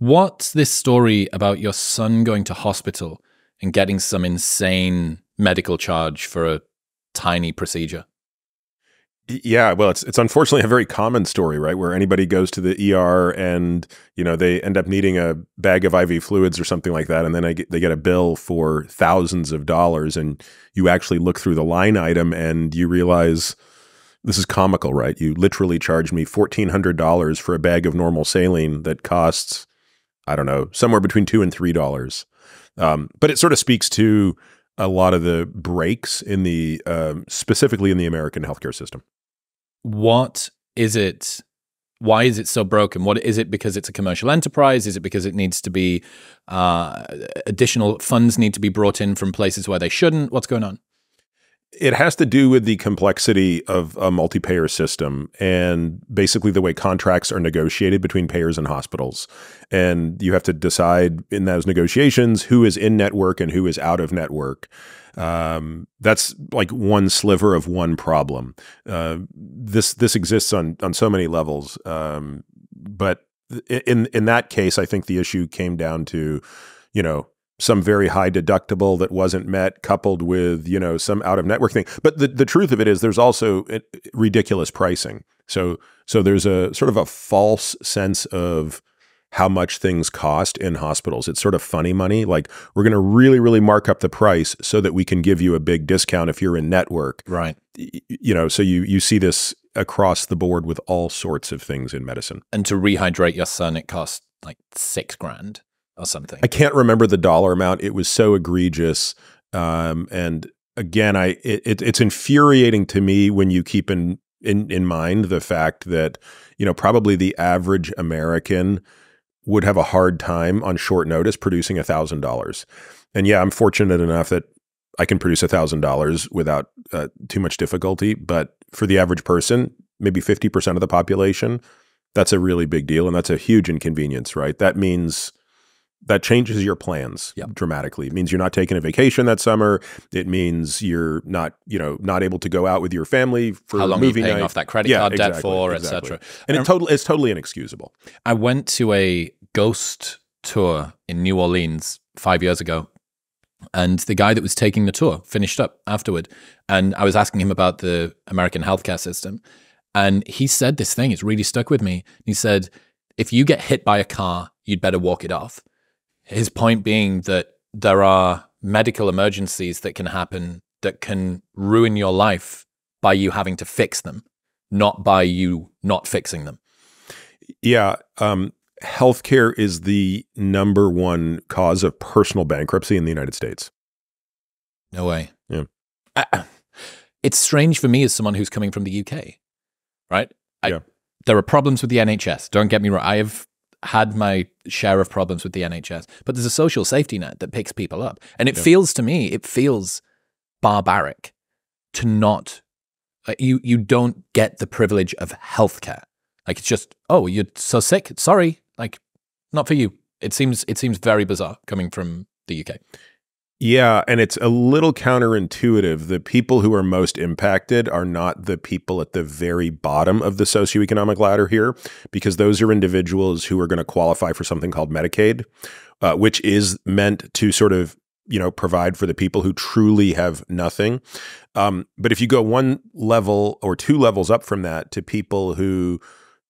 What's this story about your son going to hospital and getting some insane medical charge for a tiny procedure? Yeah, well, it's it's unfortunately a very common story, right? Where anybody goes to the ER and you know they end up needing a bag of IV fluids or something like that, and then get, they get a bill for thousands of dollars, and you actually look through the line item and you realize this is comical, right? You literally charged me fourteen hundred dollars for a bag of normal saline that costs, I don't know, somewhere between two and three dollars. Um, but it sort of speaks to a lot of the breaks in the um, specifically in the American healthcare system. What is it? Why is it so broken? What is it because it's a commercial enterprise? Is it because it needs to be uh, additional funds need to be brought in from places where they shouldn't? What's going on? It has to do with the complexity of a multi-payer system and basically the way contracts are negotiated between payers and hospitals. And you have to decide in those negotiations who is in network and who is out of network. Um, that's like one sliver of one problem. Uh, this this exists on on so many levels, um, but in in that case, I think the issue came down to, you know, some very high deductible that wasn't met, coupled with you know some out of network thing. But the the truth of it is, there's also uh, ridiculous pricing. So so there's a sort of a false sense of how much things cost in hospitals. It's sort of funny money. Like we're going to really, really mark up the price so that we can give you a big discount if you're in network. Right. You know, so you you see this across the board with all sorts of things in medicine. And to rehydrate your son, it costs like six grand or something. I can't remember the dollar amount. It was so egregious. Um, and again, I it, it, it's infuriating to me when you keep in in in mind the fact that you know probably the average American would have a hard time on short notice producing a thousand dollars. And yeah, I'm fortunate enough that I can produce a thousand dollars without uh, too much difficulty. But for the average person, maybe 50% of the population, that's a really big deal. And that's a huge inconvenience, right? That means that changes your plans yep. dramatically. It means you're not taking a vacation that summer. It means you're not, you know, not able to go out with your family for how long movie are you paying night. off that credit yeah, card exactly, debt for, exactly. etc. And it um, totally it's totally inexcusable. I went to a ghost tour in New Orleans five years ago, and the guy that was taking the tour finished up afterward, and I was asking him about the American healthcare system, and he said this thing. It's really stuck with me. He said, "If you get hit by a car, you'd better walk it off." His point being that there are medical emergencies that can happen that can ruin your life by you having to fix them, not by you not fixing them. Yeah. Um, healthcare is the number one cause of personal bankruptcy in the United States. No way. Yeah. I, it's strange for me as someone who's coming from the UK, right? I, yeah. There are problems with the NHS. Don't get me wrong. I have had my share of problems with the NHS, but there's a social safety net that picks people up. And it yeah. feels to me, it feels barbaric to not like you you don't get the privilege of healthcare. Like it's just, oh, you're so sick. Sorry. Like not for you. It seems it seems very bizarre coming from the UK. Yeah, and it's a little counterintuitive. The people who are most impacted are not the people at the very bottom of the socioeconomic ladder here, because those are individuals who are going to qualify for something called Medicaid, uh, which is meant to sort of you know provide for the people who truly have nothing. Um, but if you go one level or two levels up from that to people who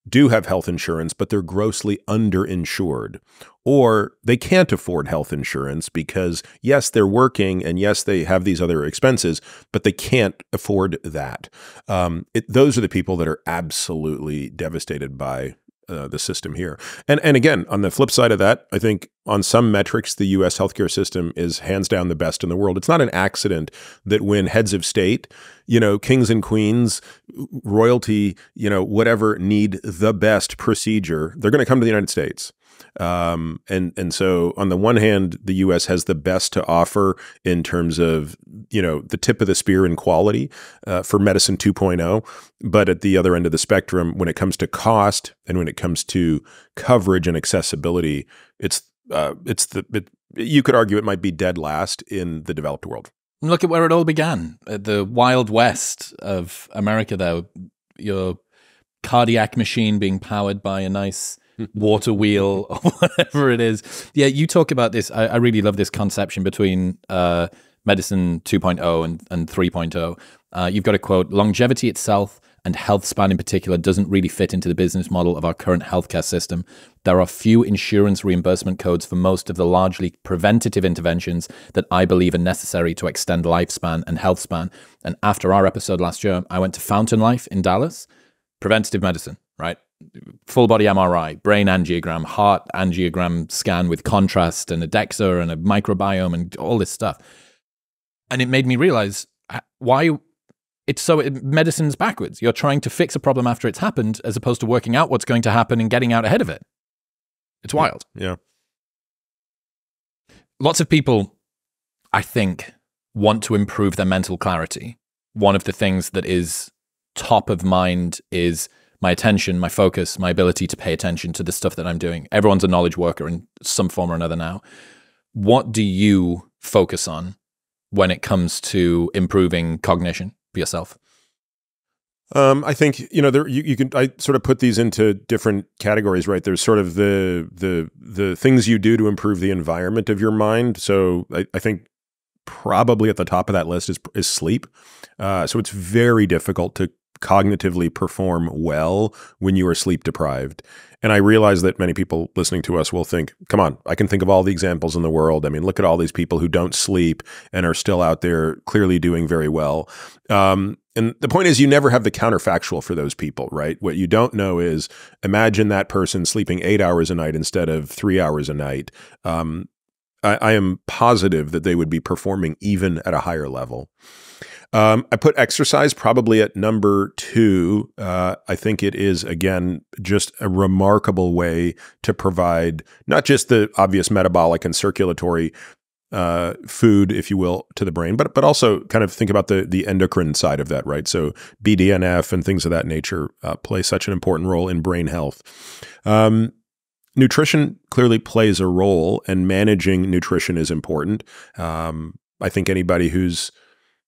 do have health insurance, but they're grossly underinsured, or they can't afford health insurance because, yes, they're working and yes, they have these other expenses, but they can't afford that. Um, it, those are the people that are absolutely devastated by uh, the system here. And and again, on the flip side of that, I think on some metrics, the U.S. healthcare system is hands down the best in the world. It's not an accident that when heads of state, you know, kings and queens, royalty, you know, whatever need the best procedure, they're going to come to the United States. Um, and and so on the one hand, the U.S. has the best to offer in terms of you know the tip of the spear in quality uh, for medicine 2.0, but at the other end of the spectrum, when it comes to cost and when it comes to coverage and accessibility, it's uh, it's the it, you could argue it might be dead last in the developed world. Look at where it all began, the wild west of America. Though your cardiac machine being powered by a nice water wheel or whatever it is. Yeah, you talk about this. I, I really love this conception between uh, medicine 2.0 and, and 3.0. Uh, you've got a quote longevity itself and health span in particular doesn't really fit into the business model of our current healthcare system. There are few insurance reimbursement codes for most of the largely preventative interventions that I believe are necessary to extend lifespan and health span. And after our episode last year, I went to Fountain Life in Dallas, preventative medicine, right? Full body MRI, brain angiogram, heart angiogram scan with contrast and a DEXA and a microbiome and all this stuff. And it made me realize uh, why it's so it, medicine's backwards. You're trying to fix a problem after it's happened as opposed to working out what's going to happen and getting out ahead of it. It's wild. Yeah. Lots of people, I think, want to improve their mental clarity. One of the things that is top of mind is my attention, my focus, my ability to pay attention to the stuff that I'm doing. Everyone's a knowledge worker in some form or another now. What do you focus on when it comes to improving cognition? For yourself? Um, I think you know there, you, you can. I sort of put these into different categories, right? There's sort of the the the things you do to improve the environment of your mind. So I, I think probably at the top of that list is is sleep. Uh, so it's very difficult to cognitively perform well when you are sleep deprived. And I realize that many people listening to us will think, come on, I can think of all the examples in the world. I mean, look at all these people who don't sleep and are still out there clearly doing very well. Um, and the point is, you never have the counterfactual for those people, right? What you don't know is imagine that person sleeping eight hours a night instead of three hours a night. Um, I, I am positive that they would be performing even at a higher level. Um, I put exercise probably at number two. Uh, I think it is, again, just a remarkable way to provide not just the obvious metabolic and circulatory uh, food, if you will, to the brain, but but also kind of think about the the endocrine side of that, right? So BDNF and things of that nature uh, play such an important role in brain health. Um, nutrition clearly plays a role, and managing nutrition is important. Um, I think anybody who's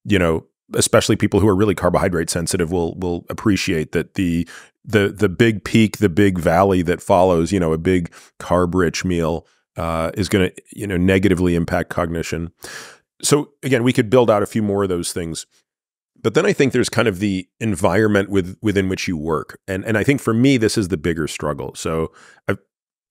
you know especially people who are really carbohydrate sensitive will will appreciate that the the the big peak, the big valley that follows, you know, a big carb rich meal uh, is going to you know negatively impact cognition. So again, we could build out a few more of those things. But then I think there's kind of the environment with within which you work. And and I think for me this is the bigger struggle. So I've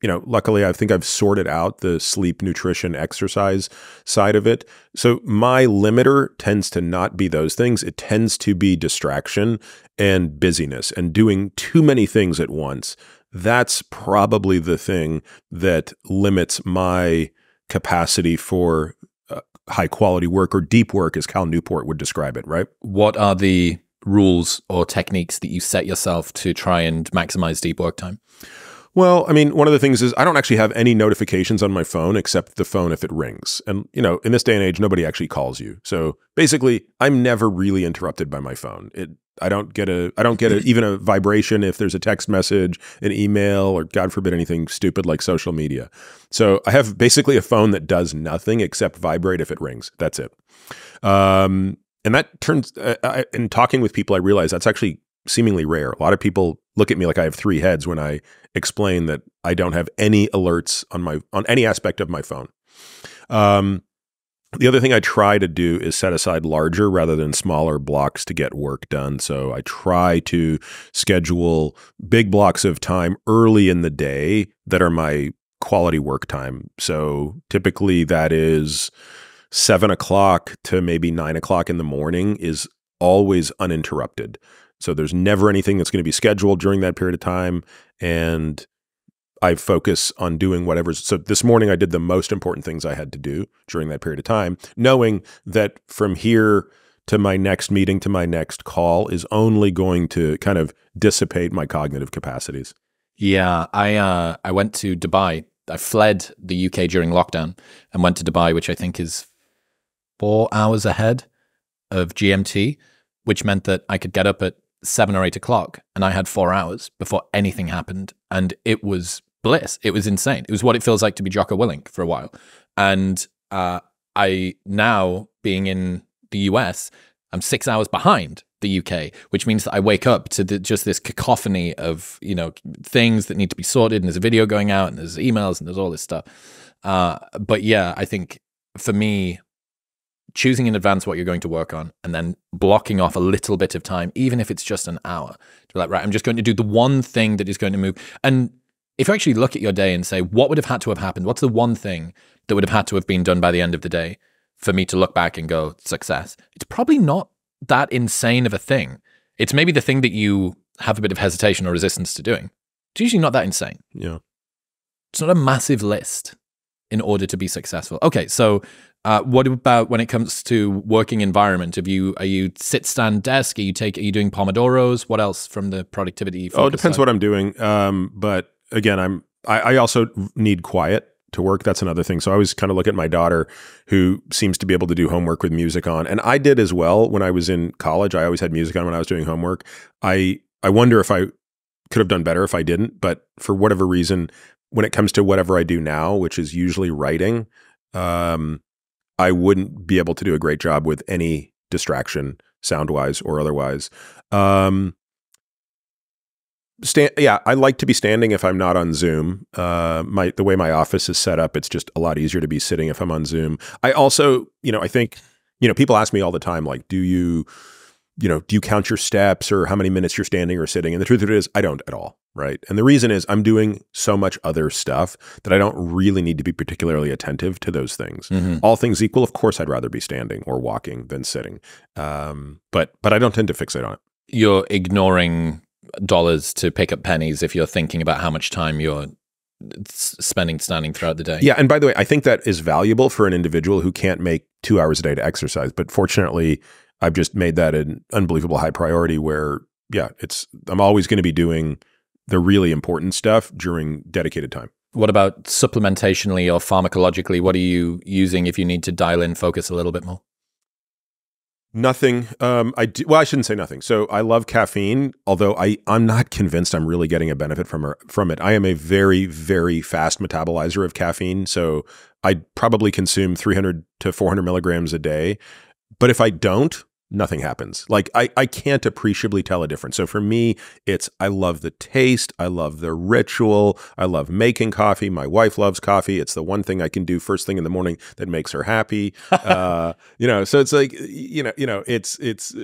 you know, luckily, I think I've sorted out the sleep, nutrition, exercise side of it. So my limiter tends to not be those things. It tends to be distraction and busyness and doing too many things at once. That's probably the thing that limits my capacity for uh, high quality work or deep work, as Cal Newport would describe it, right? What are the rules or techniques that you set yourself to try and maximize deep work time? Well, I mean, one of the things is I don't actually have any notifications on my phone except the phone if it rings. And, you know, in this day and age, nobody actually calls you. So basically, I'm never really interrupted by my phone. It, I don't get a, I don't get a, even a vibration if there's a text message, an email, or God forbid anything stupid like social media. So I have basically a phone that does nothing except vibrate if it rings. That's it. Um, and that turns, uh, I, in talking with people, I realize that's actually seemingly rare. A lot of people look at me like I have three heads when I explain that I don't have any alerts on my on any aspect of my phone. Um, the other thing I try to do is set aside larger rather than smaller blocks to get work done. So I try to schedule big blocks of time early in the day that are my quality work time. So typically that is seven o'clock to maybe nine o'clock in the morning is always uninterrupted. So there's never anything that's going to be scheduled during that period of time. And I focus on doing whatever's. So this morning I did the most important things I had to do during that period of time, knowing that from here to my next meeting to my next call is only going to kind of dissipate my cognitive capacities. Yeah, I uh, I went to Dubai. I fled the UK during lockdown and went to Dubai, which I think is four hours ahead of GMT, which meant that I could get up at seven or eight o'clock and I had four hours before anything happened. And it was bliss. It was insane. It was what it feels like to be Jocko Willink for a while. And uh, I now, being in the US, I'm six hours behind the UK, which means that I wake up to the, just this cacophony of you know things that need to be sorted, and there's a video going out, and there's emails, and there's all this stuff. Uh, but yeah, I think for me, choosing in advance what you're going to work on, and then blocking off a little bit of time, even if it's just an hour, to be like, right, I'm just going to do the one thing that is going to move. And if you actually look at your day and say, what would have had to have happened? What's the one thing that would have had to have been done by the end of the day for me to look back and go, success? It's probably not that insane of a thing. It's maybe the thing that you have a bit of hesitation or resistance to doing. It's usually not that insane. Yeah. It's not a massive list in order to be successful. Okay, so uh, what about when it comes to working environment? Have you are you sit stand desk? Are you take are you doing pomodoros? What else from the productivity? Oh, it depends side? what I'm doing. Um, but again, I'm I, I also need quiet to work. That's another thing. So I always kind of look at my daughter who seems to be able to do homework with music on. And I did as well when I was in college. I always had music on when I was doing homework. I I wonder if I could have done better if I didn't, but for whatever reason, when it comes to whatever I do now, which is usually writing, um, I wouldn't be able to do a great job with any distraction, sound wise or otherwise. Um, stand, yeah, I like to be standing if I'm not on Zoom. Uh, my the way my office is set up, it's just a lot easier to be sitting if I'm on Zoom. I also, you know, I think, you know, people ask me all the time, like, do you, you know, do you count your steps or how many minutes you're standing or sitting? And the truth of it is, I don't at all right? And the reason is I'm doing so much other stuff that I don't really need to be particularly attentive to those things. Mm-hmm. All things equal, of course, I'd rather be standing or walking than sitting. Um, but but I don't tend to fixate on it. You're ignoring dollars to pick up pennies if you're thinking about how much time you're spending standing throughout the day. Yeah, and by the way, I think that is valuable for an individual who can't make two hours a day to exercise. But fortunately, I've just made that an unbelievable high priority. Where yeah, it's I'm always going to be doing the really important stuff during dedicated time. What about supplementationally or pharmacologically? What are you using if you need to dial in focus a little bit more? Nothing. Um, I do, well, I shouldn't say nothing. So I love caffeine, although I I'm not convinced I'm really getting a benefit from from it. I am a very very fast metabolizer of caffeine, so I probably consume 300 to 400 milligrams a day. But if I don't, nothing happens. Like I, I can't appreciably tell a difference. So for me, it's I love the taste, I love the ritual, I love making coffee. My wife loves coffee. It's the one thing I can do first thing in the morning that makes her happy. uh, you know, so it's like you know, you know, it's it's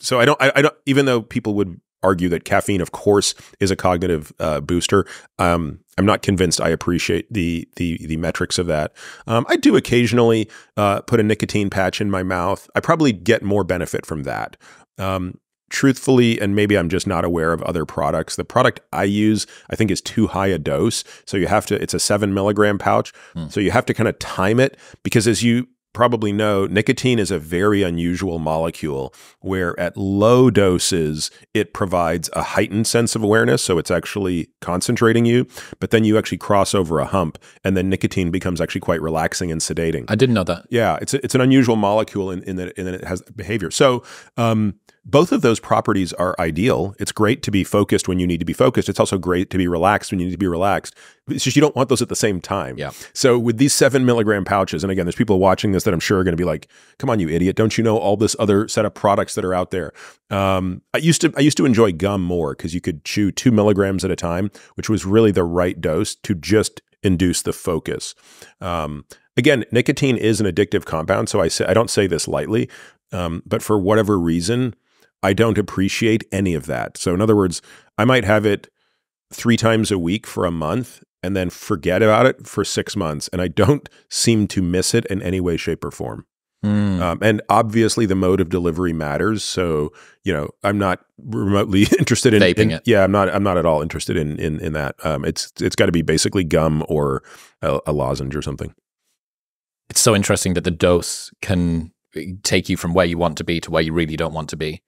so I don't I, I don't even though people would argue that caffeine, of course, is a cognitive uh, booster. Um, I'm not convinced I appreciate the the the metrics of that. Um, I do occasionally uh, put a nicotine patch in my mouth. I probably get more benefit from that. Um, truthfully, and maybe I'm just not aware of other products. The product I use, I think, is too high a dose. So you have to. It's a seven milligram pouch. Hmm. So you have to kind of time it because as you probably know, nicotine is a very unusual molecule where at low doses it provides a heightened sense of awareness. So it's actually concentrating you, but then you actually cross over a hump and then nicotine becomes actually quite relaxing and sedating. I didn't know that. Yeah, it's, a, it's an unusual molecule in, in, that, in that it has behavior. So, um, both of those properties are ideal. It's great to be focused when you need to be focused. It's also great to be relaxed when you need to be relaxed. It's just you don't want those at the same time. Yeah. So with these seven milligram pouches, and again, there's people watching this that I'm sure are going to be like, "Come on, you idiot! Don't you know all this other set of products that are out there?" Um, I used to I used to enjoy gum more because you could chew two milligrams at a time, which was really the right dose to just induce the focus. Um, again, nicotine is an addictive compound, so I say I don't say this lightly, um, but for whatever reason I don't appreciate any of that. So, in other words, I might have it three times a week for a month and then forget about it for six months. And I don't seem to miss it in any way, shape, or form. Mm. Um, and obviously, the mode of delivery matters. So, you know, I'm not remotely interested in vaping in, it. Yeah, I'm not. I'm not at all interested in in in that. Um, it's it's got to be basically gum or a, a lozenge or something. It's so interesting that the dose can take you from where you want to be to where you really don't want to be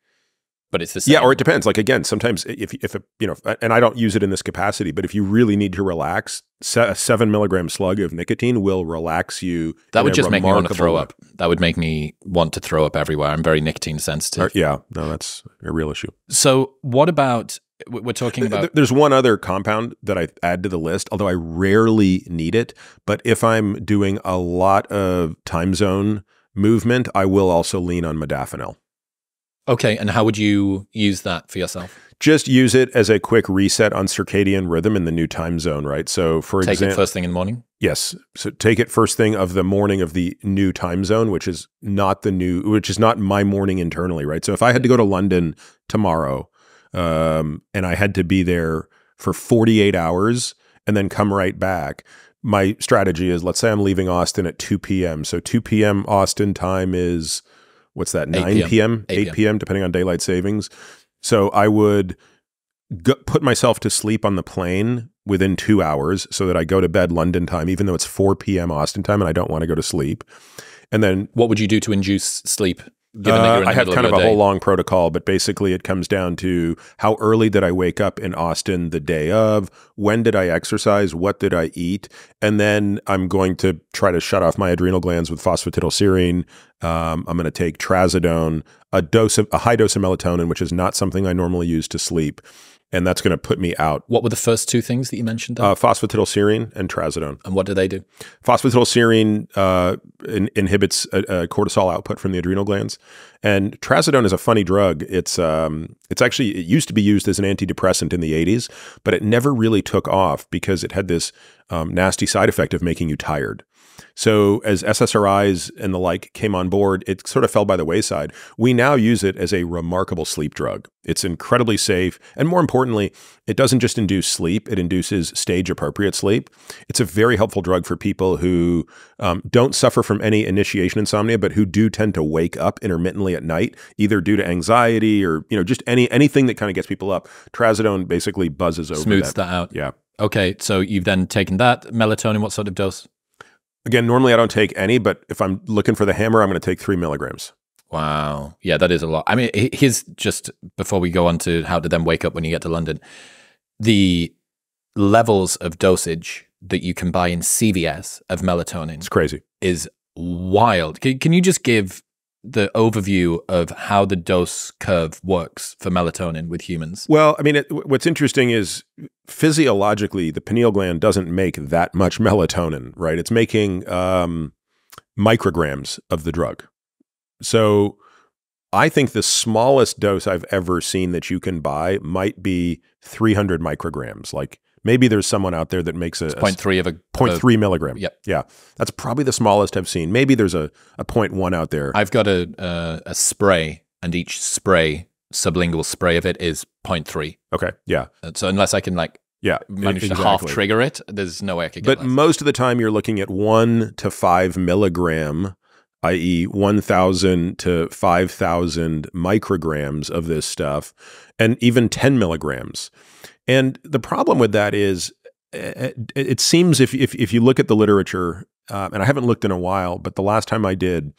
but it's the same. Yeah, or it depends. Like again, sometimes if if a, you know, and I don't use it in this capacity, but if you really need to relax, a seven milligram slug of nicotine will relax you. That would just make me want to throw up. That would make me want to throw up everywhere. I'm very nicotine sensitive. Yeah, no, that's a real issue. So, what about? We're talking about. There's one other compound that I add to the list, although I rarely need it. But if I'm doing a lot of time zone movement, I will also lean on modafinil. Okay, and how would you use that for yourself? Just use it as a quick reset on circadian rhythm in the new time zone, right? So, for Take example, it first thing in the morning. Yes. So take it first thing of the morning of the new time zone, which is not the new, which is not my morning internally, right? So if I had to go to London tomorrow, um, and I had to be there for 48 hours and then come right back, my strategy is let's say I'm leaving Austin at 2 p.m. So 2 p.m. Austin time is what's that, 9 8 p.m., 8 8 p.m., depending on daylight savings. So I would go, put myself to sleep on the plane within two hours so that I go to bed London time, even though it's 4 p.m. Austin time and I don't want to go to sleep. And then What would you do to induce sleep? Given that uh, you're in the I have kind of your a whole long protocol, but basically it comes down to how early did I wake up in Austin the day of? When did I exercise? What did I eat? And then I'm going to try to shut off my adrenal glands with phosphatidylserine. Um, I'm going to take trazodone, a dose of a high dose of melatonin, which is not something I normally use to sleep, and that's going to put me out. What were the first two things that you mentioned? Uh, phosphatidylserine and trazodone. and what do they do? Phosphatidylserine uh, in, inhibits uh, cortisol output from the adrenal glands, and trazodone is a funny drug. It's um, it's actually it used to be used as an antidepressant in the '80s, but it never really took off because it had this um, nasty side effect of making you tired. So as SSRIs and the like came on board, it sort of fell by the wayside. We now use it as a remarkable sleep drug. It's incredibly safe, and more importantly, it doesn't just induce sleep; it induces stage-appropriate sleep. It's a very helpful drug for people who um, don't suffer from any initiation insomnia, but who do tend to wake up intermittently at night, either due to anxiety or you know just any anything that kind of gets people up. Trazodone basically buzzes over Smooths that. that out. Yeah. Okay, so you've then taken that melatonin. What sort of dose? Again, normally I don't take any, but if I'm looking for the hammer, I'm going to take three milligrams. Wow. Yeah, that is a lot. I mean, here's just before we go on to how to then wake up when you get to London, the levels of dosage that you can buy in CVS of melatonin It's crazy. is wild. Can, can you just give the overview of how the dose curve works for melatonin with humans? Well, I mean, it, what's interesting is physiologically, the pineal gland doesn't make that much melatonin, right? It's making um, micrograms of the drug. So I think the smallest dose I've ever seen that you can buy might be 300 micrograms. Like maybe there's someone out there that makes a, a Point three of a point of- three milligram. Yep. Yeah. That's probably the smallest I've seen. Maybe there's a, a point one out there. I've got a, a a spray, and each spray, sublingual spray of it is 0.3. okay. Yeah. Uh, So unless I can like Yeah. manage to exactly. half trigger it, there's no way I could get But most of the time, you're looking at one to five milligram, i.e., 1,000 to 5,000 micrograms of this stuff, and even 10 milligrams. And the problem with that is, eh, it, it seems if, if, if you look at the literature, uh, and I haven't looked in a while, but the last time I did,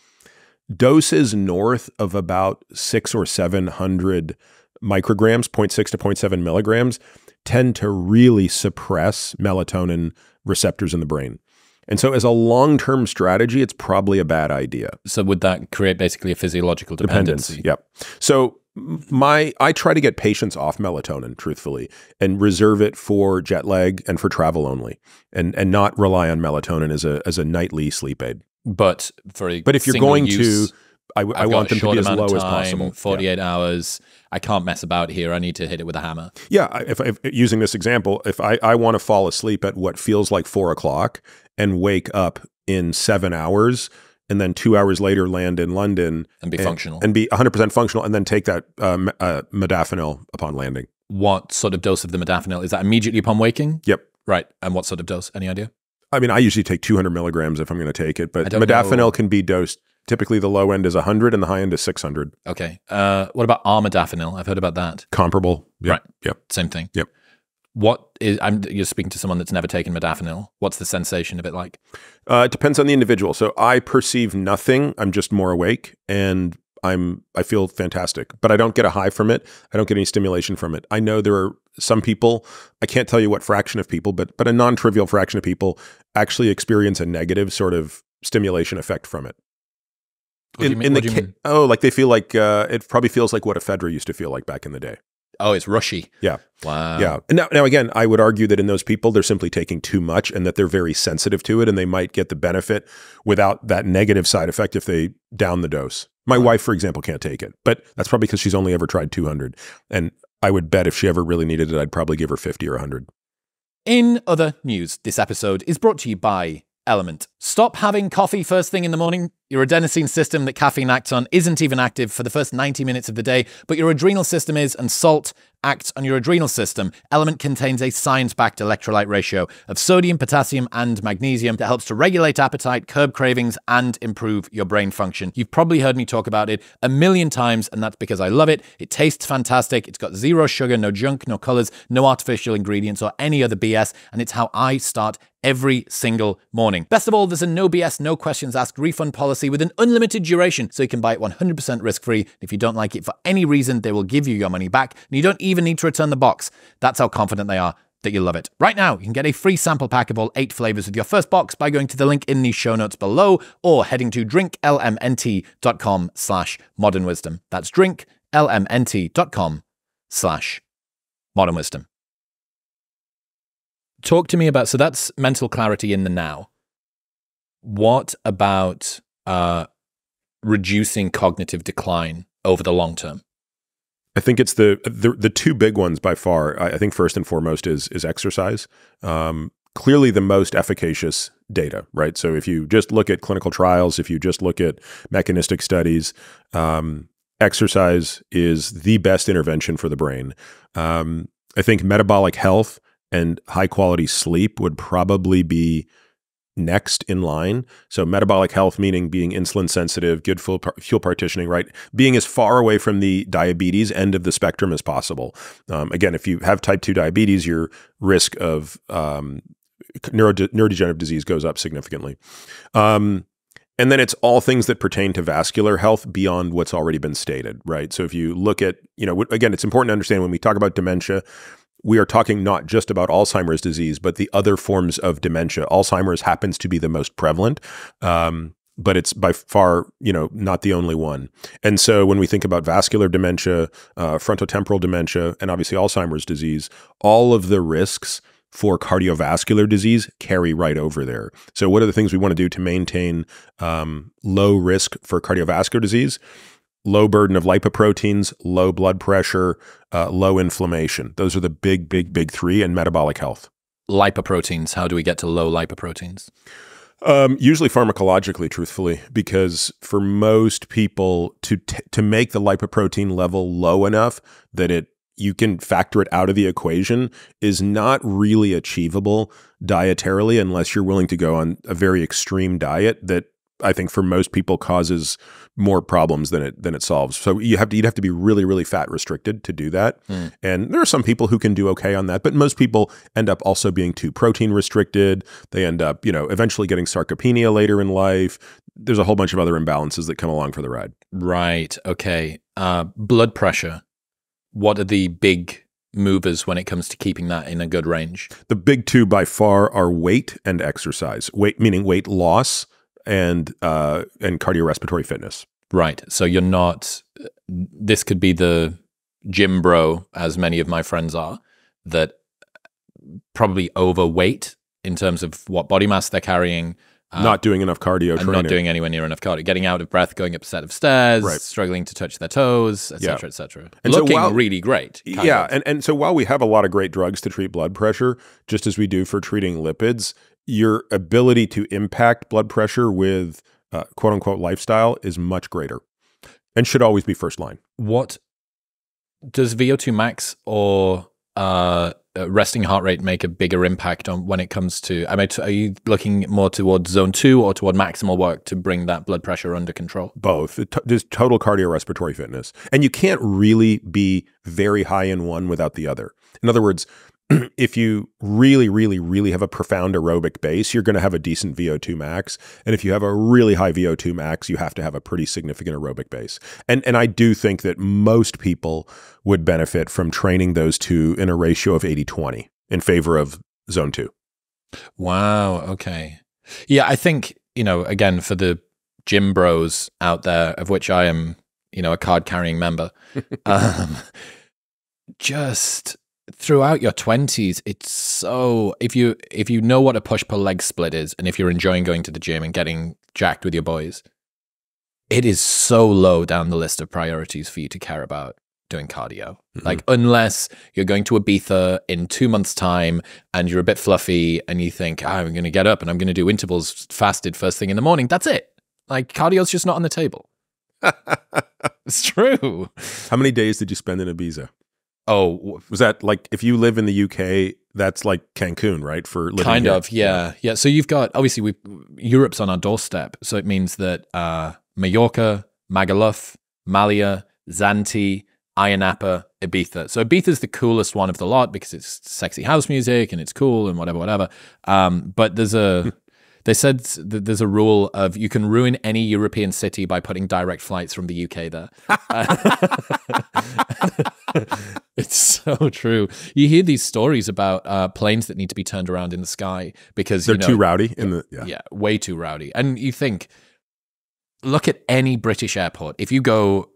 doses north of about six or 700 micrograms, 0.6 to 0.7 milligrams, tend to really suppress melatonin receptors in the brain. And so, as a long term strategy, it's probably a bad idea. so would that create basically a physiological Dependence. dependency? Yep. So, my I try to get patients off melatonin, truthfully, and reserve it for jet lag and for travel only, and and not rely on melatonin as a as a nightly sleep aid. But for But if you're going use, to, I, I want them to be as low of as time, possible. Yeah. 48 hours. I can't mess about here. I need to hit it with a hammer. Yeah, if, if using this example, if I, I want to fall asleep at what feels like four o'clock and wake up in seven hours, and then two hours later land in London And be functional. and be 100% functional, and then take that um, uh, modafinil upon landing. what sort of dose of the modafinil? Is that immediately upon waking? Yep. Right. And what sort of dose? Any idea? I mean, I usually take 200 milligrams if I'm going to take it, but modafinil know. can be dosed. Typically, the low end is 100 and the high end is 600. Okay. Uh, what about armodafinil? I've heard about that. Comparable. Yep. Right. Yep. Same thing. Yep. What is? I'm. You're speaking to someone that's never taken modafinil. What's the sensation of it like? Uh, it depends on the individual. So I perceive nothing. I'm just more awake and I'm I feel fantastic, but I don't get a high from it. I don't get any stimulation from it. I know there are some people, I can't tell you what fraction of people, but but a non-trivial fraction of people actually experience a negative sort of stimulation effect from it. You mean? the you mean? oh, like they feel like uh, it probably feels like what ephedra used to feel like back in the day. Oh, it's rushy. Yeah. Wow. Yeah. And now, now again, I would argue that in those people, they're simply taking too much and that they're very sensitive to it and they might get the benefit without that negative side effect if they down the dose. My wife, for example, can't take it, but that's probably because she's only ever tried 200. And I would bet if she ever really needed it, I'd probably give her 50 or 100. In other news, this episode is brought to you by Element. Stop having coffee first thing in the morning. Your adenosine system that caffeine acts on isn't even active for the first 90 minutes of the day, but your adrenal system is, and salt acts on your adrenal system. Element contains a science backed electrolyte ratio of sodium, potassium, and magnesium that helps to regulate appetite, curb cravings, and improve your brain function. You've probably heard me talk about it a million times, and that's because I love it. It tastes fantastic. It's got zero sugar, no junk, no colors, no artificial ingredients, or any other BS, and it's how I start every single morning. Best of all, there's a no BS, no questions asked refund policy with an unlimited duration, so you can buy it 100% risk free. If you don't like it for any reason, they will give you your money back, and you don't even need to return the box. That's how confident they are that you'll love it. Right now, you can get a free sample pack of all eight flavors with your first box by going to the link in the show notes below or heading to drinklmnt.com slash modern wisdom. That's drinklmnt.com slash modern wisdom. Talk to me about, so that's mental clarity in the now. What about uh, reducing cognitive decline over the long term? I think it's the the, the two big ones by far. I, think first and foremost is is exercise. Um, clearly, the most efficacious data, right? So if you just look at clinical trials, if you just look at mechanistic studies, um, exercise is the best intervention for the brain. Um, I think metabolic health and high quality sleep would probably be next in line. So metabolic health meaning being insulin sensitive, good fuel, fuel partitioning, right? Being as far away from the diabetes end of the spectrum as possible. Um, again, if you have type 2 diabetes, your risk of um, neurode- neurodegenerative disease goes up significantly. Um, and then it's all things that pertain to vascular health beyond what's already been stated, right? So if you look at, you know, again, it's important to understand when we talk about dementia, we are talking not just about Alzheimer's disease, but the other forms of dementia. Alzheimer's happens to be the most prevalent. Um, but it's by far, you know, not the only one. And so when we think about vascular dementia, uh, frontotemporal dementia, and obviously Alzheimer's disease, all of the risks for cardiovascular disease carry right over there. So what are the things we want to do to maintain um, low risk for cardiovascular disease? Low burden of lipoproteins, low blood pressure, uh, low inflammation. Those are the big, big, big three in metabolic health. Lipoproteins. How do we get to low lipoproteins? Um, usually pharmacologically, truthfully, because for most people to t- to make the lipoprotein level low enough that it you can factor it out of the equation is not really achievable dietarily unless you're willing to go on a very extreme diet that I think for most people causes more problems than it than it solves. So you have to you'd have to be really really fat restricted to do that. Mm. And there are some people who can do okay on that, but most people end up also being too protein restricted. They end up, you know, eventually getting sarcopenia later in life. There's a whole bunch of other imbalances that come along for the ride. Right. Okay. Uh, blood pressure. What are the big movers when it comes to keeping that in a good range? The big two by far are weight and exercise. Weight meaning weight loss and uh, and cardiorespiratory fitness. Right. So you're not. This could be the gym bro, as many of my friends are, that probably overweight in terms of what body mass they're carrying. Uh, not doing enough cardio and training. not doing anywhere near enough cardio, getting out of breath, going up a set of stairs, Right. struggling to touch their toes, etc., Yeah. etc. And so Looking while- really great. yeah, of. and, and so while we have a lot of great drugs to treat blood pressure, just as we do for treating lipids, your ability to impact blood pressure with uh, quote unquote lifestyle is much greater and should always be first line. what does VO2 max or uh, uh, resting heart rate make a bigger impact on when it comes to? I mean, are you looking more towards zone two or toward maximal work to bring that blood pressure under control? Both. Just total cardiorespiratory fitness. And you can't really be very high in one without the other. In other words, if you really, really, really have a profound aerobic base, you're going to have a decent VO2 max. And if you have a really high VO2 max, you have to have a pretty significant aerobic base. And and I do think that most people would benefit from training those two in a ratio of 80-20 in favor of zone 2. Wow. Okay. Yeah, I think you know again for the gym bros out there, of which I am, you know, a card carrying member. um, just throughout your twenties, it's so if you if you know what a push pull leg split is, and if you're enjoying going to the gym and getting jacked with your boys, it is so low down the list of priorities for you to care about doing cardio. Mm-hmm. Like, unless you're going to Ibiza in two months' time and you're a bit fluffy and you think, oh, I'm going to get up and I'm going to do intervals fasted first thing in the morning, that's it. Like, cardio's just not on the table. it's true. How many days did you spend in Ibiza? Oh, was that like if you live in the UK, that's like Cancun, right? For kind here. of, yeah, yeah. So you've got obviously we Europe's on our doorstep, so it means that uh, Mallorca, Magaluf, Malia, Zante, Ayia Napa, Ibiza. So Ibiza is the coolest one of the lot because it's sexy house music and it's cool and whatever, whatever. Um, but there's a They said that there's a rule of you can ruin any European city by putting direct flights from the UK there. it's so true. You hear these stories about uh, planes that need to be turned around in the sky because they're you know, too rowdy. In the yeah. yeah, way too rowdy. And you think, look at any British airport. If you go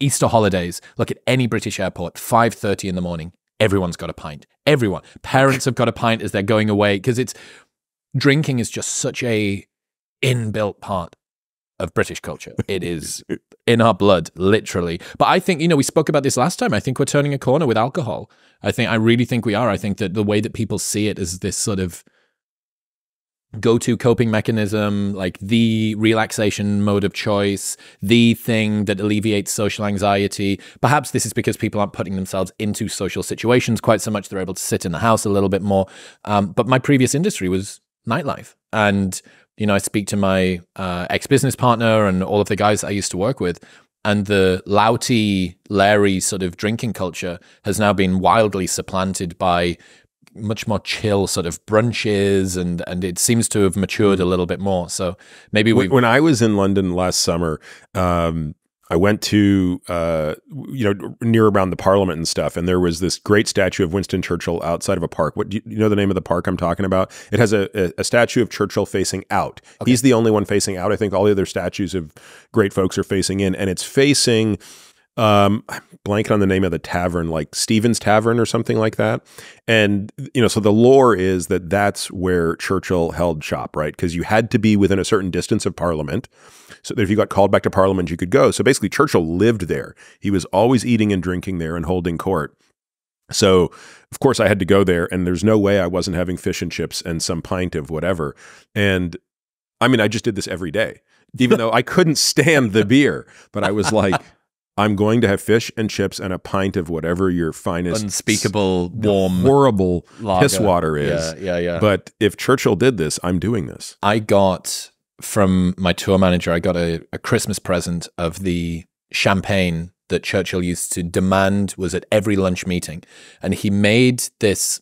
Easter holidays, look at any British airport, five thirty in the morning. Everyone's got a pint. Everyone. Parents have got a pint as they're going away because it's drinking is just such a inbuilt part of British culture. It is in our blood, literally. But I think, you know, we spoke about this last time. I think we're turning a corner with alcohol. I think, I really think we are. I think that the way that people see it is this sort of go to coping mechanism, like the relaxation mode of choice, the thing that alleviates social anxiety. Perhaps this is because people aren't putting themselves into social situations quite so much. They're able to sit in the house a little bit more. Um, but my previous industry was nightlife. And, you know, I speak to my uh, ex business partner and all of the guys I used to work with. And the louty, Larry sort of drinking culture has now been wildly supplanted by much more chill sort of brunches and and it seems to have matured a little bit more so maybe we when i was in london last summer um, I went to, uh, you know, near around the Parliament and stuff, and there was this great statue of Winston Churchill outside of a park. What do you, you know the name of the park I'm talking about? It has a, a, a statue of Churchill facing out. Okay. He's the only one facing out. I think all the other statues of great folks are facing in, and it's facing um, I'm blanking on the name of the tavern, like Stephen's Tavern or something like that. And, you know, so the lore is that that's where Churchill held shop, right? Because you had to be within a certain distance of Parliament. So that if you got called back to Parliament, you could go. So basically, Churchill lived there. He was always eating and drinking there and holding court. So, of course, I had to go there, and there's no way I wasn't having fish and chips and some pint of whatever. And I mean, I just did this every day, even though I couldn't stand the beer, but I was like, I'm going to have fish and chips and a pint of whatever your finest unspeakable warm horrible lager. piss water is. Yeah, yeah, yeah. But if Churchill did this, I'm doing this. I got from my tour manager, I got a, a Christmas present of the champagne that Churchill used to demand was at every lunch meeting. And he made this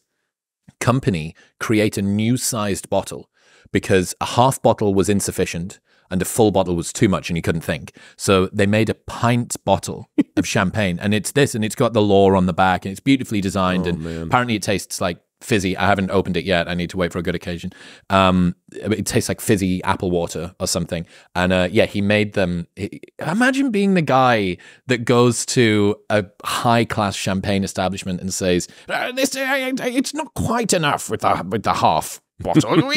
company create a new sized bottle because a half bottle was insufficient and a full bottle was too much and he couldn't think. So they made a pint bottle of champagne and it's this and it's got the lore on the back and it's beautifully designed oh, and man. apparently it tastes like fizzy. I haven't opened it yet. I need to wait for a good occasion. Um, it tastes like fizzy apple water or something. And uh, yeah, he made them. He, imagine being the guy that goes to a high class champagne establishment and says, uh, "This uh, it's not quite enough with the with the half bottle.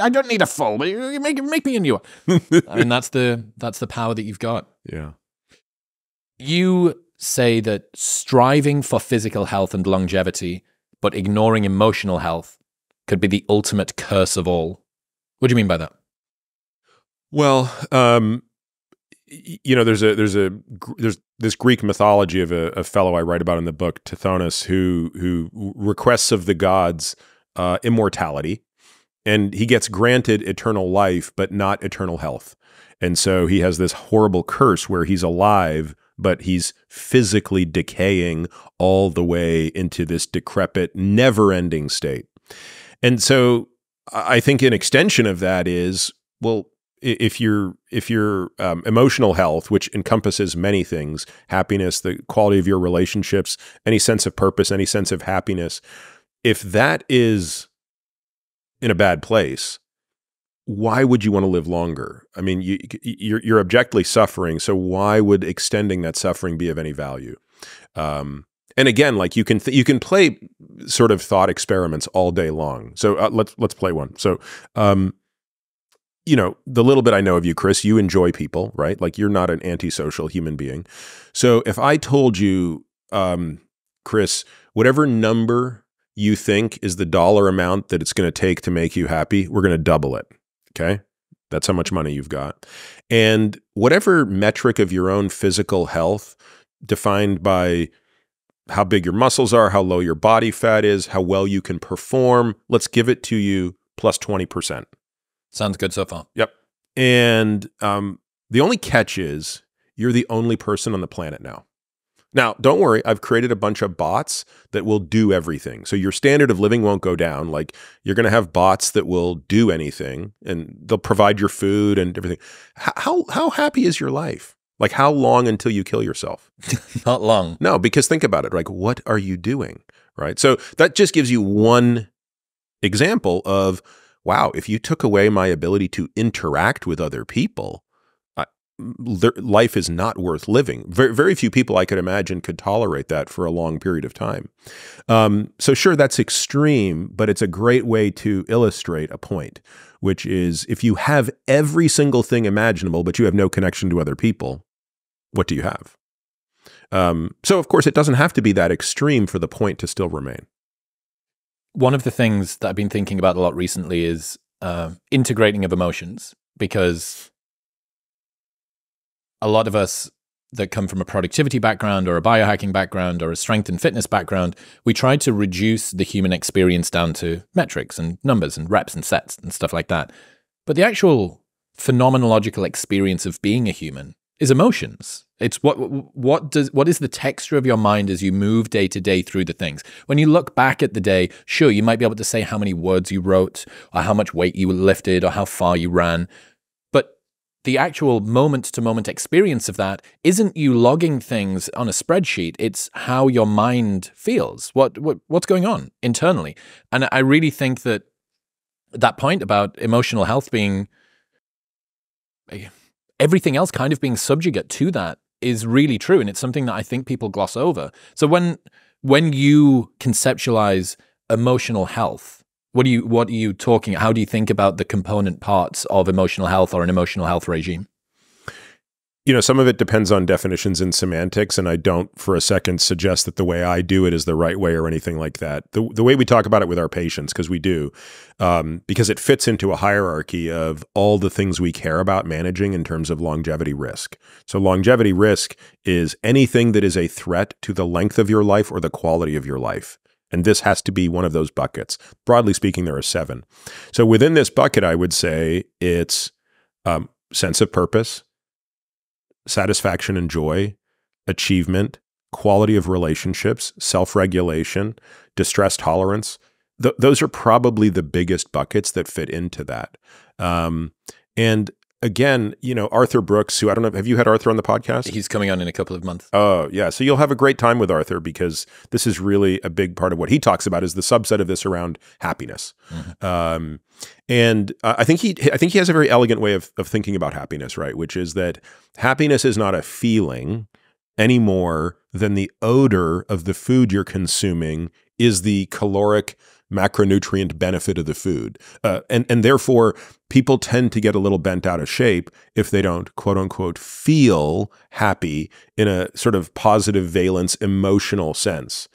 I don't need a full. Make make me a new one. I mean, that's the that's the power that you've got. Yeah. You say that striving for physical health and longevity, but ignoring emotional health, could be the ultimate curse of all. What do you mean by that? Well, um, you know, there's a there's a there's this Greek mythology of a, a fellow I write about in the book Tithonus who who requests of the gods uh, immortality and he gets granted eternal life, but not eternal health. And so he has this horrible curse where he's alive, but he's physically decaying all the way into this decrepit, never ending state. And so I think an extension of that is well, if your if your um, emotional health, which encompasses many things, happiness, the quality of your relationships, any sense of purpose, any sense of happiness, if that is in a bad place, why would you want to live longer? I mean, you, you're, you're objectively suffering, so why would extending that suffering be of any value? Um, and again, like you can you can play sort of thought experiments all day long. So uh, let's let's play one. So um, you know, the little bit I know of you, Chris, you enjoy people, right? Like you're not an antisocial human being. So if I told you, um, Chris, whatever number you think is the dollar amount that it's going to take to make you happy, we're going to double it. Okay. That's how much money you've got. And whatever metric of your own physical health, defined by how big your muscles are, how low your body fat is, how well you can perform, let's give it to you plus 20%. Sounds good so far. Yep. And um, the only catch is you're the only person on the planet now. Now, don't worry, I've created a bunch of bots that will do everything. So your standard of living won't go down. Like you're going to have bots that will do anything and they'll provide your food and everything. How how happy is your life? Like how long until you kill yourself? Not long. No, because think about it. Like what are you doing? Right? So that just gives you one example of wow, if you took away my ability to interact with other people, life is not worth living. Very, very few people I could imagine could tolerate that for a long period of time. Um, so, sure, that's extreme, but it's a great way to illustrate a point, which is if you have every single thing imaginable, but you have no connection to other people, what do you have? Um, so, of course, it doesn't have to be that extreme for the point to still remain. One of the things that I've been thinking about a lot recently is uh, integrating of emotions because a lot of us that come from a productivity background or a biohacking background or a strength and fitness background, we try to reduce the human experience down to metrics and numbers and reps and sets and stuff like that. But the actual phenomenological experience of being a human is emotions. It's what what does what is the texture of your mind as you move day to day through the things. When you look back at the day, sure, you might be able to say how many words you wrote, or how much weight you lifted, or how far you ran the actual moment to moment experience of that isn't you logging things on a spreadsheet it's how your mind feels. What, what what's going on internally? And i really think that that point about emotional health being everything else kind of being subjugate to that is really true and it's something that i think people gloss over. So when when you conceptualize emotional health what are you what are you talking? How do you think about the component parts of emotional health or an emotional health regime? You know, some of it depends on definitions and semantics, and I don't for a second suggest that the way I do it is the right way or anything like that. The, the way we talk about it with our patients, because we do, um, because it fits into a hierarchy of all the things we care about managing in terms of longevity risk. So, longevity risk is anything that is a threat to the length of your life or the quality of your life. And this has to be one of those buckets. Broadly speaking, there are seven. So within this bucket, I would say it's um, sense of purpose, satisfaction and joy, achievement, quality of relationships, self regulation, distress tolerance. Th- those are probably the biggest buckets that fit into that. Um, and again, you know, Arthur Brooks, who I don't know, have you had Arthur on the podcast? He's coming on in a couple of months. Oh, yeah. So you'll have a great time with Arthur because this is really a big part of what he talks about is the subset of this around happiness. Mm-hmm. Um, and uh, I think he, I think he has a very elegant way of, of thinking about happiness, right? Which is that happiness is not a feeling any more than the odor of the food you're consuming is the caloric macronutrient benefit of the food. Uh, and, and therefore, people tend to get a little bent out of shape if they don't, quote unquote, feel happy in a sort of positive valence emotional sense.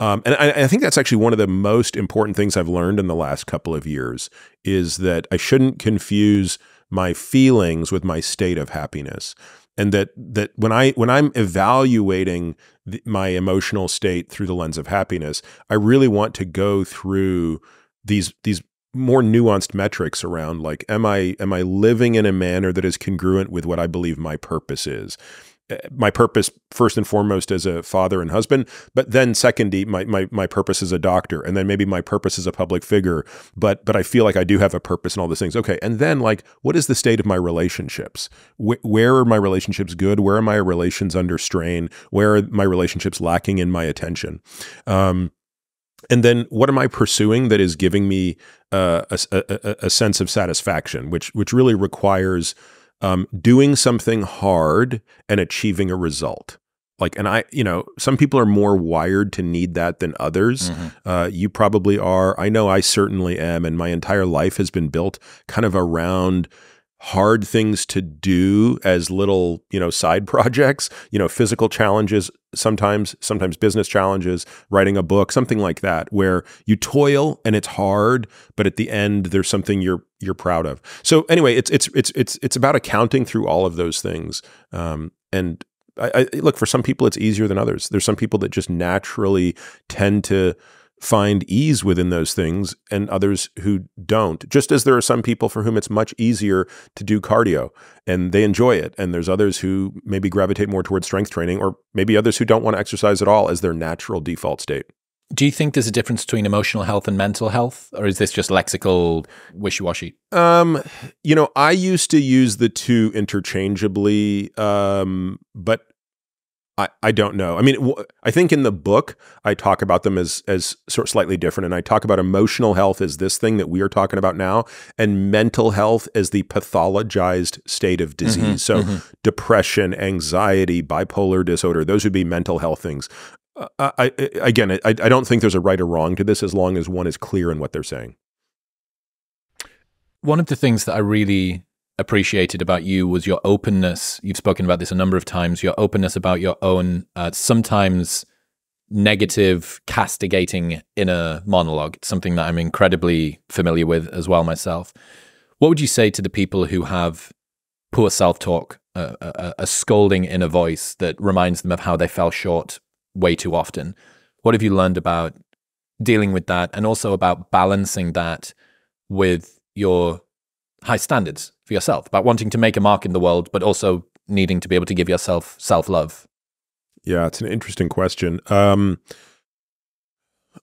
Um, and I, I, think that's actually one of the most important things I've learned in the last couple of years is that I shouldn't confuse my feelings with my state of happiness and that that when I when I'm evaluating the, my emotional state through the lens of happiness, I really want to go through these these more nuanced metrics around like am I am I living in a manner that is congruent with what I believe my purpose is my purpose first and foremost as a father and husband, but then secondly, my, my, my purpose as a doctor, and then maybe my purpose as a public figure, but, but I feel like I do have a purpose and all those things. Okay. And then like, what is the state of my relationships? Wh- where are my relationships good? Where are my relations under strain? Where are my relationships lacking in my attention? Um, and then what am I pursuing that is giving me uh, a, a, a sense of satisfaction, which, which really requires, um, doing something hard and achieving a result. Like, and I, you know, some people are more wired to need that than others. Mm-hmm. Uh, you probably are. I know I certainly am. And my entire life has been built kind of around hard things to do as little, you know, side projects, you know, physical challenges, sometimes, sometimes business challenges, writing a book, something like that, where you toil and it's hard, but at the end there's something you're you're proud of. So anyway, it's it's it's it's it's about accounting through all of those things. Um, and I, I look for some people it's easier than others. There's some people that just naturally tend to find ease within those things and others who don't. Just as there are some people for whom it's much easier to do cardio and they enjoy it. And there's others who maybe gravitate more towards strength training, or maybe others who don't want to exercise at all as their natural default state. Do you think there's a difference between emotional health and mental health, or is this just lexical wishy washy? Um, you know, I used to use the two interchangeably, um, but I, I don't know. I mean, I think in the book I talk about them as as sort of slightly different, and I talk about emotional health as this thing that we are talking about now, and mental health as the pathologized state of disease. Mm-hmm, so, mm-hmm. depression, anxiety, bipolar disorder; those would be mental health things. Uh, I, I, again, I, I don't think there's a right or wrong to this as long as one is clear in what they're saying. One of the things that I really appreciated about you was your openness. You've spoken about this a number of times. Your openness about your own uh, sometimes negative, castigating inner monologue. It's something that I'm incredibly familiar with as well myself. What would you say to the people who have poor self-talk, a, a scolding inner voice that reminds them of how they fell short way too often? What have you learned about dealing with that, and also about balancing that with your high standards for yourself, about wanting to make a mark in the world, but also needing to be able to give yourself self love? Yeah, it's an interesting question. Um,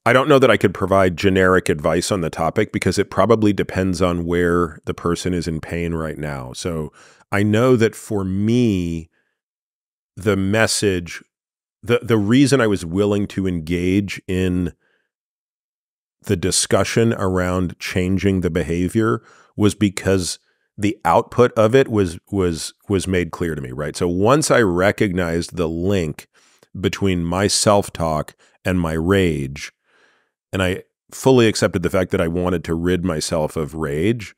I don't know that I could provide generic advice on the topic because it probably depends on where the person is in pain right now. So I know that for me, the message, the the reason I was willing to engage in the discussion around changing the behavior was because the output of it was was was made clear to me, right? So once I recognized the link between my self-talk and my rage, and I fully accepted the fact that I wanted to rid myself of rage,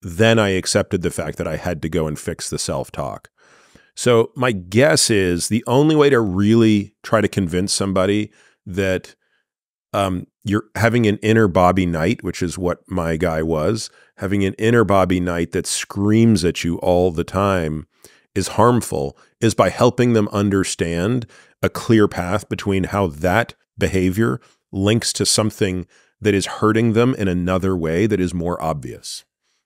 then I accepted the fact that I had to go and fix the self-talk. So my guess is the only way to really try to convince somebody that um, you're having an inner Bobby Knight, which is what my guy was, having an inner Bobby Knight that screams at you all the time is harmful, is by helping them understand a clear path between how that behavior links to something that is hurting them in another way that is more obvious.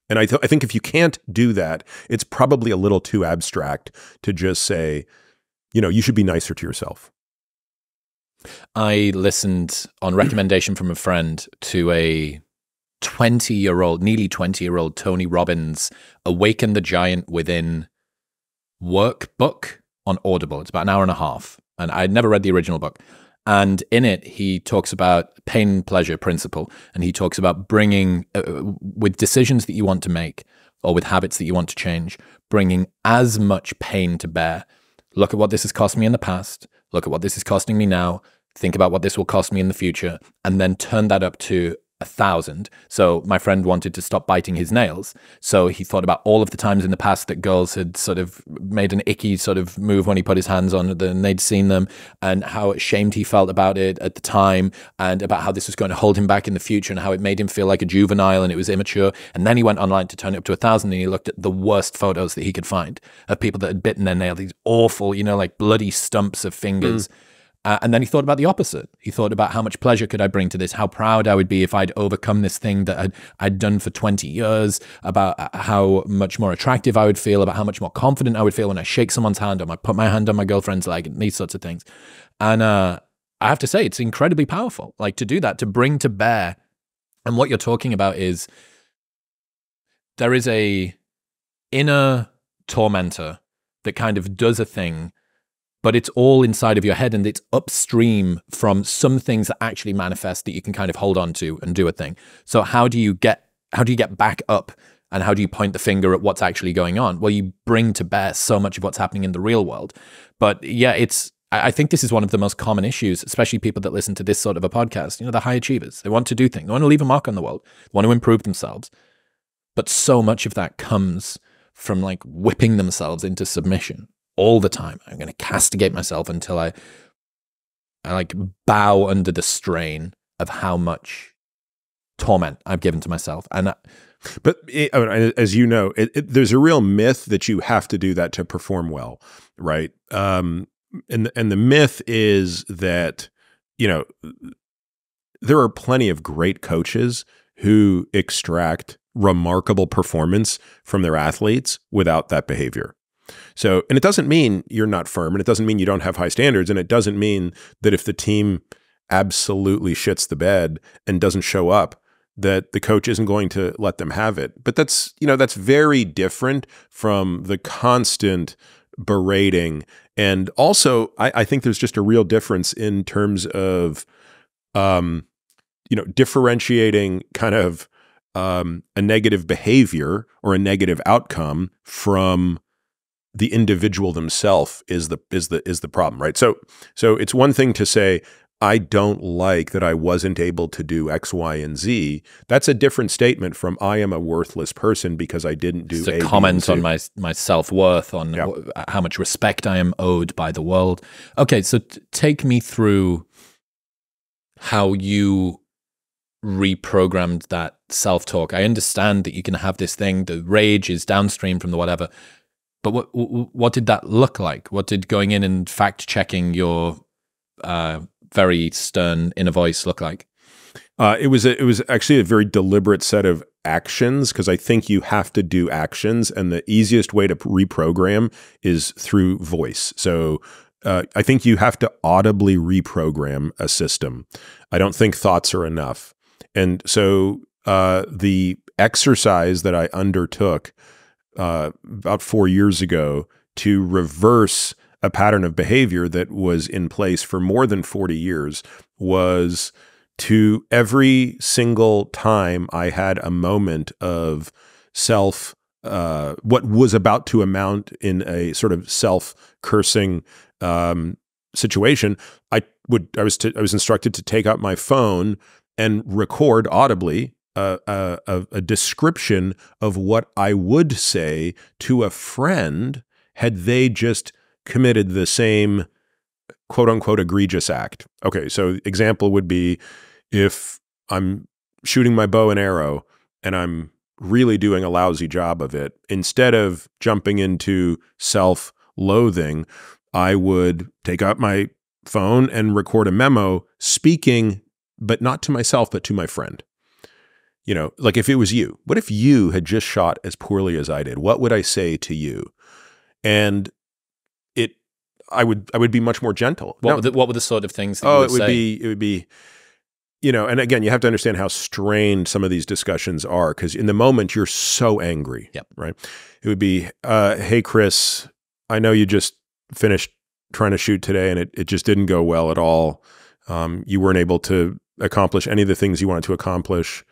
And I, th- I think if you can't do that, it's probably a little too abstract to just say, you know, you should be nicer to yourself. I listened on recommendation from a friend to a 20 year old, nearly 20 year old Tony Robbins Awaken the Giant Within workbook on Audible. It's about an hour and a half. And I'd never read the original book. And in it, he talks about pain pleasure principle. And he talks about bringing, uh, with decisions that you want to make or with habits that you want to change, bringing as much pain to bear. Look at what this has cost me in the past. Look at what this is costing me now think about what this will cost me in the future, and then turn that up to a thousand. So my friend wanted to stop biting his nails. So he thought about all of the times in the past that girls had sort of made an icky sort of move when he put his hands on them and they'd seen them and how ashamed he felt about it at the time and about how this was going to hold him back in the future and how it made him feel like a juvenile and it was immature. And then he went online to turn it up to a thousand and he looked at the worst photos that he could find of people that had bitten their nail, these awful, you know, like bloody stumps of fingers. Mm uh, and then he thought about the opposite. He thought about how much pleasure could I bring to this, how proud I would be if I'd overcome this thing that I'd, I'd done for 20 years, about uh, how much more attractive I would feel, about how much more confident I would feel when I shake someone's hand or I put my hand on my girlfriend's leg, and these sorts of things. And uh, I have to say, it's incredibly powerful. Like to do that, to bring to bear. And what you're talking about is there is a inner tormentor that kind of does a thing but it's all inside of your head and it's upstream from some things that actually manifest that you can kind of hold on to and do a thing. So how do you get how do you get back up and how do you point the finger at what's actually going on? Well, you bring to bear so much of what's happening in the real world. But yeah, it's I think this is one of the most common issues, especially people that listen to this sort of a podcast. You know, the high achievers. They want to do things. They want to leave a mark on the world. They want to improve themselves. But so much of that comes from like whipping themselves into submission all the time. I'm going to castigate myself until I, I like bow under the strain of how much torment I've given to myself. And I, but it, as you know, it, it, there's a real myth that you have to do that to perform well, right? Um, and and the myth is that you know there are plenty of great coaches who extract remarkable performance from their athletes without that behavior. So, and it doesn't mean you're not firm, and it doesn't mean you don't have high standards, and it doesn't mean that if the team absolutely shits the bed and doesn't show up, that the coach isn't going to let them have it. But that's, you know, that's very different from the constant berating. And also, I, I think there's just a real difference in terms of, um, you know, differentiating kind of um, a negative behavior or a negative outcome from the individual themselves is the is the is the problem, right? So so it's one thing to say I don't like that I wasn't able to do X, Y, and Z. That's a different statement from I am a worthless person because I didn't do. It's a, a comment on my my self worth, on how much respect I am owed by the world. Okay, so take me through how you reprogrammed that self talk. I understand that you can have this thing. The rage is downstream from the whatever, but what what did that look like? What did going in and fact checking your uh, very stern inner voice look like? Uh, it was a, it was actually a very deliberate set of actions because I think you have to do actions, and the easiest way to reprogram is through voice. So uh, I think you have to audibly reprogram a system. I don't think thoughts are enough, and so uh, the exercise that I undertook uh, about four years ago to reverse a pattern of behavior that was in place for more than 40 years was to every single time I had a moment of self, uh, what was about to amount in a sort of self cursing um, situation, I would I was I was instructed to take out my phone and record audibly a, a, a, description of what I would say to a friend had they just committed the same quote unquote egregious act. Okay, so example would be if I'm shooting my bow and arrow and I'm really doing a lousy job of it, instead of jumping into self loathing, I would take out my phone and record a memo speaking, but not to myself, but to my friend. You know, like if it was you, what if you had just shot as poorly as I did? What would I say to you? And it, I would I would be much more gentle. What, now, were, the, what were the sort of things? oh, would it would say? be it would be, you know, and again, you have to understand how strained some of these discussions are because in the moment you're so angry. Yep. Right. It would be, uh, hey Chris, I know you just finished trying to shoot today and it it just didn't go well at all. Um, you weren't able to accomplish any of the things you wanted to accomplish.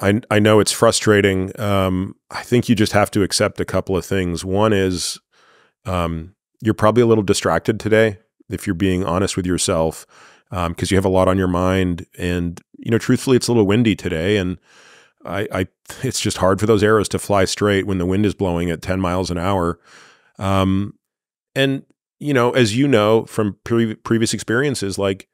I I know it's frustrating. Um, I think you just have to accept a couple of things. One is um, you're probably a little distracted today if you're being honest with yourself because um, you have a lot on your mind and you know truthfully it's a little windy today and I, I it's just hard for those arrows to fly straight when the wind is blowing at 10 miles an hour um, and you know as you know from pre- previous experiences like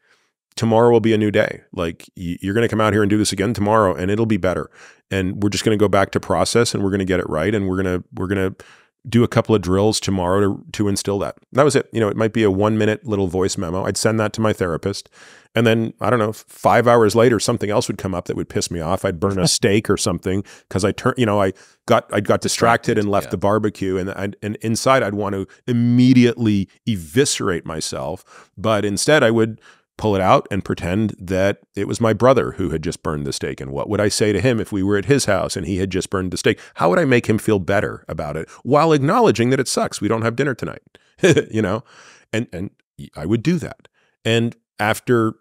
tomorrow will be a new day like you're going to come out here and do this again tomorrow and it'll be better and we're just going to go back to process and we're going to get it right and we're going to we're going to do a couple of drills tomorrow to, to instill that. That was it. You know, it might be a one minute little voice memo. I'd send that to my therapist. And then, I don't know, five hours later, something else would come up that would piss me off. I'd burn a steak or something because I turned, you know, I got, I got distracted and left yeah. the barbecue. And, I, and inside, I'd want to immediately eviscerate myself. But instead, I would pull it out and pretend that it was my brother who had just burned the steak. And what would I say to him if we were at his house and he had just burned the steak? How would I make him feel better about it while acknowledging that it sucks? We don't have dinner tonight, you know? And, and I would do that. And after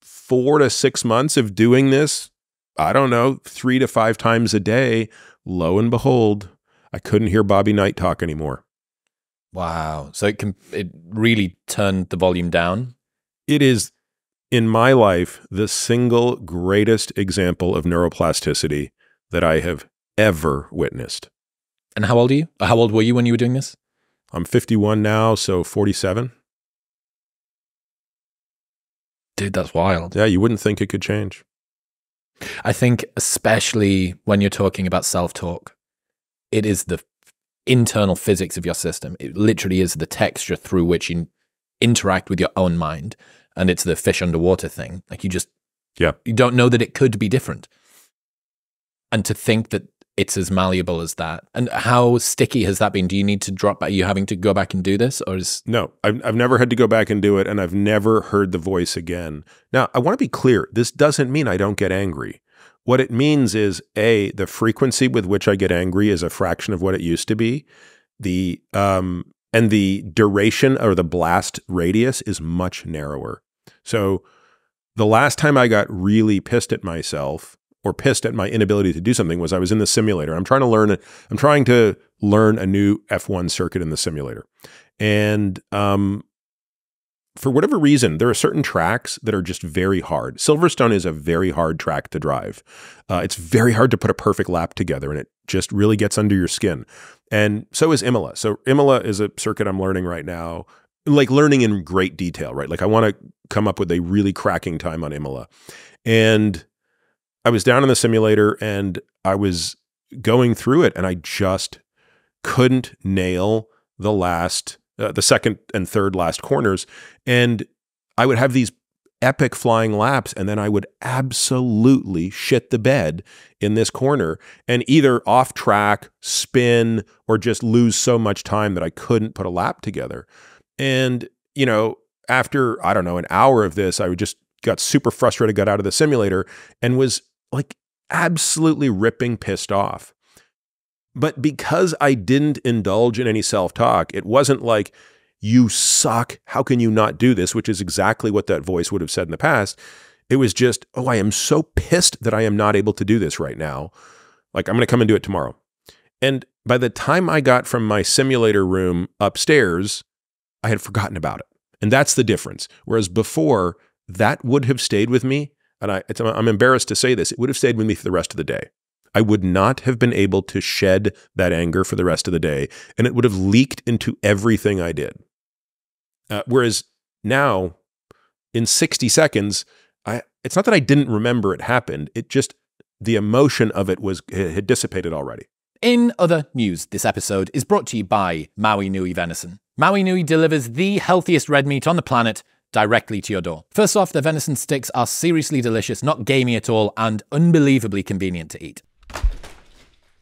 four to six months of doing this, I don't know, three to five times a day, lo and behold, I couldn't hear Bobby Knight talk anymore. Wow. So it can it really turned the volume down? It is in my life the single greatest example of neuroplasticity that I have ever witnessed. And how old are you? How old were you when you were doing this? I'm 51 now, so 47. Dude, that's wild. Yeah, you wouldn't think it could change. I think, especially when you're talking about self talk, it is the internal physics of your system. It literally is the texture through which you interact with your own mind. And it's the fish underwater thing. Like you just, Yeah. you don't know that it could be different. And to think that it's as malleable as that. And how sticky has that been? Do you need to drop back? Are you having to go back and do this? Or is, No, I've, I've never had to go back and do it, and I've never heard the voice again. Now, I want to be clear this doesn't mean I don't get angry. What it means is A, the frequency with which I get angry is a fraction of what it used to be. The um, and the duration or the blast radius is much narrower. So the last time I got really pissed at myself or pissed at my inability to do something was I was in the simulator. I'm trying to learn it, I'm trying to learn a new F1 circuit in the simulator. And um, for whatever reason, there are certain tracks that are just very hard. Silverstone is a very hard track to drive. Uh, it's very hard to put a perfect lap together, and it just really gets under your skin. And so is Imola. So Imola is a circuit I'm learning right now, like learning in great detail, right? Like I want to come up with a really cracking time on Imola. And I was down in the simulator and I was going through it, and I just couldn't nail the last uh, the second and third last corners. And I would have these epic flying laps, and then I would absolutely shit the bed in this corner and either off track, spin, or just lose so much time that I couldn't put a lap together. And, you know, after, I don't know, an hour of this, I just got super frustrated, got out of the simulator, and was like absolutely ripping pissed off. But because I didn't indulge in any self talk, it wasn't like, you suck. How can you not do this? Which is exactly what that voice would have said in the past. It was just, oh, I am so pissed that I am not able to do this right now. Like, I'm going to come and do it tomorrow. And by the time I got from my simulator room upstairs, I had forgotten about it. And that's the difference. Whereas before, that would have stayed with me. And I, I'm embarrassed to say this, it would have stayed with me for the rest of the day. I would not have been able to shed that anger for the rest of the day, and it would have leaked into everything I did. Uh, whereas now, in 60 seconds, I, it's not that I didn't remember it happened. It just, the emotion of it was had dissipated already. In other news, this episode is brought to you by Maui Nui Venison. Maui Nui delivers the healthiest red meat on the planet directly to your door. First off, the venison sticks are seriously delicious, not gamey at all, and unbelievably convenient to eat.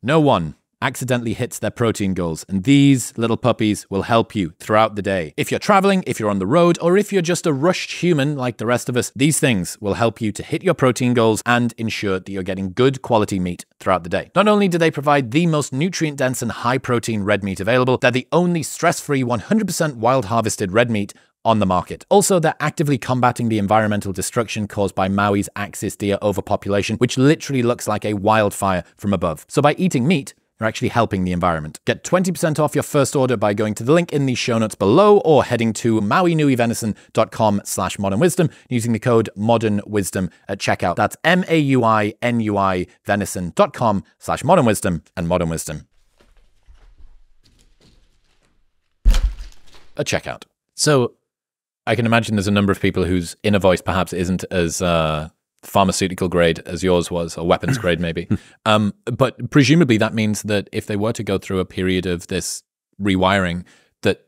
No one accidentally hits their protein goals, and these little puppies will help you throughout the day. If you're traveling, if you're on the road, or if you're just a rushed human like the rest of us, these things will help you to hit your protein goals and ensure that you're getting good quality meat throughout the day. Not only do they provide the most nutrient dense and high protein red meat available, they're the only stress free 100% wild harvested red meat on the market. Also, they're actively combating the environmental destruction caused by Maui's axis deer overpopulation, which literally looks like a wildfire from above. So by eating meat, you're actually helping the environment. Get 20% off your first order by going to the link in the show notes below or heading to mauinuivenison.com slash modern wisdom using the code modern wisdom at checkout. That's M-A-U-I-N-U-I venison.com slash modern wisdom and modern wisdom. A checkout. So I can imagine there's a number of people whose inner voice perhaps isn't as uh, pharmaceutical grade as yours was, or weapons grade maybe. Um, but presumably that means that if they were to go through a period of this rewiring, that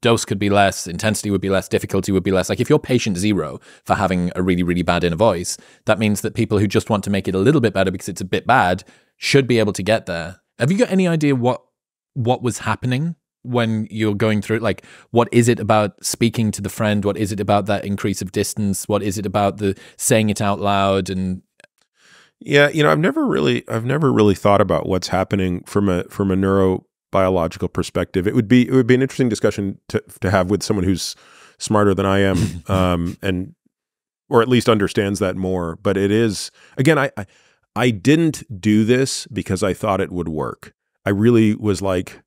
dose could be less, intensity would be less, difficulty would be less. Like if you're patient zero for having a really, really bad inner voice, that means that people who just want to make it a little bit better because it's a bit bad should be able to get there. Have you got any idea what what was happening when you're going through it like what is it about speaking to the friend? What is it about that increase of distance? What is it about the saying it out loud and yeah you know i've never really i've never really thought about what's happening from a from a neurobiological perspective. It would be it would be an interesting discussion to to have with someone who's smarter than i am um and or at least understands that more. But it is again I, I i didn't do this because i thought it would work. I really was like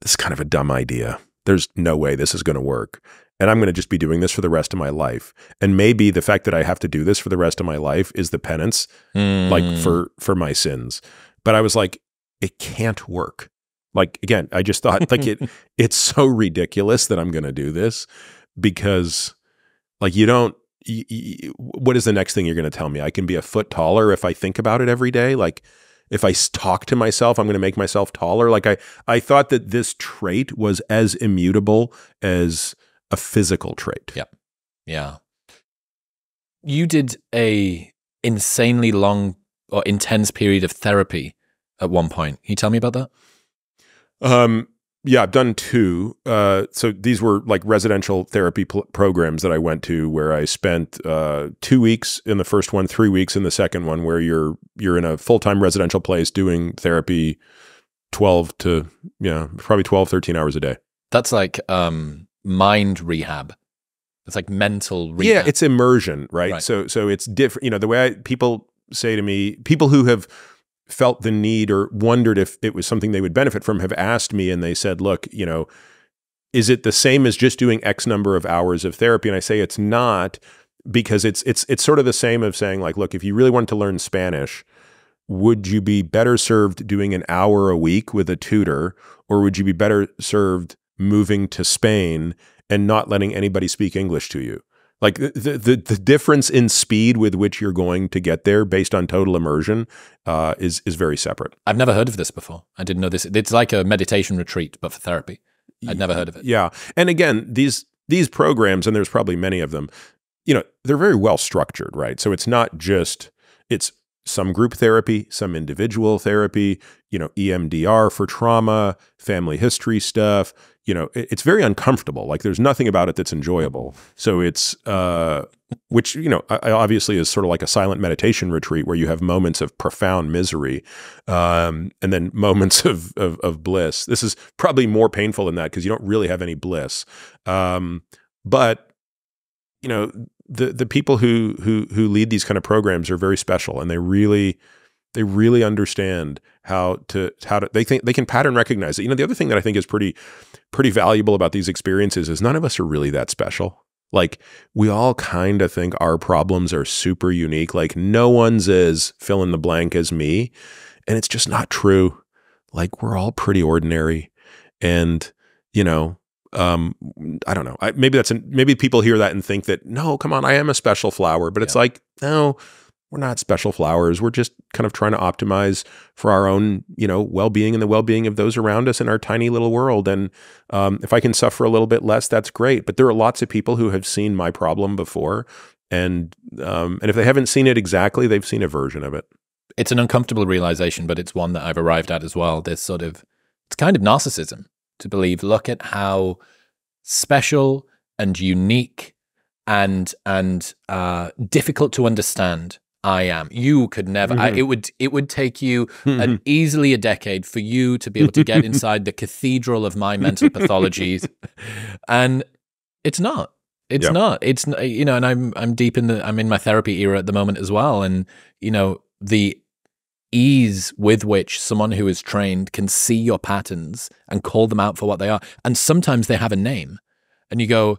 this is kind of a dumb idea. There's no way this is going to work. And I'm going to just be doing this for the rest of my life. And maybe the fact that I have to do this for the rest of my life is the penance, Mm. like for for my sins. But I was like, it can't work. Like again, I just thought like it it's so ridiculous that I'm going to do this because like you don't what is the next thing you're going to tell me? I can be a foot taller if I think about it every day like if I talk to myself, I'm going to make myself taller. Like I, I thought that this trait was as immutable as a physical trait. Yeah. Yeah. You did a insanely long or intense period of therapy at one point. Can you tell me about that? Um, yeah, I've done two. Uh, so these were like residential therapy programs that I went to, where I spent uh, two weeks in the first one, three weeks in the second one, where you're you're in a full time residential place doing therapy, twelve to yeah, probably 12, 13 hours a day. That's like um, mind rehab. It's like mental rehab. Yeah, it's immersion, right? Right. So so it's different. You know, the way I, people say to me, people who have felt the need or wondered if it was something they would benefit from have asked me and they said, look, you know, is it the same as just doing X number of hours of therapy? And I say it's not because it's it's it's sort of the same of saying like, look, if you really wanted to learn Spanish, would you be better served doing an hour a week with a tutor, or would you be better served moving to Spain and not letting anybody speak English to you? Like the, the the difference in speed with which you're going to get there based on total immersion uh, is is very separate. I've never heard of this before. I didn't know this. It's like a meditation retreat, but for therapy. I'd never heard of it. Yeah, and again, these these programs, and there's probably many of them. You know, they're very well structured, right? So it's not just it's some group therapy, some individual therapy. You know, EMDR for trauma, family history stuff. You know, it, it's very uncomfortable. Like there's nothing about it that's enjoyable. So it's uh, which you know obviously is sort of like a silent meditation retreat where you have moments of profound misery um, and then moments of, of, of bliss. This is probably more painful than that because you don't really have any bliss. Um, but you know the the people who who who lead these kind of programs are very special and they really they really understand how to how to they think they can pattern recognize it. You know the other thing that I think is pretty pretty valuable about these experiences is none of us are really that special. Like we all kind of think our problems are super unique. Like no one's as fill in the blank as me. And it's just not true. Like we're all pretty ordinary. And, you know, um, I don't know. I, maybe that's an, maybe people hear that and think that no, come on, I am a special flower. But it's like no, we're not special flowers. We're just kind of trying to optimize for our own, you know, well-being and the well-being of those around us in our tiny little world. And um, if I can suffer a little bit less, that's great. But there are lots of people who have seen my problem before, and um, and if they haven't seen it exactly, they've seen a version of it. It's an uncomfortable realization, but it's one that I've arrived at as well. This sort of, it's kind of narcissism to believe, look at how special and unique and and uh, difficult to understand I am. You could never. I, Mhm. it would. It would take you an easily a decade for you to be able to get inside the cathedral of my mental pathologies, and it's not. It's Yeah. not. It's you know, and I'm I'm deep in the I'm in my therapy era at the moment as well, and you know the ease with which someone who is trained can see your patterns and call them out for what they are, and sometimes they have a name, and you go,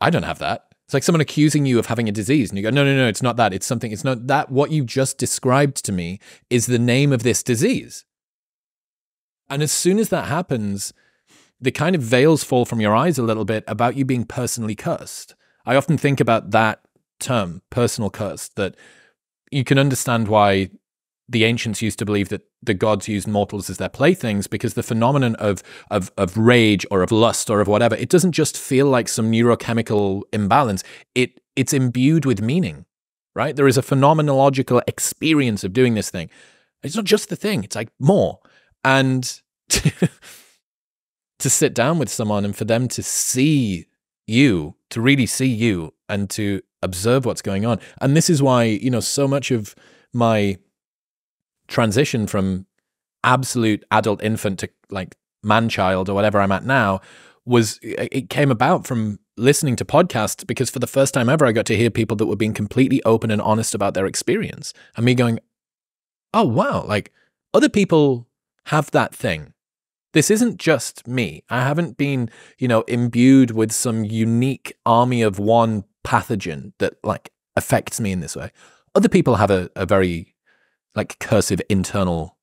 I don't have that. It's like someone accusing you of having a disease, and you go, no, no, no, it's not that. It's something. It's not that. What you just described to me is the name of this disease. And as soon as that happens, the kind of veils fall from your eyes a little bit about you being personally cursed. I often think about that term, personal curse, that you can understand why the ancients used to believe that the gods used mortals as their playthings because the phenomenon of, of, of rage or of lust or of whatever, it doesn't just feel like some neurochemical imbalance. It, it's imbued with meaning, right? There is a phenomenological experience of doing this thing. It's not just the thing, it's like more. And to, to sit down with someone and for them to see you, to really see you and to observe what's going on. And this is why, you know, so much of my transition from absolute adult infant to like man child or whatever I'm at now was it came about from listening to podcasts because for the first time ever I got to hear people that were being completely open and honest about their experience and me going oh wow like other people have that thing. This isn't just me. I haven't been you know imbued with some unique army of one pathogen that like affects me in this way. Other people have a, a very like cursive internal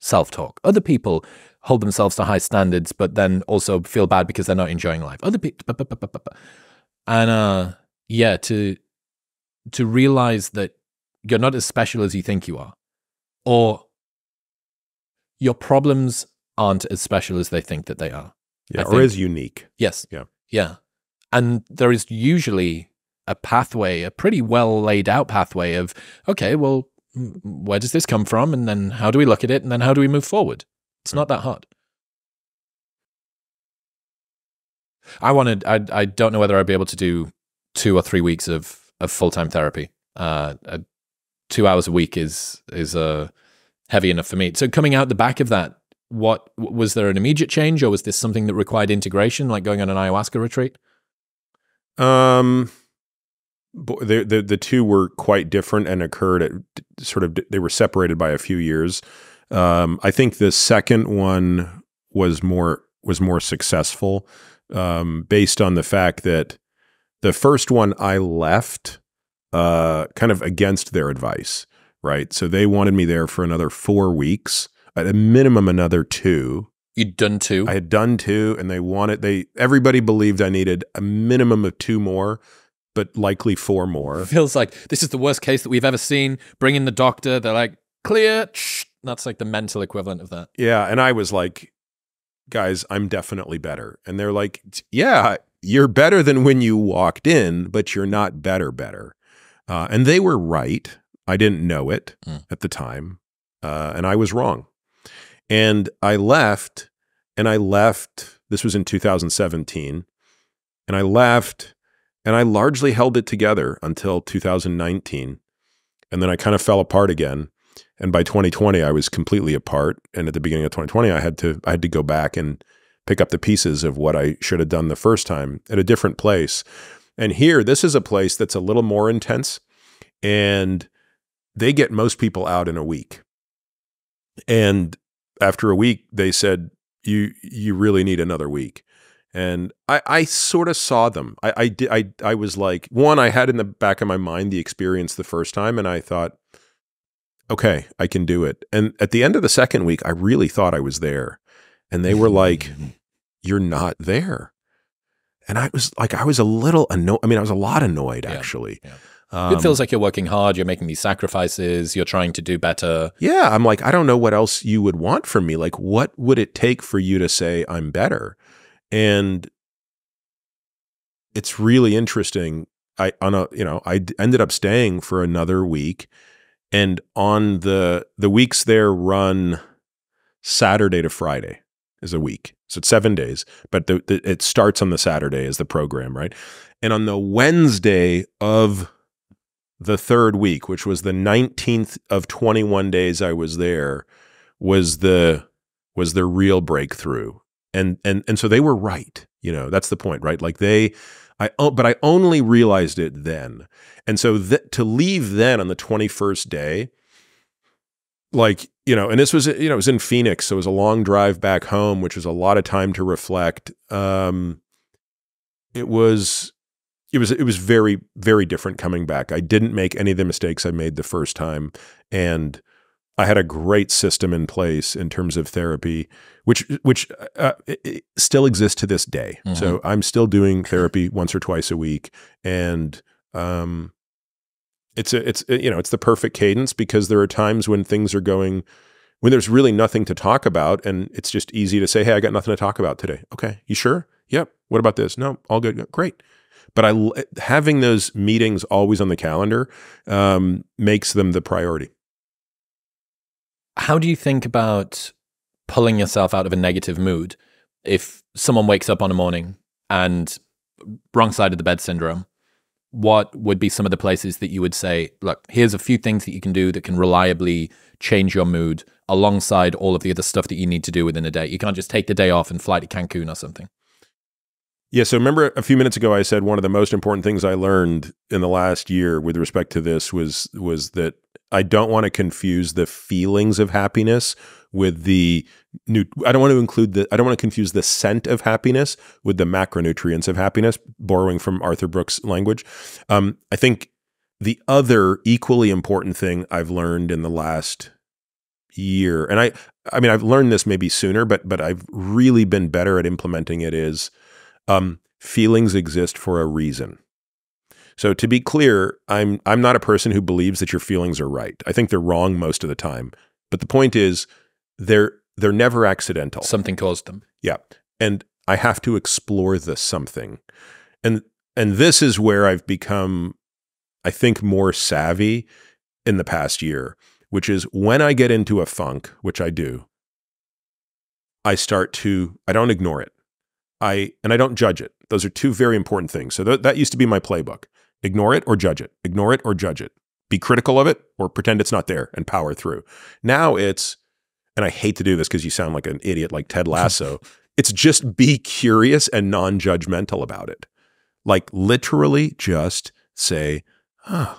self talk. Other people hold themselves to high standards, but then also feel bad because they're not enjoying life. Other people, and uh, yeah, to to realize that you're not as special as you think you are, or your problems aren't as special as they think that they are. Yeah, or as unique. Yes. Yeah. Yeah. And there is usually a pathway, a pretty well laid out pathway of, okay, well, where does this come from? And then how do we look at it? And then how do we move forward? It's not that hard. I wanted, I, I don't know whether I'd be able to do two or three weeks of, of full time therapy. Uh, uh, two hours a week is, is uh, heavy enough for me. So coming out the back of that, what was there an immediate change or was this something that required integration, like going on an ayahuasca retreat? Um, the, the the two were quite different and occurred at sort of they were separated by a few years. Um, I think the second one was more was more successful um, based on the fact that the first one I left uh, kind of against their advice, right? So they wanted me there for another four weeks, at a minimum another two. You'd done two. I had done two, and they wanted they everybody believed I needed a minimum of two more but likely four more. Feels like this is the worst case that we've ever seen. Bring in the doctor. They're like, clear. That's like the mental equivalent of that. Yeah. And I was like, guys, I'm definitely better. And they're like, yeah, you're better than when you walked in, but you're not better, better. Uh, and they were right. I didn't know it mm. at the time. Uh, and I was wrong. And I left, and I left. This was in 2017. And I left and I largely held it together until 2019. And then I kind of fell apart again. And by 2020, I was completely apart. And at the beginning of 2020, I had to I had to go back and pick up the pieces of what I should have done the first time at a different place. And here, this is a place that's a little more intense. And they get most people out in a week. And after a week, they said, you you really need another week and I, I sort of saw them. I, I did. I, I was like, one, I had in the back of my mind the experience the first time, and I thought, okay, I can do it. And at the end of the second week, I really thought I was there, and they were like, "You're not there." And I was like, I was a little annoyed. I mean, I was a lot annoyed actually. Yeah. Um, it feels like you're working hard. You're making these sacrifices. You're trying to do better. Yeah, I'm like, I don't know what else you would want from me. Like, what would it take for you to say I'm better? And it's really interesting. I on a you know I ended up staying for another week, and on the the weeks there run Saturday to Friday is a week, so it's seven days. But the, the, it starts on the Saturday as the program, right? And on the Wednesday of the third week, which was the nineteenth of twenty one days I was there, was the was the real breakthrough and and and so they were right you know that's the point right? Like they i but i only realized it then. And so th- to leave then on the 21st day like you know and this was you know it was in phoenix so it was a long drive back home which was a lot of time to reflect. Um it was it was it was very very different coming back. I didn't make any of the mistakes i made the first time and I had a great system in place in terms of therapy, which which uh, still exists to this day. Mm-hmm. So I'm still doing therapy once or twice a week, and um, it's a, it's you know it's the perfect cadence because there are times when things are going when there's really nothing to talk about, and it's just easy to say, "Hey, I got nothing to talk about today." Okay, you sure? Yep. What about this? No, all good. Great. But I having those meetings always on the calendar um, makes them the priority. How do you think about pulling yourself out of a negative mood if someone wakes up on a morning and wrong side of the bed syndrome? What would be some of the places that you would say, look, here's a few things that you can do that can reliably change your mood alongside all of the other stuff that you need to do within a day? You can't just take the day off and fly to Cancun or something. Yeah. So remember a few minutes ago, I said one of the most important things I learned in the last year with respect to this was was that I don't want to confuse the feelings of happiness with the new. I don't want to include the. I don't want to confuse the scent of happiness with the macronutrients of happiness. Borrowing from Arthur Brooks' language, um, I think the other equally important thing I've learned in the last year, and I, I mean, I've learned this maybe sooner, but but I've really been better at implementing it. Is um, feelings exist for a reason. So to be clear, I'm I'm not a person who believes that your feelings are right. I think they're wrong most of the time. But the point is, they're they're never accidental. Something caused them. Yeah, and I have to explore the something, and and this is where I've become, I think, more savvy in the past year which is when I get into a funk, which I do, I start to, I don't ignore it. I, and I don't judge it. Those are two very important things. So th- that used to be my playbook. Ignore it or judge it. Ignore it or judge it. Be critical of it or pretend it's not there and power through. Now it's, and I hate to do this because you sound like an idiot like Ted Lasso. it's just be curious and non judgmental about it. Like literally just say, huh,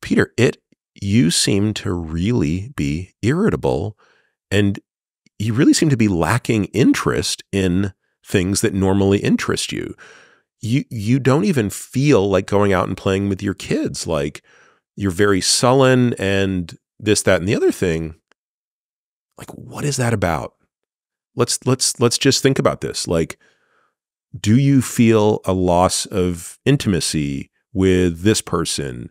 Peter, it you seem to really be irritable and you really seem to be lacking interest in things that normally interest you. You you don't even feel like going out and playing with your kids. Like you're very sullen and this, that, and the other thing. Like, what is that about? Let's let's let's just think about this. Like, do you feel a loss of intimacy with this person?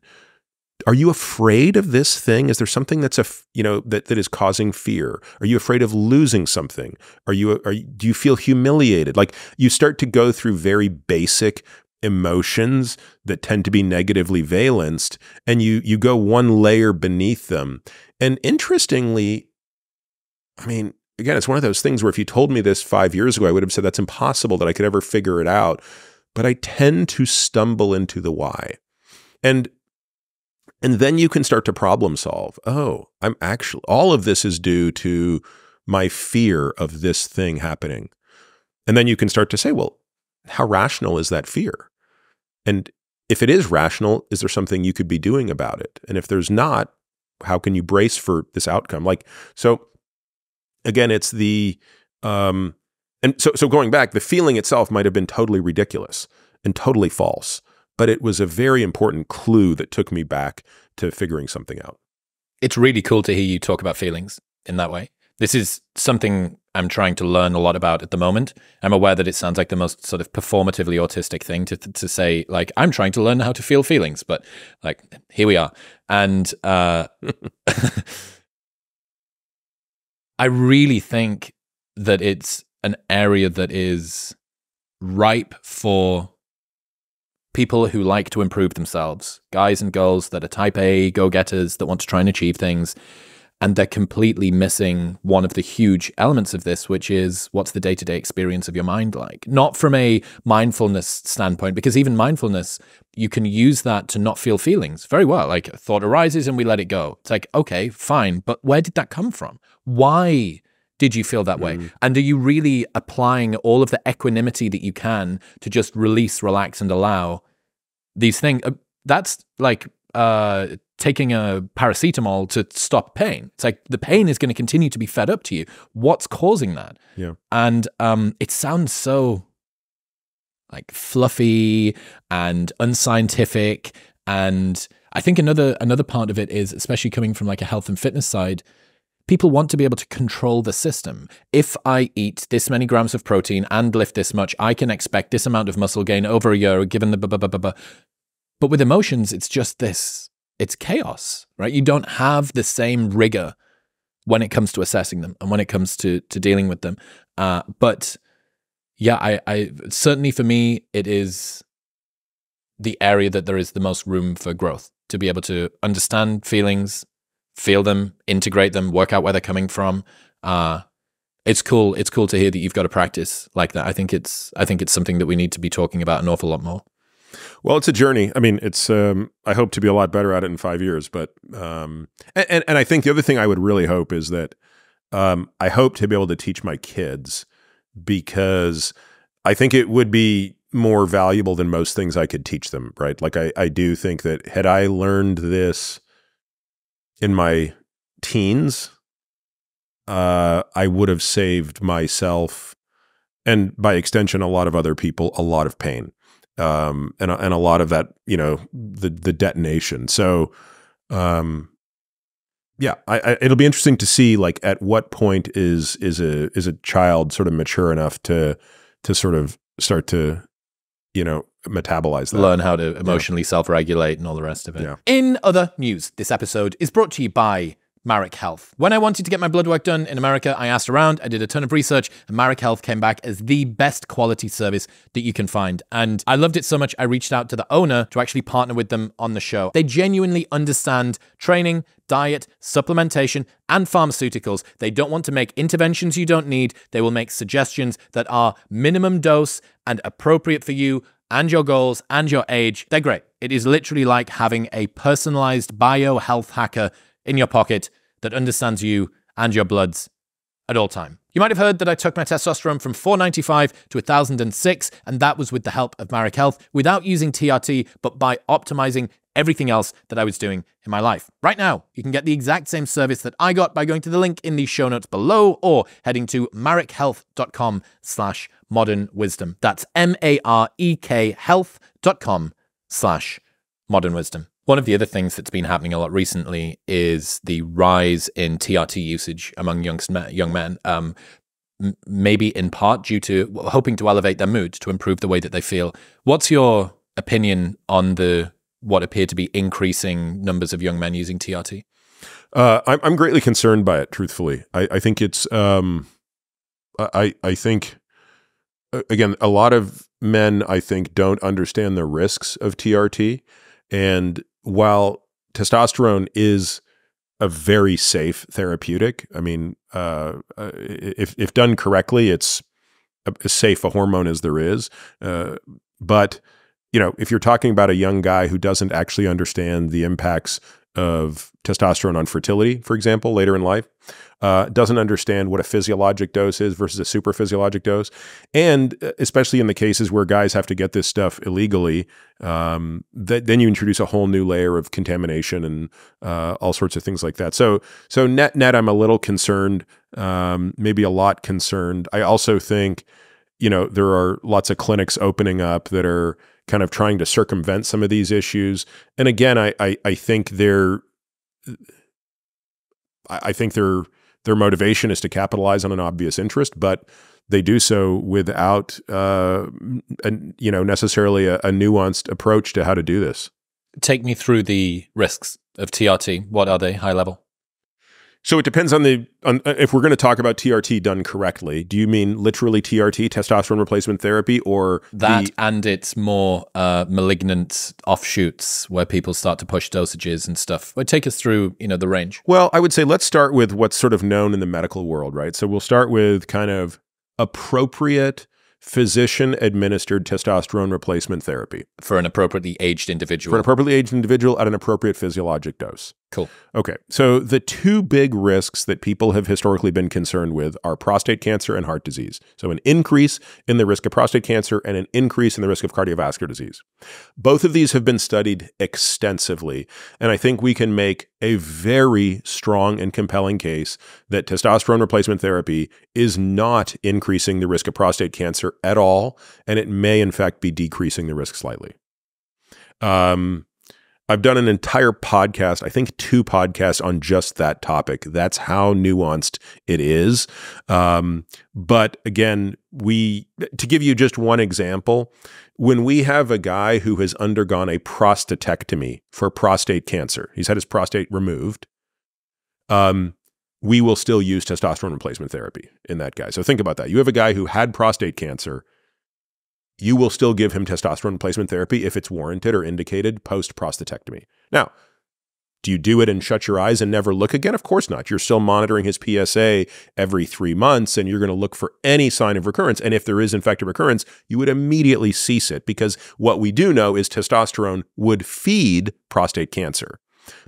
Are you afraid of this thing? Is there something that's a you know that that is causing fear? Are you afraid of losing something? Are you are do you feel humiliated? Like you start to go through very basic emotions that tend to be negatively valenced and you you go one layer beneath them. And interestingly, I mean, again, it's one of those things where if you told me this 5 years ago, I would have said that's impossible that I could ever figure it out. But I tend to stumble into the why. And and then you can start to problem solve. Oh, I'm actually, all of this is due to my fear of this thing happening. And then you can start to say, well, how rational is that fear? And if it is rational, is there something you could be doing about it? And if there's not, how can you brace for this outcome? Like, so again, it's the, um, and so, so going back, the feeling itself might have been totally ridiculous and totally false but it was a very important clue that took me back to figuring something out. It's really cool to hear you talk about feelings in that way. This is something I'm trying to learn a lot about at the moment. I'm aware that it sounds like the most sort of performatively autistic thing to to say like I'm trying to learn how to feel feelings, but like here we are. And uh I really think that it's an area that is ripe for people who like to improve themselves, guys and girls that are type A go getters that want to try and achieve things. And they're completely missing one of the huge elements of this, which is what's the day to day experience of your mind like? Not from a mindfulness standpoint, because even mindfulness, you can use that to not feel feelings very well. Like a thought arises and we let it go. It's like, okay, fine. But where did that come from? Why did you feel that way? Mm. And are you really applying all of the equanimity that you can to just release, relax, and allow these things. Uh, that's like uh, taking a paracetamol to stop pain. It's like the pain is going to continue to be fed up to you. What's causing that? Yeah. And um, it sounds so like fluffy and unscientific. And I think another another part of it is, especially coming from like a health and fitness side, people want to be able to control the system. If I eat this many grams of protein and lift this much, I can expect this amount of muscle gain over a year, given the blah, blah, blah, blah. But with emotions, it's just this it's chaos, right? You don't have the same rigor when it comes to assessing them and when it comes to to dealing with them. Uh, but yeah, I, I certainly for me it is the area that there is the most room for growth to be able to understand feelings, feel them, integrate them, work out where they're coming from. Uh, it's cool. It's cool to hear that you've got a practice like that. I think it's I think it's something that we need to be talking about an awful lot more. Well, it's a journey. I mean, it's. Um, I hope to be a lot better at it in five years. But um, and and I think the other thing I would really hope is that um, I hope to be able to teach my kids because I think it would be more valuable than most things I could teach them. Right? Like I I do think that had I learned this in my teens, uh, I would have saved myself and by extension a lot of other people a lot of pain um, and and a lot of that, you know, the the detonation. So, um, yeah, I, I, it'll be interesting to see like at what point is is a is a child sort of mature enough to to sort of start to you know metabolize that. Learn how to emotionally yeah. self regulate and all the rest of it. Yeah. In other news, this episode is brought to you by Marek Health. When I wanted to get my blood work done in America, I asked around, I did a ton of research, and Marek Health came back as the best quality service that you can find. And I loved it so much, I reached out to the owner to actually partner with them on the show. They genuinely understand training, diet, supplementation, and pharmaceuticals. They don't want to make interventions you don't need. They will make suggestions that are minimum dose and appropriate for you and your goals and your age. They're great. It is literally like having a personalized bio health hacker in your pocket that understands you and your bloods at all time. You might have heard that I took my testosterone from 495 to 1006, and that was with the help of Marek Health without using TRT, but by optimizing everything else that I was doing in my life. Right now, you can get the exact same service that I got by going to the link in the show notes below or heading to marekhealth.com slash modern wisdom. That's M-A-R-E-K health.com slash modern wisdom. One of the other things that's been happening a lot recently is the rise in TRT usage among young, young men. Um, maybe in part due to hoping to elevate their mood to improve the way that they feel. What's your opinion on the what appear to be increasing numbers of young men using TRT? Uh, I'm, I'm greatly concerned by it. Truthfully, I, I think it's. Um, I I think again, a lot of men I think don't understand the risks of TRT, and while testosterone is a very safe therapeutic, I mean, uh if if done correctly, it's as safe a hormone as there is. Uh, but you know, if you're talking about a young guy who doesn't actually understand the impacts of testosterone on fertility, for example, later in life, uh, doesn't understand what a physiologic dose is versus a super physiologic dose. And uh, especially in the cases where guys have to get this stuff illegally, um, th- then you introduce a whole new layer of contamination and uh, all sorts of things like that. So, so net net, I'm a little concerned, um, maybe a lot concerned. I also think, you know, there are lots of clinics opening up that are kind of trying to circumvent some of these issues. And again, I I, I think they're I think their their motivation is to capitalize on an obvious interest, but they do so without uh, you know necessarily a, a nuanced approach to how to do this. Take me through the risks of TRT. What are they, high level? So it depends on the on uh, if we're going to talk about TRT done correctly. Do you mean literally TRT, testosterone replacement therapy, or that the, and its more uh, malignant offshoots where people start to push dosages and stuff? Well, take us through you know the range. Well, I would say let's start with what's sort of known in the medical world, right? So we'll start with kind of appropriate physician administered testosterone replacement therapy for an appropriately aged individual. For an appropriately aged individual at an appropriate physiologic dose. Cool. Okay. So the two big risks that people have historically been concerned with are prostate cancer and heart disease. So an increase in the risk of prostate cancer and an increase in the risk of cardiovascular disease. Both of these have been studied extensively. And I think we can make a very strong and compelling case that testosterone replacement therapy is not increasing the risk of prostate cancer at all. And it may, in fact, be decreasing the risk slightly. Um, I've done an entire podcast, I think two podcasts on just that topic. That's how nuanced it is. Um, but again, we, to give you just one example, when we have a guy who has undergone a prostatectomy for prostate cancer, he's had his prostate removed, um, we will still use testosterone replacement therapy in that guy. So think about that. You have a guy who had prostate cancer you will still give him testosterone replacement therapy if it's warranted or indicated post prostatectomy. Now, do you do it and shut your eyes and never look again? Of course not. You're still monitoring his PSA every three months and you're going to look for any sign of recurrence. And if there is, in fact, a recurrence, you would immediately cease it because what we do know is testosterone would feed prostate cancer.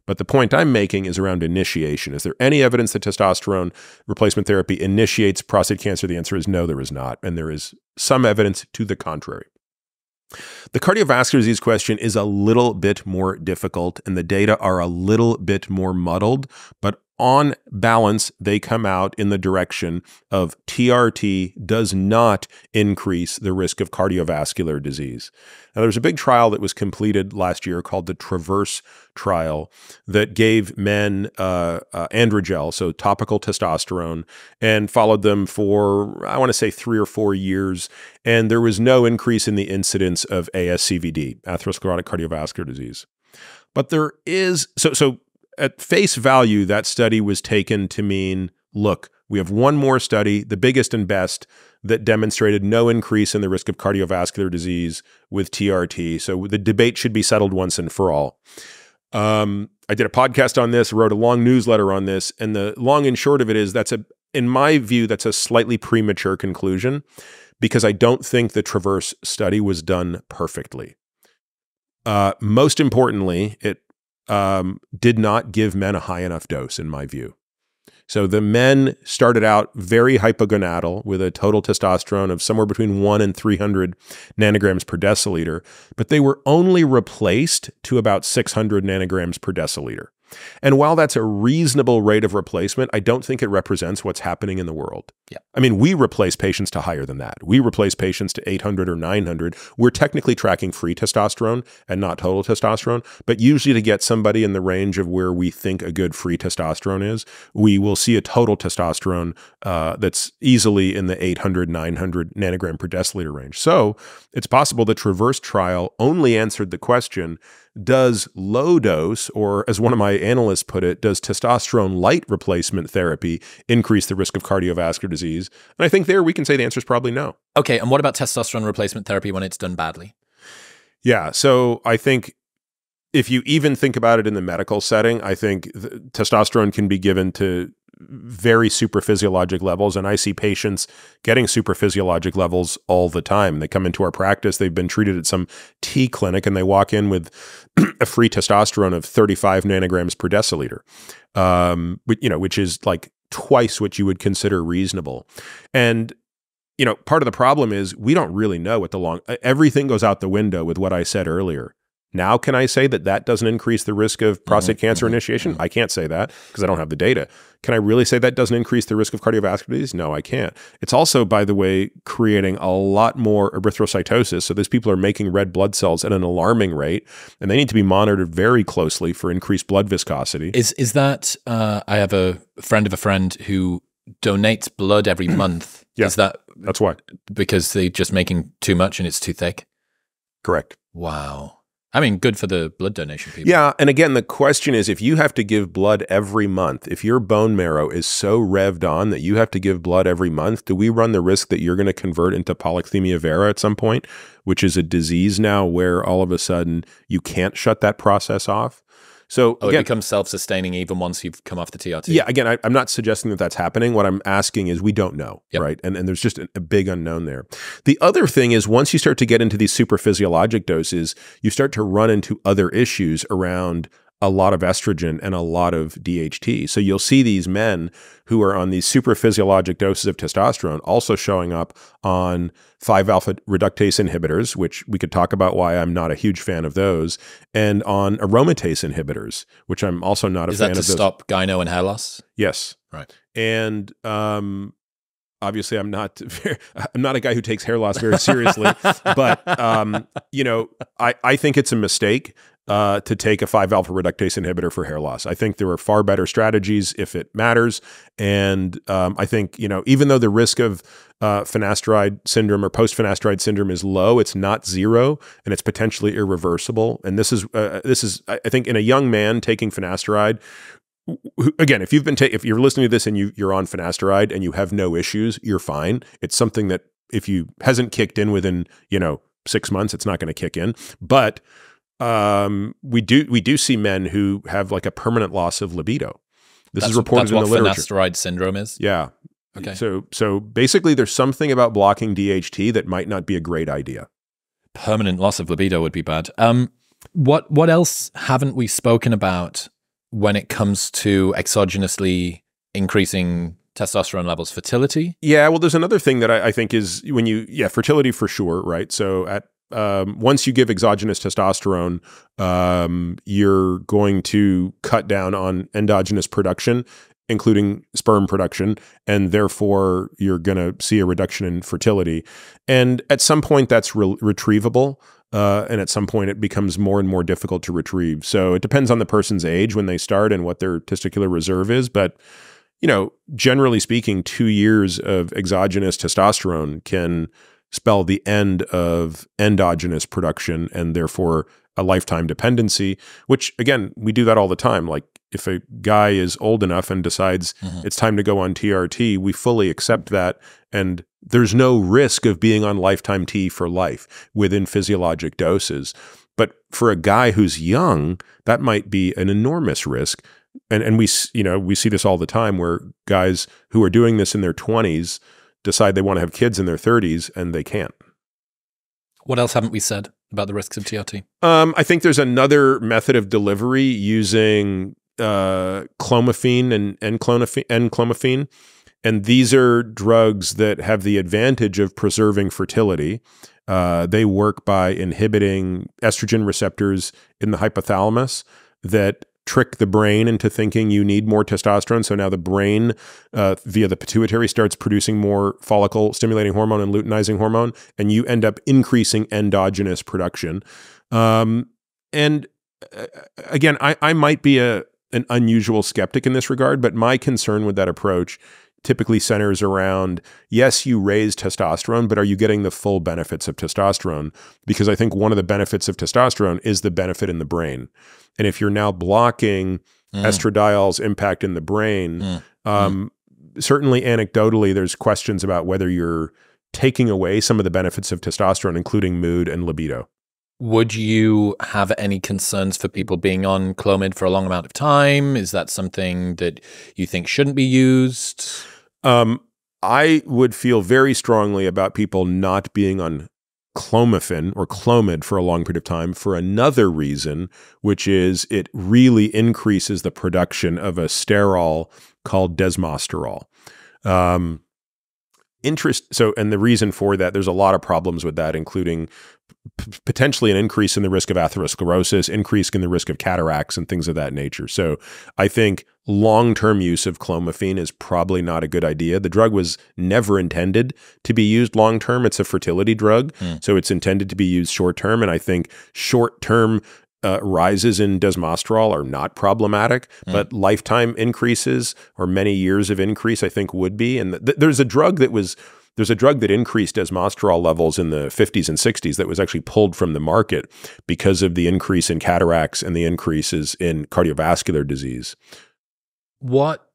But the point I'm making is around initiation. Is there any evidence that testosterone replacement therapy initiates prostate cancer? The answer is no, there is not. And there is some evidence to the contrary. The cardiovascular disease question is a little bit more difficult, and the data are a little bit more muddled, but on balance, they come out in the direction of TRT does not increase the risk of cardiovascular disease. Now, there's a big trial that was completed last year called the Traverse trial that gave men uh, uh, androgel, so topical testosterone, and followed them for, I want to say, three or four years. And there was no increase in the incidence of ASCVD, atherosclerotic cardiovascular disease. But there is, so, so at face value, that study was taken to mean look, we have one more study, the biggest and best, that demonstrated no increase in the risk of cardiovascular disease with TRT. So the debate should be settled once and for all. Um, I did a podcast on this, wrote a long newsletter on this, and the long and short of it is that's a, in my view, that's a slightly premature conclusion because I don't think the Traverse study was done perfectly. Uh, most importantly, it um, did not give men a high enough dose, in my view. So the men started out very hypogonadal with a total testosterone of somewhere between 1 and 300 nanograms per deciliter, but they were only replaced to about 600 nanograms per deciliter. And while that's a reasonable rate of replacement, I don't think it represents what's happening in the world. Yeah. I mean, we replace patients to higher than that. We replace patients to 800 or 900. We're technically tracking free testosterone and not total testosterone, but usually to get somebody in the range of where we think a good free testosterone is, we will see a total testosterone uh, that's easily in the 800, 900 nanogram per deciliter range. So it's possible the Traverse trial only answered the question does low dose, or as one of my analysts put it, does testosterone light replacement therapy increase the risk of cardiovascular disease? And I think there we can say the answer is probably no. Okay. And what about testosterone replacement therapy when it's done badly? Yeah. So I think if you even think about it in the medical setting, I think testosterone can be given to very super physiologic levels. And I see patients getting super physiologic levels all the time. They come into our practice, they've been treated at some T clinic, and they walk in with a free testosterone of 35 nanograms per deciliter, um, you know, which is like twice what you would consider reasonable. And you know, part of the problem is we don't really know what the long everything goes out the window with what I said earlier. Now, can I say that that doesn't increase the risk of prostate mm -hmm. cancer mm -hmm. initiation? I can't say that because I don't have the data. Can I really say that doesn't increase the risk of cardiovascular disease? No, I can't. It's also, by the way, creating a lot more erythrocytosis. So those people are making red blood cells at an alarming rate, and they need to be monitored very closely for increased blood viscosity. Is is that? Uh, I have a friend of a friend who donates blood every month. yeah, is that that's why? Because they're just making too much and it's too thick. Correct. Wow. I mean, good for the blood donation people. Yeah. And again, the question is if you have to give blood every month, if your bone marrow is so revved on that you have to give blood every month, do we run the risk that you're going to convert into polycythemia vera at some point, which is a disease now where all of a sudden you can't shut that process off? So oh, again, it becomes self-sustaining even once you've come off the TRT. Yeah, again, I, am not suggesting that that's happening. What I'm asking is we don't know, yep. right? And and there's just a, a, big unknown there. The other thing is once you start to get into these super physiologic doses, you start to run into other issues around a lot of estrogen and a lot of DHT. So you'll see these men who are on these super physiologic doses of testosterone also showing up on 5 alpha reductase inhibitors, which we could talk about why I'm not a huge fan of those, and on aromatase inhibitors, which I'm also not a Is fan of. Is that to stop gyno and hair loss? Yes. Right. And um, obviously I'm not I'm not a guy who takes hair loss very seriously, but um, you know I, I think it's a mistake uh, to take a 5 alpha reductase inhibitor for hair loss. I think there are far better strategies if it matters. And um, I think, you know, even though the risk of uh, finasteride syndrome or post finasteride syndrome is low, it's not zero and it's potentially irreversible. And this is, uh, this is, I think, in a young man taking finasteride, again, if you've been if you're listening to this and you you're on finasteride and you have no issues, you're fine. It's something that if you hasn't kicked in within you know six months, it's not going to kick in. But um, we do we do see men who have like a permanent loss of libido. This that's, is reported in the literature. Finasteride syndrome is. Yeah. Okay. So so basically, there's something about blocking DHT that might not be a great idea. Permanent loss of libido would be bad. Um, what what else haven't we spoken about when it comes to exogenously increasing testosterone levels? Fertility. Yeah. Well, there's another thing that I, I think is when you yeah fertility for sure, right? So at um, once you give exogenous testosterone, um, you're going to cut down on endogenous production. including sperm production, and therefore you're going to see a reduction in fertility. And at some point, that's re- retrievable. Uh, and at some point, it becomes more and more difficult to retrieve. So it depends on the person's age when they start and what their testicular reserve is. But you know, generally speaking, two years of exogenous testosterone can spell the end of endogenous production and therefore a lifetime dependency, which again, we do that all the time. Like if a guy is old enough and decides mm-hmm. it's time to go on TRT, we fully accept that. And there's no risk of being on lifetime T for life within physiologic doses. But for a guy who's young, that might be an enormous risk. And, and we, you know, we see this all the time where guys who are doing this in their 20s decide they want to have kids in their 30s and they can't. What else haven't we said about the risks of TRT? Um, I think there's another method of delivery using uh, clomiphene and, and, clomiphene, and clomiphene. And these are drugs that have the advantage of preserving fertility. Uh, they work by inhibiting estrogen receptors in the hypothalamus that trick the brain into thinking you need more testosterone. So now the brain, uh, via the pituitary, starts producing more follicle stimulating hormone and luteinizing hormone, and you end up increasing endogenous production. Um, and uh, again, I, I might be a an unusual skeptic in this regard, but my concern with that approach typically centers around yes, you raise testosterone, but are you getting the full benefits of testosterone? Because I think one of the benefits of testosterone is the benefit in the brain. And if you're now blocking mm. estradiol's impact in the brain, mm. Um, mm. certainly anecdotally, there's questions about whether you're taking away some of the benefits of testosterone, including mood and libido. Would you have any concerns for people being on Clomid for a long amount of time? Is that something that you think shouldn't be used? Um, I would feel very strongly about people not being on clomiphene or clomid for a long period of time for another reason, which is it really increases the production of a sterol called desmosterol. Um, interest so and the reason for that there's a lot of problems with that including potentially an increase in the risk of atherosclerosis, increase in the risk of cataracts and things of that nature. So I think long-term use of clomiphene is probably not a good idea. The drug was never intended to be used long-term. It's a fertility drug, mm. so it's intended to be used short-term. And I think short-term uh, rises in desmosterol are not problematic, mm. but lifetime increases or many years of increase, I think, would be. And th- there's a drug that was there's a drug that increased desmosterol levels in the 50s and 60s that was actually pulled from the market because of the increase in cataracts and the increases in cardiovascular disease. What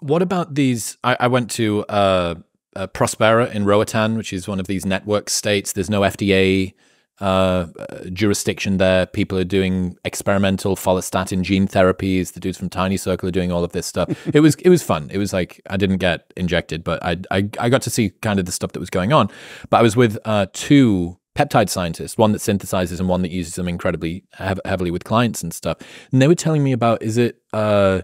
what about these? I, I went to uh, uh, Prospera in Roatan, which is one of these network states. There's no FDA uh, jurisdiction there. People are doing experimental follistatin gene therapies. The dudes from Tiny Circle are doing all of this stuff. it was it was fun. It was like I didn't get injected, but I I, I got to see kind of the stuff that was going on. But I was with uh, two peptide scientists, one that synthesizes and one that uses them incredibly hev- heavily with clients and stuff. And they were telling me about is it uh,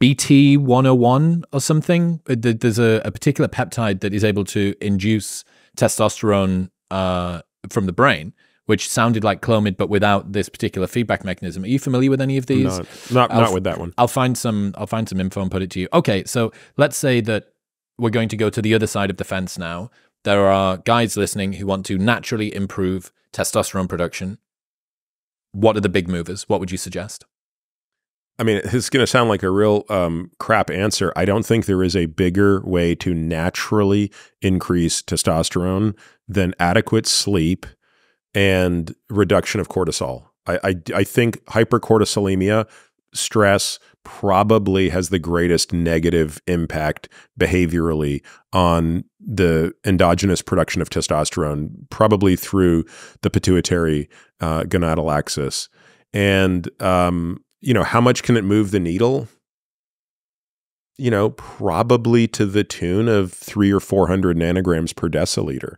BT 101 or something? Uh, there's a, a, particular peptide that is able to induce testosterone uh, from the brain which sounded like Clomid, but without this particular feedback mechanism. Are you familiar with any of these? No, not not with that one. I'll find some. I'll find some info and put it to you. Okay, so let's say that we're going to go to the other side of the fence now. There are guys listening who want to naturally improve testosterone production. What are the big movers? What would you suggest? I mean, it's going to sound like a real um, crap answer. I don't think there is a bigger way to naturally increase testosterone than adequate sleep and reduction of cortisol. I, I, I think hypercortisolemia, stress, probably has the greatest negative impact behaviorally on the endogenous production of testosterone, probably through the pituitary uh, gonadal axis. And, um, you know, how much can it move the needle? You know, probably to the tune of three or 400 nanograms per deciliter.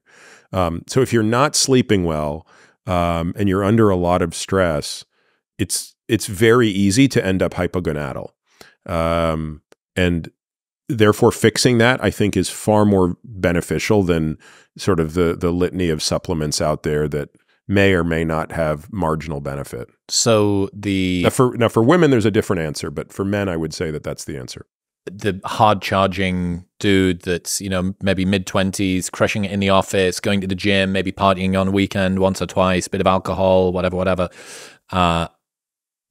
Um, so if you're not sleeping well um, and you're under a lot of stress, it's it's very easy to end up hypogonadal, um, and therefore fixing that I think is far more beneficial than sort of the the litany of supplements out there that may or may not have marginal benefit. So the Now for now for women, there's a different answer, but for men, I would say that that's the answer. the hard charging dude that's you know maybe mid twenties, crushing it in the office, going to the gym, maybe partying on a weekend once or twice, bit of alcohol, whatever, whatever. Uh,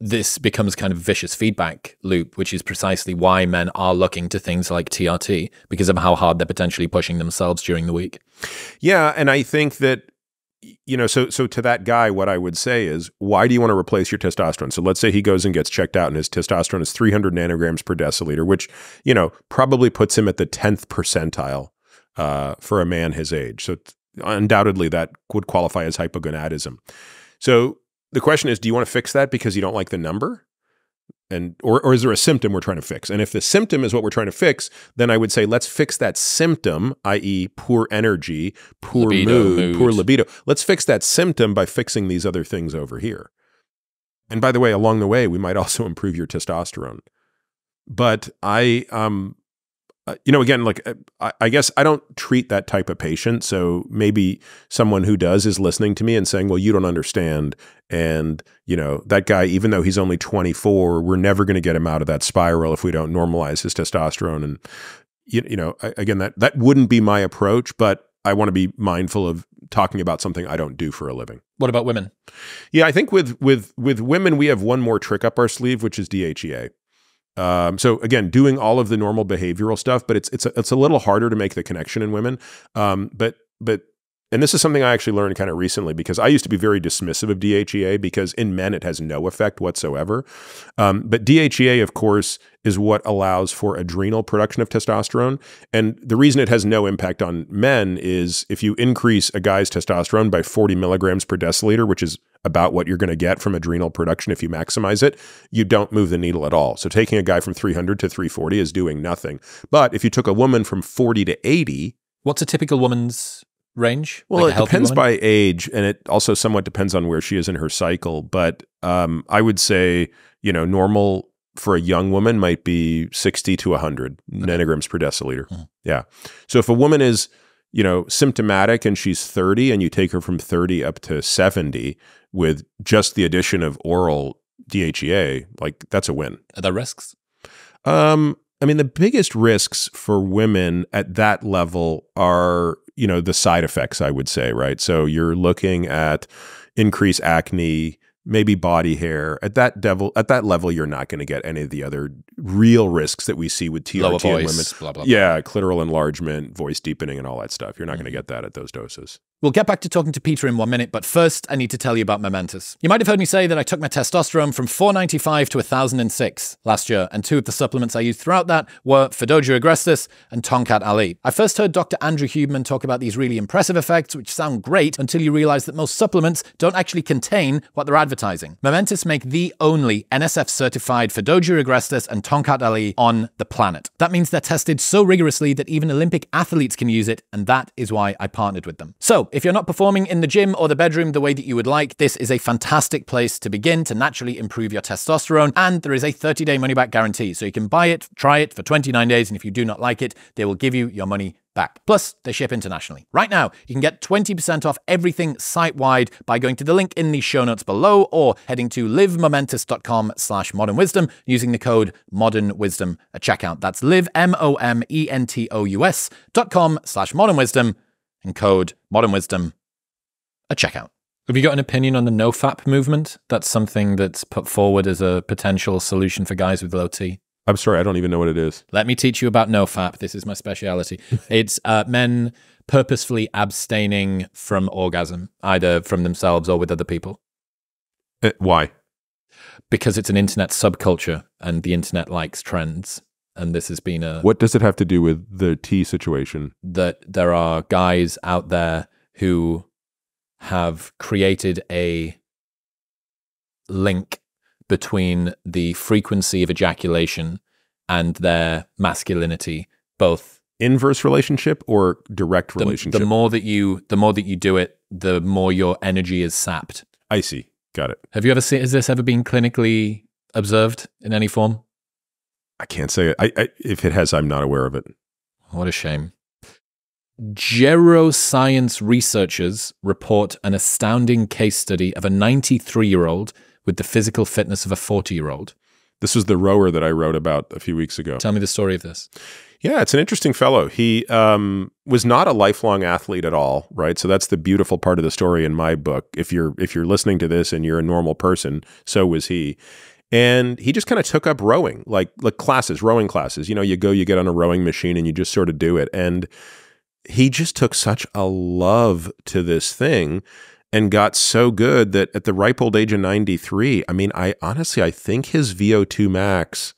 this becomes kind of vicious feedback loop, which is precisely why men are looking to things like TRT because of how hard they're potentially pushing themselves during the week. Yeah, and I think that you know, so so to that guy, what I would say is, why do you want to replace your testosterone? So let's say he goes and gets checked out, and his testosterone is 300 nanograms per deciliter, which you know probably puts him at the 10th percentile uh, for a man his age. So undoubtedly, that would qualify as hypogonadism. So the question is, do you want to fix that because you don't like the number? And or, or is there a symptom we're trying to fix? And if the symptom is what we're trying to fix, then I would say let's fix that symptom, i.e., poor energy, poor Libido, mood, mood. poor libido. Let's fix that symptom by fixing these other things over here. And by the way, along the way, we might also improve your testosterone. But I, um, uh, you know, again, like uh, I, I guess I don't treat that type of patient. So maybe someone who does is listening to me and saying, "Well, you don't understand." And you know, that guy, even though he's only 24, we're never going to get him out of that spiral if we don't normalize his testosterone. And you, you know, I, again, that that wouldn't be my approach, but I want to be mindful of talking about something I don't do for a living. What about women? Yeah, I think with with with women, we have one more trick up our sleeve, which is DHEA. Um, so again, doing all of the normal behavioral stuff, but it's it's a, it's a little harder to make the connection in women. Um, but but and this is something I actually learned kind of recently because I used to be very dismissive of DHEA because in men it has no effect whatsoever. Um, but DHEA, of course, is what allows for adrenal production of testosterone. And the reason it has no impact on men is if you increase a guy's testosterone by 40 milligrams per deciliter, which is about what you're going to get from adrenal production if you maximize it, you don't move the needle at all. So taking a guy from 300 to 340 is doing nothing. But if you took a woman from 40 to 80, What's a typical woman's range? well, Like it depends woman? by age, and it also somewhat depends on where she is in her cycle. But um, I would say, you know, normal for a young woman might be 60 to 100 nanograms per deciliter. Mhm. Yeah. So if a woman is, you know, symptomatic and she's 30 and you take her from 30 up to 70 with just the addition of oral DHEA, like that's a win. Are there risks? Um, I mean, the biggest risks for women at that level are, you know, the side effects, I would say, right? So you're looking at increased acne, maybe body hair. At that devil, at that level, you're not going to get any of the other real risks that we see with TRT Lower and women. blah, blah, blah. Yeah, clitoral enlargement, voice deepening, and all that stuff. You're not going to mm-hmm. get that at those doses. We'll get back to talking to Peter in one minute, but first, I need to tell you about Momentous. You might have heard me say that I took my testosterone from 495 to 1006 last year, and two of the supplements I used throughout that were Fadogia agrestis and Tongkat Ali. I first heard Dr. Andrew Huberman talk about these really impressive effects, which sound great until you realize that most supplements don't actually contain what they're advertising. Momentous make the only NSF certified Fadogia agrestis and Tongkat Ali on the planet. That means they're tested so rigorously that even Olympic athletes can use it, and that is why I partnered with them. So, if you're not performing in the gym or the bedroom the way that you would like, this is a fantastic place to begin to naturally improve your testosterone, and there is a 30 day money back guarantee. So, you can buy it, try it for 29 days, and if you do not like it, they will give you your money back. Plus, they ship internationally. Right now, you can get 20% off everything site-wide by going to the link in the show notes below or heading to livemomentous.com slash modern wisdom using the code modern wisdom at checkout. That's live, M-O-M-E-N-T-O-U-S dot com slash modern wisdom and code modern wisdom at checkout. Have you got an opinion on the NoFap movement? That's something that's put forward as a potential solution for guys with low T. I'm sorry, I don't even know what it is. Let me teach you about NoFap. This is my speciality. it's uh, men purposefully abstaining from orgasm, either from themselves or with other people, Uh, why? because it's an internet subculture and the internet likes trends. And this has been a What does it have to do with the tea situation? that there are guys out there who have created a link between the frequency of ejaculation and their masculinity, both Inverse relationship or direct the, relationship? the more that you the more that you do it, the more your energy is sapped. I see. Got it. Have you ever seen? Has this ever been clinically observed in any form? I can't say it. I, I, if it has, I'm not aware of it. What a shame. Geroscience researchers report an astounding case study of a 93 year old with the physical fitness of a 40 year old. This was the rower that I wrote about a few weeks ago. Tell me the story of this. Yeah, it's an interesting fellow. He um, was not a lifelong athlete at all, right? So that's the beautiful part of the story in my book. If you're if you're listening to this and you're a normal person, so was he. And he just kind of took up rowing, like like classes, rowing classes. You know, you go, you get on a rowing machine, and you just sort of do it. And he just took such a love to this thing and got so good that at the ripe old age of 93, I mean, I honestly, I think his VO2 max,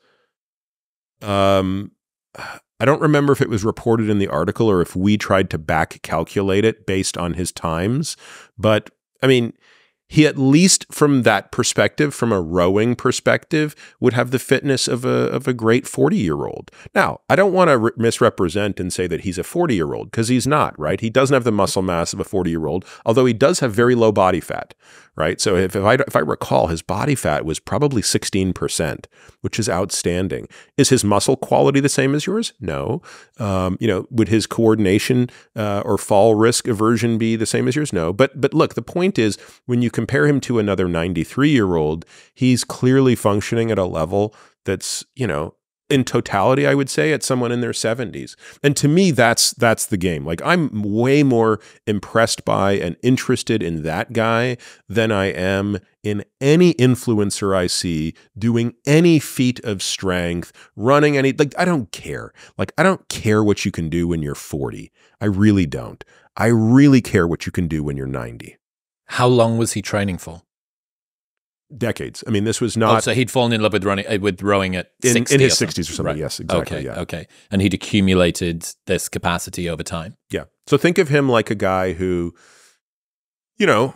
um, I don't remember if it was reported in the article or if we tried to back calculate it based on his times, but I mean, he at least from that perspective from a rowing perspective would have the fitness of a of a great 40 year old now i don't want to re- misrepresent and say that he's a 40 year old because he's not right? He doesn't have the muscle mass of a 40 year old although he does have very low body fat right? So if, if i if i recall his body fat was probably 16% which is outstanding. Is his muscle quality the same as yours? No. Um, you know would his coordination uh, or fall risk aversion be the same as yours? No. But but look the point is when you compare him to another 93 year old, he's clearly functioning at a level that's, you know, in totality, I would say at someone in their 70s. And to me, that's that's the game. Like I'm way more impressed by and interested in that guy than I am in any influencer I see doing any feat of strength, running any like I don't care. Like I don't care what you can do when you're 40. I really don't. I really care what you can do when you're 90. How long was he training for? Decades. I mean, this was not. Oh, so he'd fallen in love with running uh, with rowing at in, 60 in his 60s or something. Right. Yes, exactly. Okay. yeah. Okay. And he'd accumulated this capacity over time. Yeah. So think of him like a guy who, you know,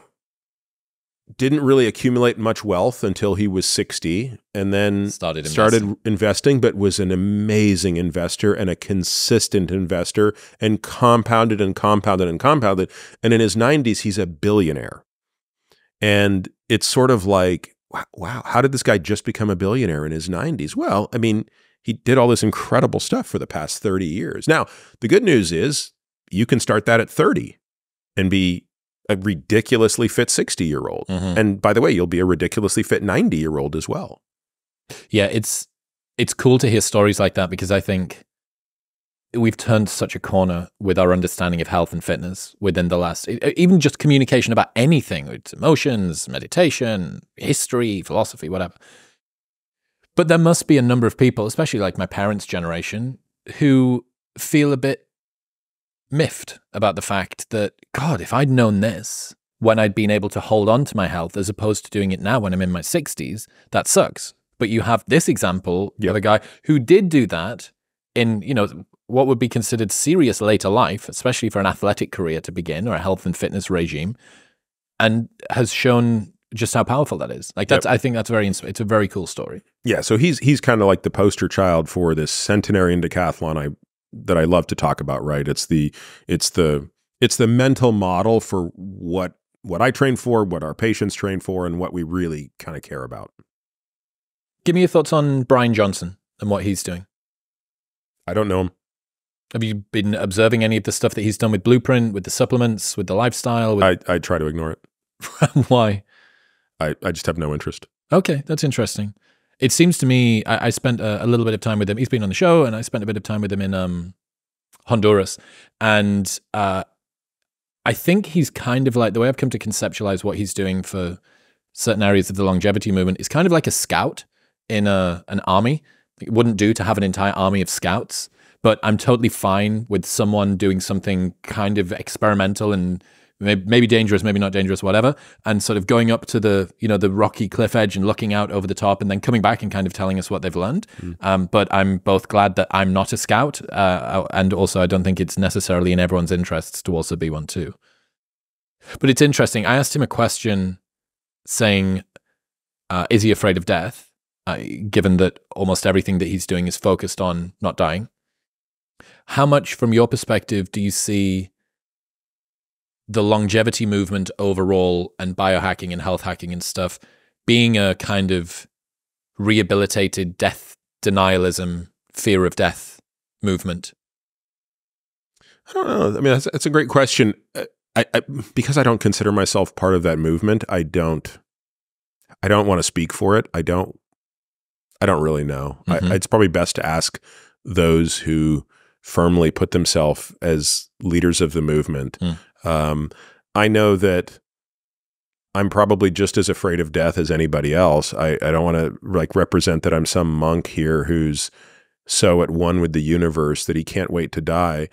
didn't really accumulate much wealth until he was 60 and then Started started investing. investing, but was an amazing investor and a consistent investor and compounded and compounded and compounded. And in his 90s, he's a billionaire. And it's sort of like, wow, how did this guy just become a billionaire in his 90s? Well, I mean, he did all this incredible stuff for the past 30 years. Now, the good news is you can start that at 30 and be a ridiculously fit 60 year old. Mhm. And by the way, you'll be a ridiculously fit 90 year old as well. Yeah, it's it's cool to hear stories like that because I think we've turned such a corner with our understanding of health and fitness within the last even just communication about anything, it's emotions, meditation, history, philosophy, whatever. But there must be a number of people, especially like my parents' generation, who feel a bit miffed about the fact that god, if I'd known this when I'd been able to hold on to my health as opposed to doing it now when I'm in my 60s, that sucks. But you have this example Yep. of a guy who did do that in, you know, what would be considered serious later life, especially for an athletic career to begin or a health and fitness regime, and has shown just how powerful that is. Like that's, I think that's very, it's a very cool story. Yeah, so he's he's kind of like the poster child for this centenarian decathlon I that I love to talk about, right? It's the it's the it's the mental model for what what I train for, what our patients train for, and what we really kind of care about. Give me your thoughts on Brian Johnson and what he's doing. I don't know him. Have you been observing any of the stuff that he's done with Blueprint, with the supplements, with the lifestyle? With, I, I try to ignore it. why? I, I just have no interest. Okay, that's interesting. It seems to me I, I spent a, a little bit of time with him. He's been on the show, and I spent a bit of time with him in um, Honduras. And uh, I think he's kind of like the way I've come to conceptualize what he's doing for certain areas of the longevity movement is kind of like a scout in a, an army. It wouldn't do to have an entire army of scouts, but I'm totally fine with someone doing something kind of experimental and maybe, maybe dangerous, maybe not dangerous, whatever, and sort of going up to the you know the rocky cliff edge and looking out over the top, and then coming back and kind of telling us what they've learned. Um, but I'm both glad that I'm not a scout, uh, and also I don't think it's necessarily in everyone's interests to also be one too. But it's interesting. I asked him a question saying, uh, "Is he afraid of death?" Uh, given that almost everything that he's doing is focused on not dying. How much, from your perspective, do you see the longevity movement overall and biohacking and health hacking and stuff being a kind of rehabilitated death denialism, fear of death movement? I don't know. I mean, that's, that's a great question. Uh, I, I, because I don't consider myself part of that movement. I don't. I don't want to speak for it. I don't. I don't really know. Mm-hmm. I, it's probably best to ask those who firmly put themselves as leaders of the movement. Mm. Um, I know that I'm probably just as afraid of death as anybody else. I, I don't want to like represent that I'm some monk here who's so at one with the universe that he can't wait to die.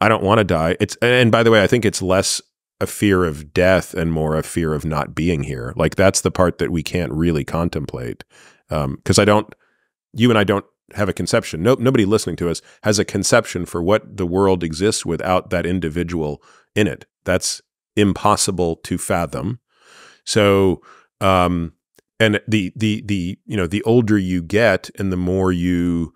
I don't want to die. It's and by the way, I think it's less a fear of death and more a fear of not being here. Like that's the part that we can't really contemplate. Because um, I don't, you and I don't have a conception. No, nobody listening to us has a conception for what the world exists without that individual in it. That's impossible to fathom. So, um, and the the the you know the older you get, and the more you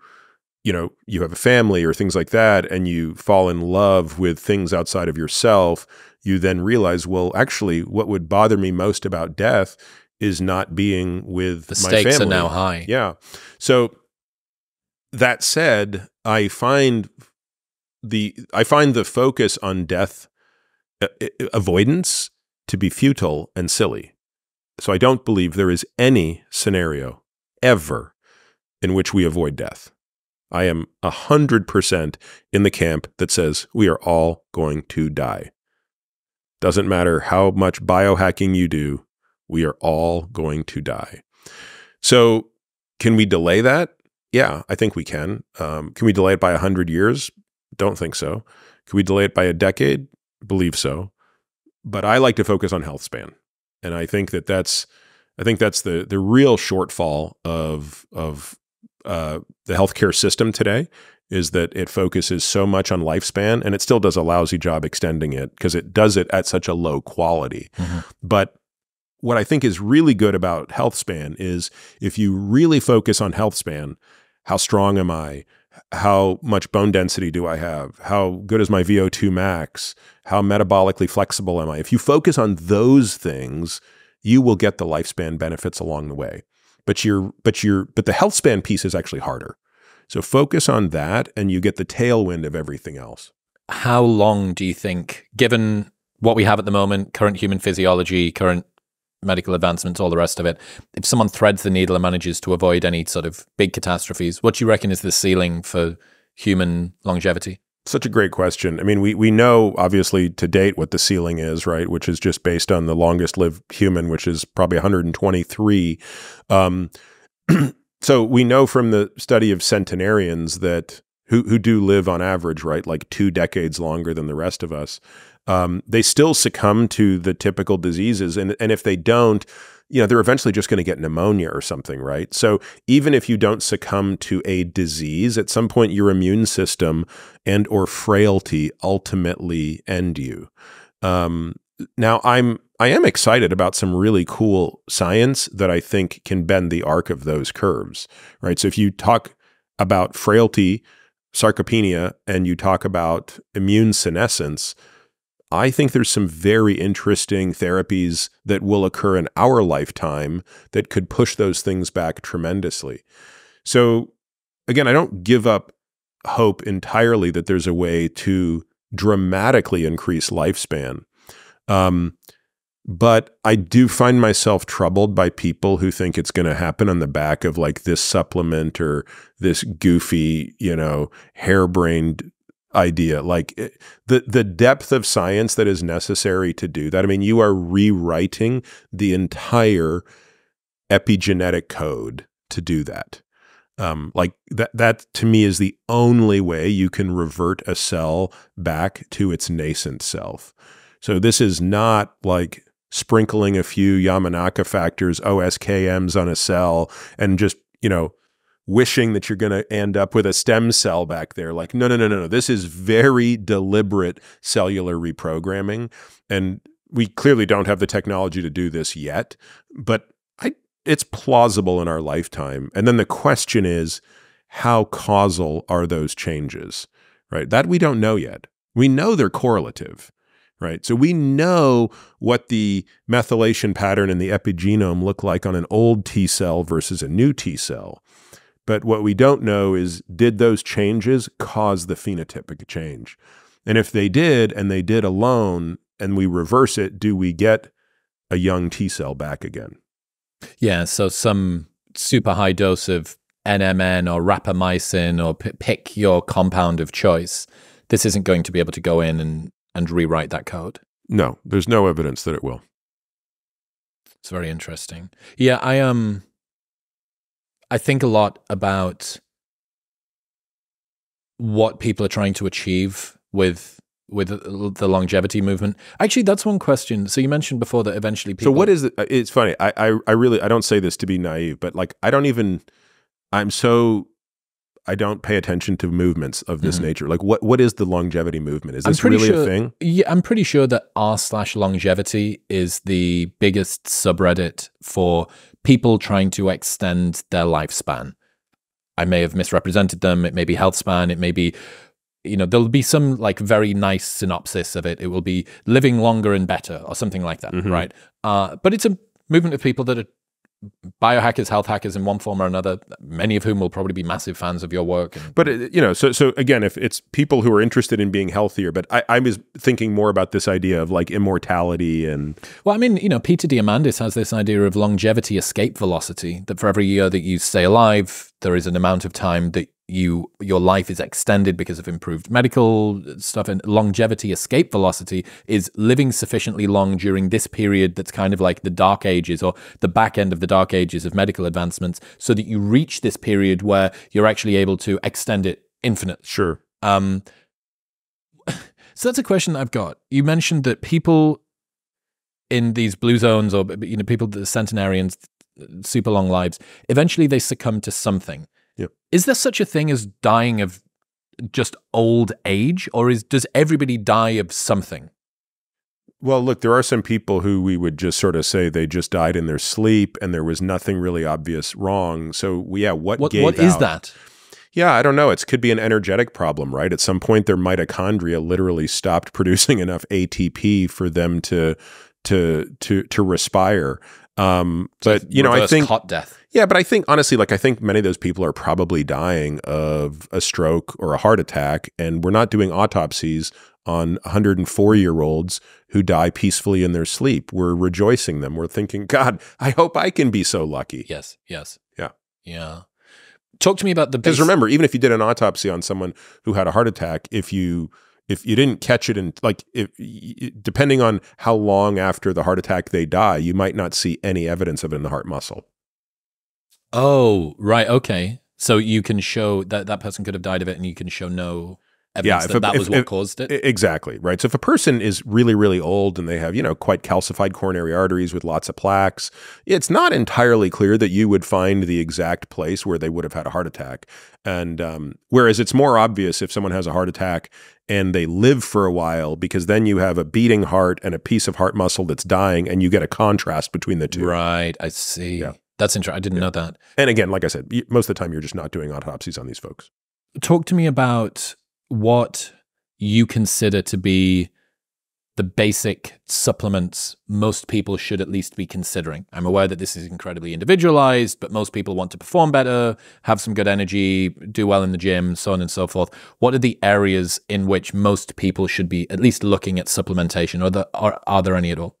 you know you have a family or things like that, and you fall in love with things outside of yourself, you then realize, well, actually, what would bother me most about death is not being with the stakes family. are now high. Yeah. So that said, I find the I find the focus on death uh, avoidance to be futile and silly. So I don't believe there is any scenario ever in which we avoid death. I am 100% in the camp that says we are all going to die. Doesn't matter how much biohacking you do, we are all going to die. So, can we delay that? Yeah, I think we can. Um, can we delay it by 100 years? Don't think so. Can we delay it by a decade? Believe so but I like to focus on health span, and I think that that's I think that's the the real shortfall of of uh, the healthcare system today is that it focuses so much on lifespan, and it still does a lousy job extending it because it does it at such a low quality. Mm-hmm. But what I think is really good about health span is if you really focus on health span, how strong am I? how much bone density do I have? How good is my VO2 max? How metabolically flexible am I? If you focus on those things, you will get the lifespan benefits along the way. But your but your but the health span piece is actually harder. So focus on that and you get the tailwind of everything else. How long do you think given what we have at the moment, current human physiology, current medical advancements, all the rest of it. If someone threads the needle and manages to avoid any sort of big catastrophes, what do you reckon is the ceiling for human longevity? Such a great question. I mean, we we know obviously to date what the ceiling is, right? Which is just based on the longest lived human, which is probably 123. Um, so we know from the study of centenarians that who who do live on average, right, like two decades longer than the rest of us um, they still succumb to the typical diseases. And, and if they don't, you know, they're eventually just going to get pneumonia or something, right? So even if you don't succumb to a disease, at some point your immune system and or frailty ultimately end you. Um, now I'm I am excited about some really cool science that I think can bend the arc of those curves, right? So if you talk about frailty, sarcopenia, and you talk about immune senescence, I think there's some very interesting therapies that will occur in our lifetime that could push those things back tremendously. So, again, I don't give up hope entirely that there's a way to dramatically increase lifespan. Um, but I do find myself troubled by people who think it's going to happen on the back of like this supplement or this goofy, you know, harebrained idea like eh, the the depth of science that is necessary to do that. I mean you are rewriting the entire epigenetic code to do that. Um, like that that to me is the only way you can revert a cell back to its nascent self. So this is not like sprinkling a few yamanaka factors oskms on a cell and just you know wishing that you're going to end up with a stem cell back there. Like, no, no, no, no, no. This is very deliberate cellular reprogramming. And we clearly don't have the technology to do this yet, but I, it's plausible in our lifetime. And then the question is, how causal are those changes? Right? That we don't know yet. We know they're correlative right? So we know what the methylation pattern in the epigenome look like on an old T cell versus a new T cell. But what we don't know is did those changes cause the phenotypic change? And if they did, and they did alone, and we reverse it, do we get a young T cell back again? Yeah, so some super high dose of NMN or rapamycin or p- pick your compound of choice. This isn't going to be able to go in and, and rewrite that code. No, there's no evidence that it will. It's very interesting. Yeah, I um I think a lot about what people are trying to achieve with with the longevity movement. Actually, that's one question. So you mentioned before that eventually people. So what is it? It's funny. I, I I really I don't say this to be naive, but like I don't even. I'm so. I don't pay attention to movements of this mm-hmm. nature. Like, what what is the longevity movement? Is this really sure, a thing? Yeah, I'm pretty sure that r slash longevity is the biggest subreddit for people trying to extend their lifespan. I may have misrepresented them. It may be health span. It may be, you know, there'll be some like very nice synopsis of it. It will be living longer and better or something like that, mm-hmm. right? Uh, but it's a movement of people that are biohackers, health hackers in one form or another, many of whom will probably be massive fans of your work. And, but, uh, you know, so, so again, if it's people who are interested in being healthier, but I, I was thinking more about this idea of like immortality and. Well, I mean, you know, Peter Diamandis has this idea of longevity escape velocity, that for every year that you stay alive, there is an amount of time that you your life is extended because of improved medical stuff and longevity escape velocity is living sufficiently long during this period that's kind of like the dark ages or the back end of the dark ages of medical advancements so that you reach this period where you're actually able to extend it infinite. Sure. Um so that's a question i've got. You mentioned that people in these blue zones or you know people the centenarians super long lives eventually they succumb to something Yep. Is there such a thing as dying of just old age, or is does everybody die of something? Well, look, there are some people who we would just sort of say they just died in their sleep, and there was nothing really obvious wrong. So, yeah, what what, what is that? Yeah, I don't know. It could be an energetic problem, right? At some point, their mitochondria literally stopped producing enough ATP for them to to to to respire. Um, but you know, I think hot death. Yeah, but I think honestly, like I think many of those people are probably dying of a stroke or a heart attack, and we're not doing autopsies on 104 year olds who die peacefully in their sleep. We're rejoicing them. We're thinking, God, I hope I can be so lucky. Yes. Yes. Yeah. Yeah. Talk to me about the because remember, even if you did an autopsy on someone who had a heart attack, if you if you didn't catch it and like if depending on how long after the heart attack they die, you might not see any evidence of it in the heart muscle. Oh, right. Okay. So you can show that that person could have died of it and you can show no evidence yeah, that a, that was if, what if, caused it. Exactly. Right. So if a person is really, really old and they have, you know, quite calcified coronary arteries with lots of plaques, it's not entirely clear that you would find the exact place where they would have had a heart attack. And um, whereas it's more obvious if someone has a heart attack and they live for a while because then you have a beating heart and a piece of heart muscle that's dying and you get a contrast between the two. Right. I see. Yeah. That's interesting. I didn't yeah. know that. And again, like I said, most of the time you're just not doing autopsies on these folks. Talk to me about what you consider to be the basic supplements most people should at least be considering. I'm aware that this is incredibly individualized, but most people want to perform better, have some good energy, do well in the gym, so on and so forth. What are the areas in which most people should be at least looking at supplementation, or the, are, are there any at all?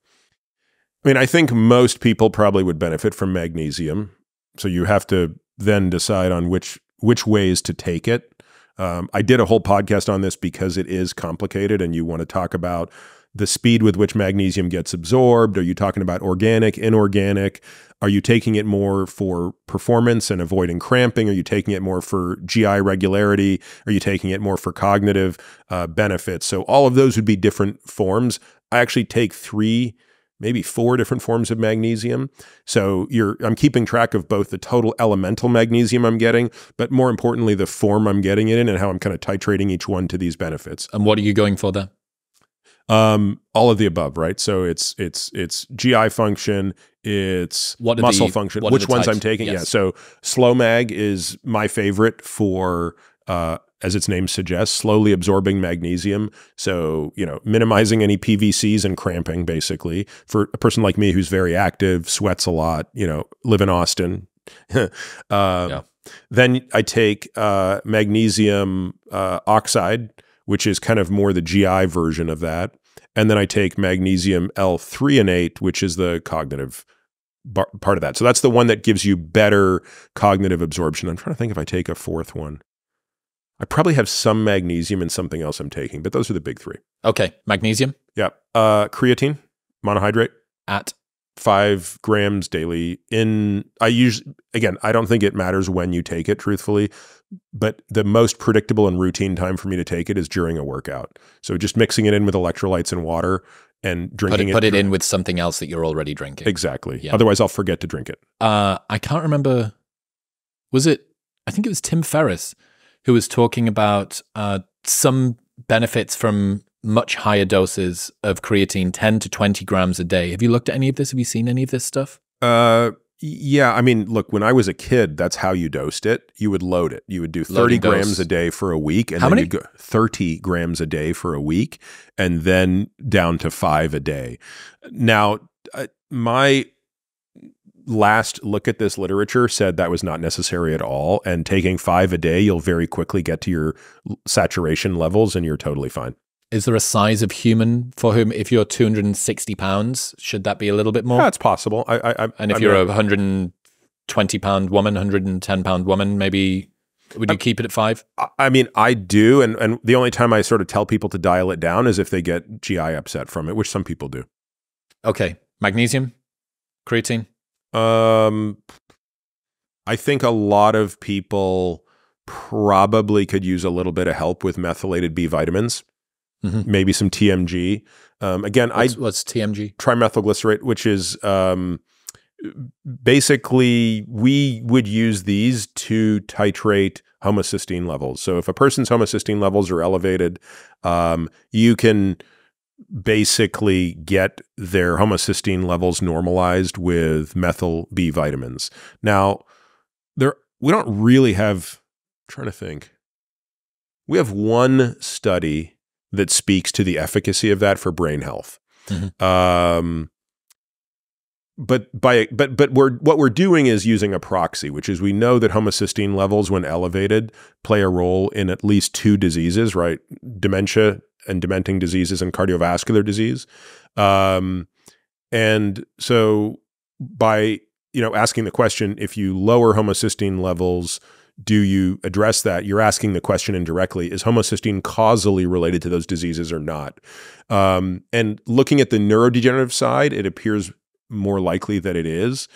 I mean, I think most people probably would benefit from magnesium. So you have to then decide on which which ways to take it. Um, I did a whole podcast on this because it is complicated, and you want to talk about the speed with which magnesium gets absorbed. Are you talking about organic, inorganic? Are you taking it more for performance and avoiding cramping? Are you taking it more for GI regularity? Are you taking it more for cognitive uh, benefits? So all of those would be different forms. I actually take three maybe four different forms of magnesium. So you're I'm keeping track of both the total elemental magnesium I'm getting, but more importantly the form I'm getting it in and how I'm kind of titrating each one to these benefits. And what are you going for there? Um, all of the above, right? So it's it's it's GI function, it's muscle the, function. Which ones types? I'm taking? Yes. Yeah. So slow mag is my favorite for uh, as its name suggests, slowly absorbing magnesium. So, you know, minimizing any PVCs and cramping, basically. For a person like me who's very active, sweats a lot, you know, live in Austin. uh, yeah. Then I take uh, magnesium uh, oxide, which is kind of more the GI version of that. And then I take magnesium L-threonate, which is the cognitive part of that. So that's the one that gives you better cognitive absorption. I'm trying to think if I take a fourth one. I probably have some magnesium and something else I'm taking, but those are the big three. Okay, magnesium Yeah. Uh, creatine, monohydrate, at five grams daily. In I usually again, I don't think it matters when you take it, truthfully, but the most predictable and routine time for me to take it is during a workout. So just mixing it in with electrolytes and water and put drinking it, put it in with something else that you're already drinking. Exactly. Yeah. Otherwise, I'll forget to drink it. uh, I can't remember. Was it? I think it was Tim Ferriss who was talking about uh, some benefits from much higher doses of creatine, ten to twenty grams a day. Have you looked at any of this? Have you seen any of this stuff? Uh, yeah. I mean, look, when I was a kid, that's how you dosed it. You would load it. You would do 30 Loading dose. grams a day for a week. And How then many? go 30 grams a day for a week and then down to five a day. Now, uh, my last look at this literature said that was not necessary at all. And taking five a day, you'll very quickly get to your saturation levels and you're totally fine. Is there a size of human for whom, if you're 260 pounds, should that be a little bit more? Yeah, possible. I, I, I, and if I you're mean, a 120 pound woman, 110 pound woman, maybe would you keep it at five? I- I mean, I do, and and the only time I sort of tell people to dial it down is if they get GI upset from it, which some people do. Okay. Magnesium, creatine. Um, I think a lot of people probably could use a little bit of help with methylated B vitamins, Mhm. maybe some TMG. Um, again, I What's, what's TMG? trimethylglycine, which is um, basically we would use these to titrate homocysteine levels. So if a person's homocysteine levels are elevated, um, you can basically get their homocysteine levels normalized with methyl B vitamins. Now, there we don't really have I'm trying to think. We have one study that speaks to the efficacy of that for brain health. Um, but by but but we're what we're doing is using a proxy, which is we know that homocysteine levels, when elevated, play a role in at least two diseases, right? Dementia and dementing diseases and cardiovascular disease. Um, and so by you know asking the question, if you lower homocysteine levels, do you address that? You're asking the question indirectly: Is homocysteine causally related to those diseases or not? Um, and looking at the neurodegenerative side, it appears more likely that it is.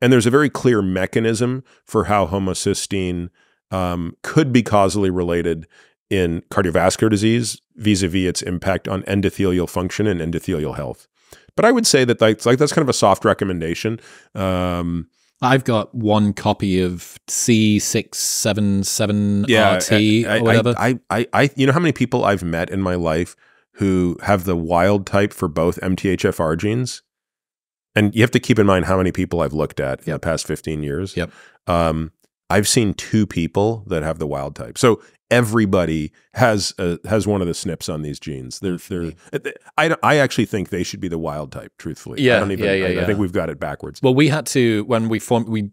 And there's a very clear mechanism for how homocysteine um, could be causally related in cardiovascular disease vis-a-vis its impact on endothelial function and endothelial health. But I would say that that's like that's kind of a soft recommendation. Um, I've got one copy of C677T I, or whatever. I, I, I, you know how many people I've met in my life who have the wild type for both MTHFR genes? And you have to keep in mind how many people I've looked at in the past 15 years. Yep. Um, I've seen two people that have the wild type. So everybody has a, has one of the SNPs on these genes. They're, they're, I, I actually think they should be the wild type, truthfully. I Yeah, don't even, yeah, yeah, I, I think we've got it backwards. Well, we had to when we formed. We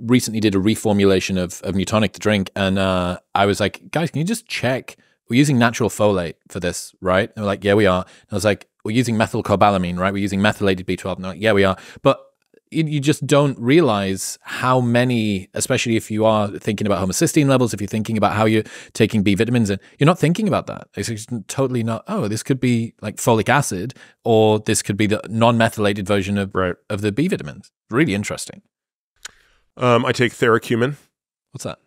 recently did a reformulation of of Mutonic to drink, and uh, I was like, guys, can you just check? We're using natural folate for this, right? And they're like, yeah, we are. And I was like, we're using methylcobalamin, right? We're using methylated B12. And like, yeah, we are. But you, you just don't realize how many, especially if you are thinking about homocysteine levels, if you're thinking about how you're taking B vitamins, and you're not thinking about that. It's just totally not. Oh, this could be like folic acid, or this could be the non-methylated version of Right. of the B vitamins. Really interesting. Um, I take Theracurmin. What's that?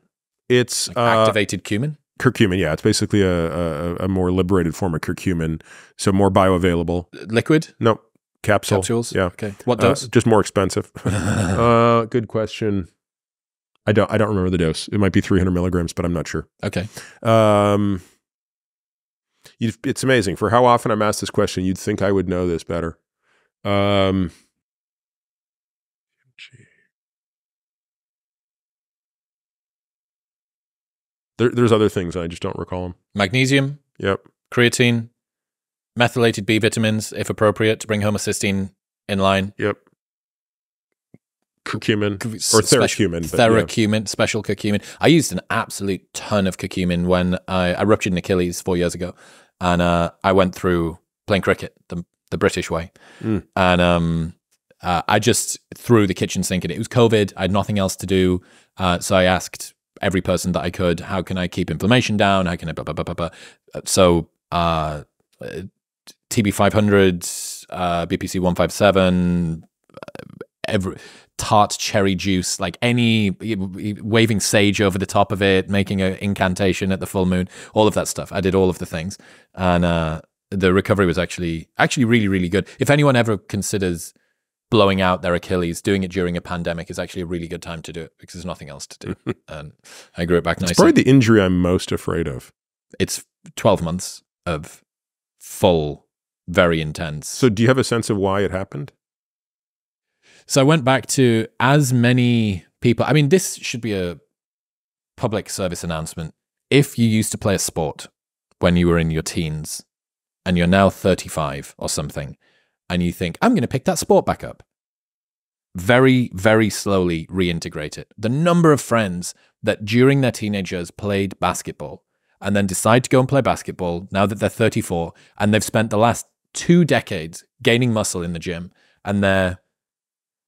It's Like uh, activated cumin? Curcumin. Yeah, it's basically a, a, a more liberated form of curcumin, so more bioavailable. Liquid No, capsule. capsules? Yeah, Okay. What Uh, dose? just more expensive. uh, good question. I don't. I don't remember the dose. It might be 300 milligrams, but I'm not sure. okay. Um, you'd, it's amazing for how often I'm asked this question. You'd think I would know this better. Um, There, there's other things I just don't recall them. Magnesium, Yep. creatine, methylated B vitamins, if appropriate, to bring homocysteine in line. Yep. curcumin or special- Theracurmin. yeah. Special curcumin. I used an absolute ton of curcumin when I, I ruptured an Achilles four years ago, and uh, I went through playing cricket the the British way, Mm. and um, uh, I just threw the kitchen sink at it. It was COVID. I had nothing else to do, uh, so I asked every person that I could, "How can I keep inflammation down? How can I?" Blah, blah, blah, blah, blah. Uh, So uh, TB five hundred, uh, BPC one five seven, every tart cherry juice, like any waving sage over the top of it, making an incantation at the full moon, all of that stuff. I did all of the things, and uh, the recovery was actually actually really really good. If anyone ever considers blowing out their Achilles, doing it during a pandemic is actually a really good time to do it because there's nothing else to do. and I grew it back nicely. It's probably the injury I'm most afraid of. it's 12 months of full, very intense. So, do you have a sense of why it happened? So I went back to as many people. I mean, this should be a public service announcement. If you used to play a sport when you were in your teens and you're now 35 or something, and you think, I'm going to pick that sport back up, very, very slowly reintegrate it. The number of friends that during their teenage years played basketball and then decide to go and play basketball now that they're 34 and they've spent the last two decades gaining muscle in the gym and they're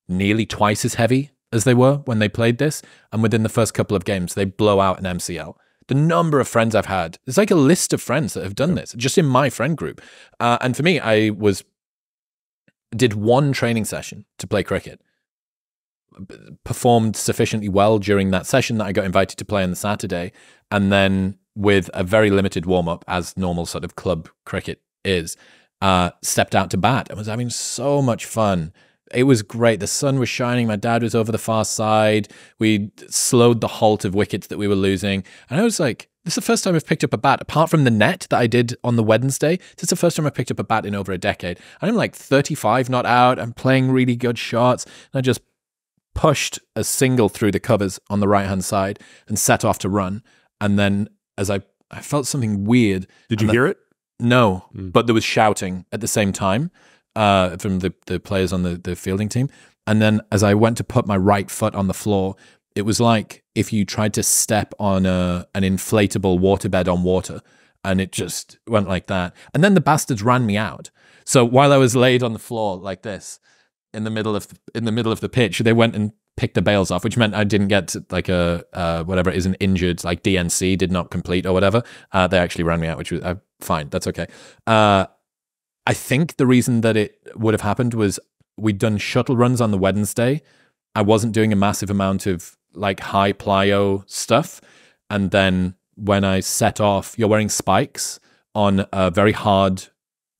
nearly twice as heavy as they were when they played this. And within the first couple of games, they blow out an MCL. The number of friends I've had, it's like a list of friends that have done this just in my friend group. Uh, and for me, I was did one training session to play cricket. Performed sufficiently well during that session that I got invited to play on the Saturday, and then with a very limited warm up, as normal sort of club cricket is, uh, stepped out to bat and was having so much fun. It was great. The sun was shining. My dad was over the far side. We slowed the halt of wickets that we were losing. And I was like, this is the first time I've picked up a bat, apart from the net that I did on the Wednesday. This is the first time I've picked up a bat in over a decade. And I'm like 35 not out. I'm playing really good shots. And I just pushed a single through the covers on the right hand side and set off to run. And then as I, I felt something weird. Did you the- hear it? no, Mm. but there was shouting at the same time uh, from the, the players on the, the fielding team. And then as I went to put my right foot on the floor, it was like if you tried to step on a, an inflatable waterbed on water and it just went like that. And then the bastards ran me out. So while I was laid on the floor like this in the middle of the, in the middle of the pitch, they went and picked the bails off, which meant I didn't get like a uh, whatever it is an injured like DNC did not complete or whatever. Uh, they actually ran me out, which was uh, fine. That's okay. Uh, I think the reason that it would have happened was we'd done shuttle runs on the Wednesday. I wasn't doing a massive amount of like high plyo stuff, and then when I set off, you're wearing spikes on a very hard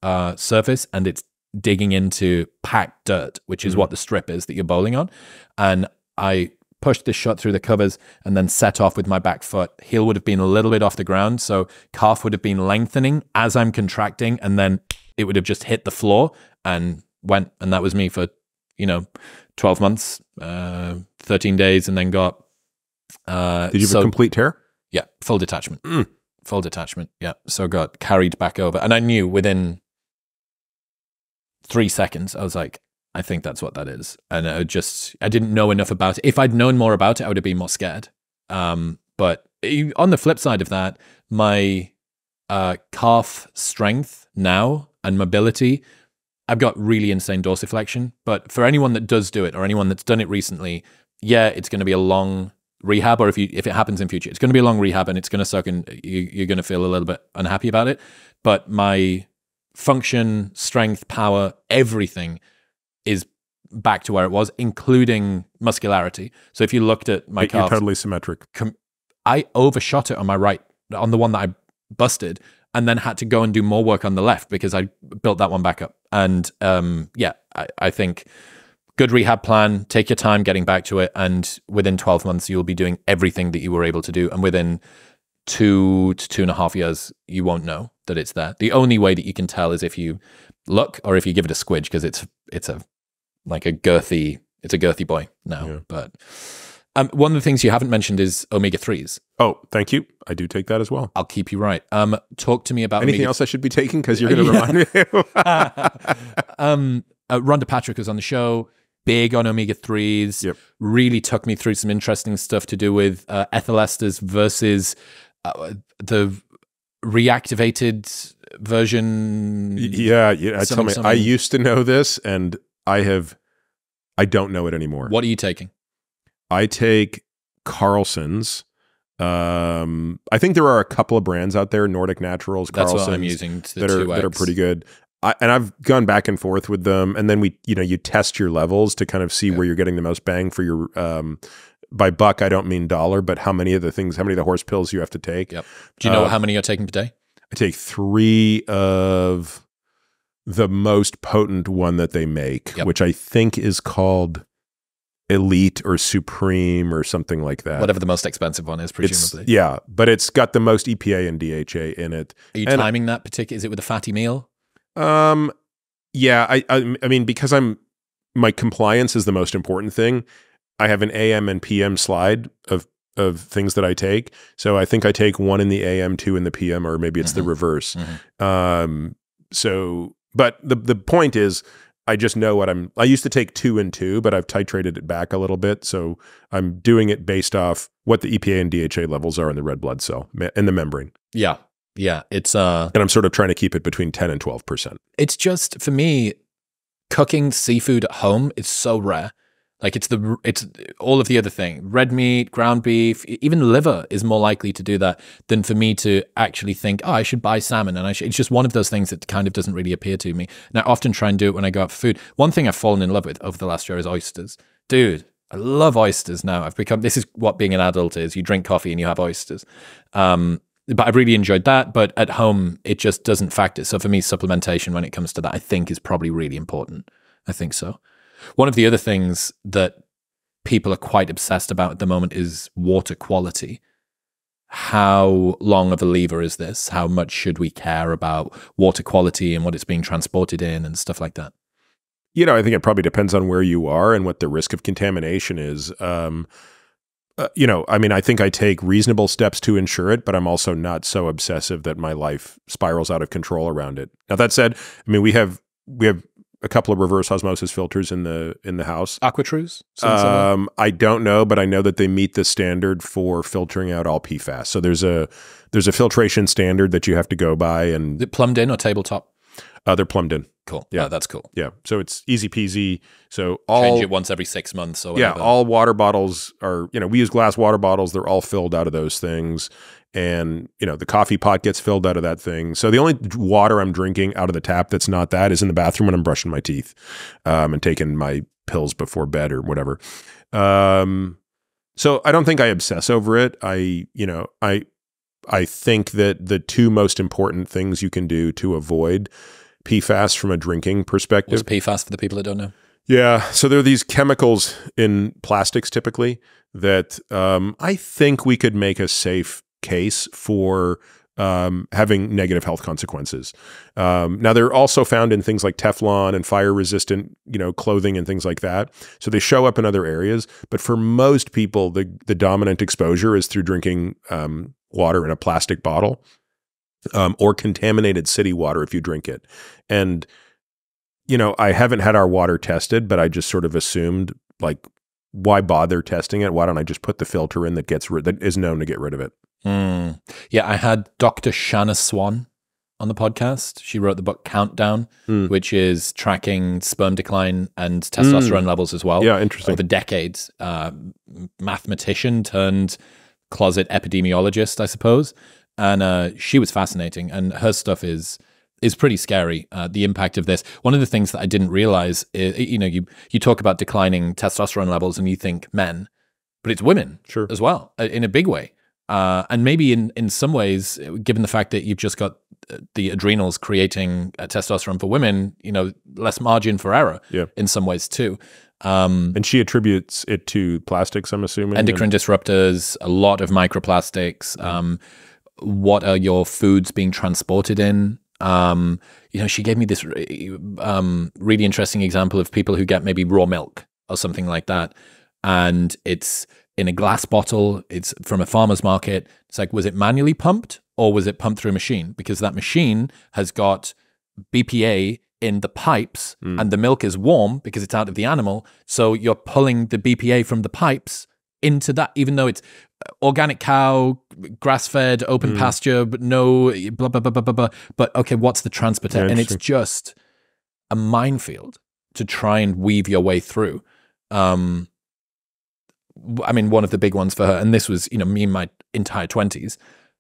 uh, surface, and it's digging into packed dirt, which is Mhm. what the strip is that you're bowling on. And I pushed this shot through the covers and then set off with my back foot. Heel would have been a little bit off the ground, so calf would have been lengthening as I'm contracting, and then it would have just hit the floor and went. And that was me for, you know, 12 months, uh, 13 days, and then got. Uh, Did you have so- a complete tear? yeah, full detachment. Mm. Full detachment. Yeah. So got carried back over. And I knew within three seconds, I was like, I think that's what that is. And I just, I didn't know enough about it. If I'd known more about it, I would have been more scared. Um, but on the flip side of that, my uh, calf strength now and mobility, I've got really insane dorsiflexion. But for anyone that does do it or anyone that's done it recently, yeah, it's going to be a long rehab, or if you if it happens in future, it's going to be a long rehab and it's going to suck, and you, you're going to feel a little bit unhappy about it. But my function, strength, power, everything is back to where it was, including muscularity. So if you looked at my You're totally symmetric. I overshot it on my right, on the one that I busted, and then had to go and do more work on the left because I built that one back up. And um, yeah, I, I think good rehab plan, take your time getting back to it. And within 12 months, you'll be doing everything that you were able to do. And within two to two and a half years, you won't know that it's there. The only way that you can tell is if you look or if you give it a squidge because it's, it's a, like a girthy, it's a girthy boy now. Yeah. But um, one of the things you haven't mentioned is omega 3s. Oh, thank you. I do take that as well. I'll keep you right. Um, talk to me about Anything else I should be taking? Because you're going to Yeah. remind me. um, uh, Rhonda Patrick was on the show. Big on omega 3s. Yep. Really took me through some interesting stuff to do with uh, ethyl esters versus uh, the reactivated version. Yeah, yeah. Tell Some- me, I used to know this, and I have, I don't know it anymore. What are you taking? I take Carlson's. Um, I think there are a couple of brands out there, Nordic Naturals, That's Carlson's, what I'm using. To the that are 2X. that are pretty good. I, and I've gone back and forth with them, and then we, you know, you test your levels to kind of see Yeah. where you're getting the most bang for your. Um, by buck, I don't mean dollar, but how many of the things, how many of the horse pills you have to take. Yep. Do you know Uh, how many you're taking per day? I take three of the most potent one that they make, Yep. which I think is called Elite or Supreme or something like that. Whatever the most expensive one is, It's, presumably. yeah, but it's got the most EPA and DHA in it. Are you and- timing that particular? Is it with a fatty meal? Um, yeah, I, I, I mean, because I'm my compliance is the most important thing. I have an AM and PM slide of of things that I take. So I think I take one in the AM, two in the PM, or maybe it's the Mhm. reverse. Mhm. Um, so, but the the point is, I just know what I'm. I used to take two and two, but I've titrated it back a little bit. So I'm doing it based off what the EPA and DHA levels are in the red blood cell in the membrane, Yeah, yeah. It's uh, and I'm sort of trying to keep it between ten and twelve percent. it's just for me, cooking seafood at home is so rare. Like it's the it's all of the other thing, red meat, ground beef, even liver is more likely to do that than for me to actually think, oh, I should buy salmon, and I should. It's just one of those things that kind of doesn't really appear to me. And I often try and do it when I go out for food. One thing I've fallen in love with over the last year is oysters, dude. I love oysters now. I've become this is what being an adult is. You drink coffee and you have oysters. Um, but I really enjoyed that. But at home, it just doesn't factor. So for me, supplementation when it comes to that, I think is probably really important. I think so. One of the other things that people are quite obsessed about at the moment is water quality. How long of a lever is this? How much should we care about water quality and what it's being transported in and stuff like that? You know, I think it probably depends on where you are and what the risk of contamination is. Um, uh, you know, I mean, I think I take reasonable steps to ensure it, but I'm also not so obsessive that my life spirals out of control around it. Now that said, I mean, we have we have a couple of reverse osmosis filters in the in the house. AquaTrus? Some sort of- Um, I don't know, but I know that they meet the standard for filtering out all PFAS. So there's a there's a filtration standard that you have to go by, and Is it plumbed in or tabletop? Uh, they're plumbed in. Cool. Yeah. Yeah, that's cool. Yeah, so it's easy peasy. So all Change it once every six months or yeah, all water bottles are you know we use glass water bottles. They're all filled out of those things, and you know the coffee pot gets filled out of that thing. So the only water I'm drinking out of the tap that's not that is in the bathroom when I'm brushing my teeth, um, and taking my pills before bed or whatever. Um, so I don't think I obsess over it. I you know I I think that the two most important things you can do to avoid PFAS from a drinking perspective What's PFAS for the people that don't know? yeah. So there are these chemicals in plastics typically that um, I think we could make a safe case for um, having negative health consequences. Um, now they're also found in things like Teflon and fire resistant, you know, clothing and things like that. So they show up in other areas. But for most people, the the dominant exposure is through drinking um, water in a plastic bottle um, or contaminated city water if you drink it. And you know, I haven't had our water tested, but I just sort of assumed like, why bother testing it? Why don't I just put the filter in that gets rid that is known to get rid of it? Mm. Yeah, I had Dr. Shanna Swan on the podcast. She wrote the book Countdown, Mm. which is tracking sperm decline and testosterone levels as well yeah, interesting. over decades. Uh, mathematician turned closet epidemiologist, I suppose. And uh, she was fascinating, and her stuff is is pretty scary. Uh, the impact of this. One of the things that I didn't realize, is, you know, you you talk about declining testosterone levels, and you think men, but it's women Sure. as well uh, in a big way. Uh, and maybe in, in some ways, given the fact that you've just got uh, the adrenals creating uh, testosterone for women, you know, less margin for error Yeah. in some ways too. Um, And she attributes it to plastics, I'm assuming. and- endocrine disruptors, a lot of microplastics. Um, what are your foods being transported in? Um, you know, she gave me this um, really interesting example of people who get maybe raw milk or something like that, and it's in a glass bottle. It's from a farmer's market. It's like, was it manually pumped or was it pumped through a machine? Because that machine has got BPA in the pipes and the milk is warm because it's out of the animal. So you're pulling the BPA from the pipes into that, even though it's uh, organic cow, grass fed, open pasture, but no blah, blah, blah, blah, blah, blah. But okay, what's the transporter? Yeah, and it's just a minefield to try and weave your way through. Um, I mean, one of the big ones for her, and this was, you know, me in my entire twenties,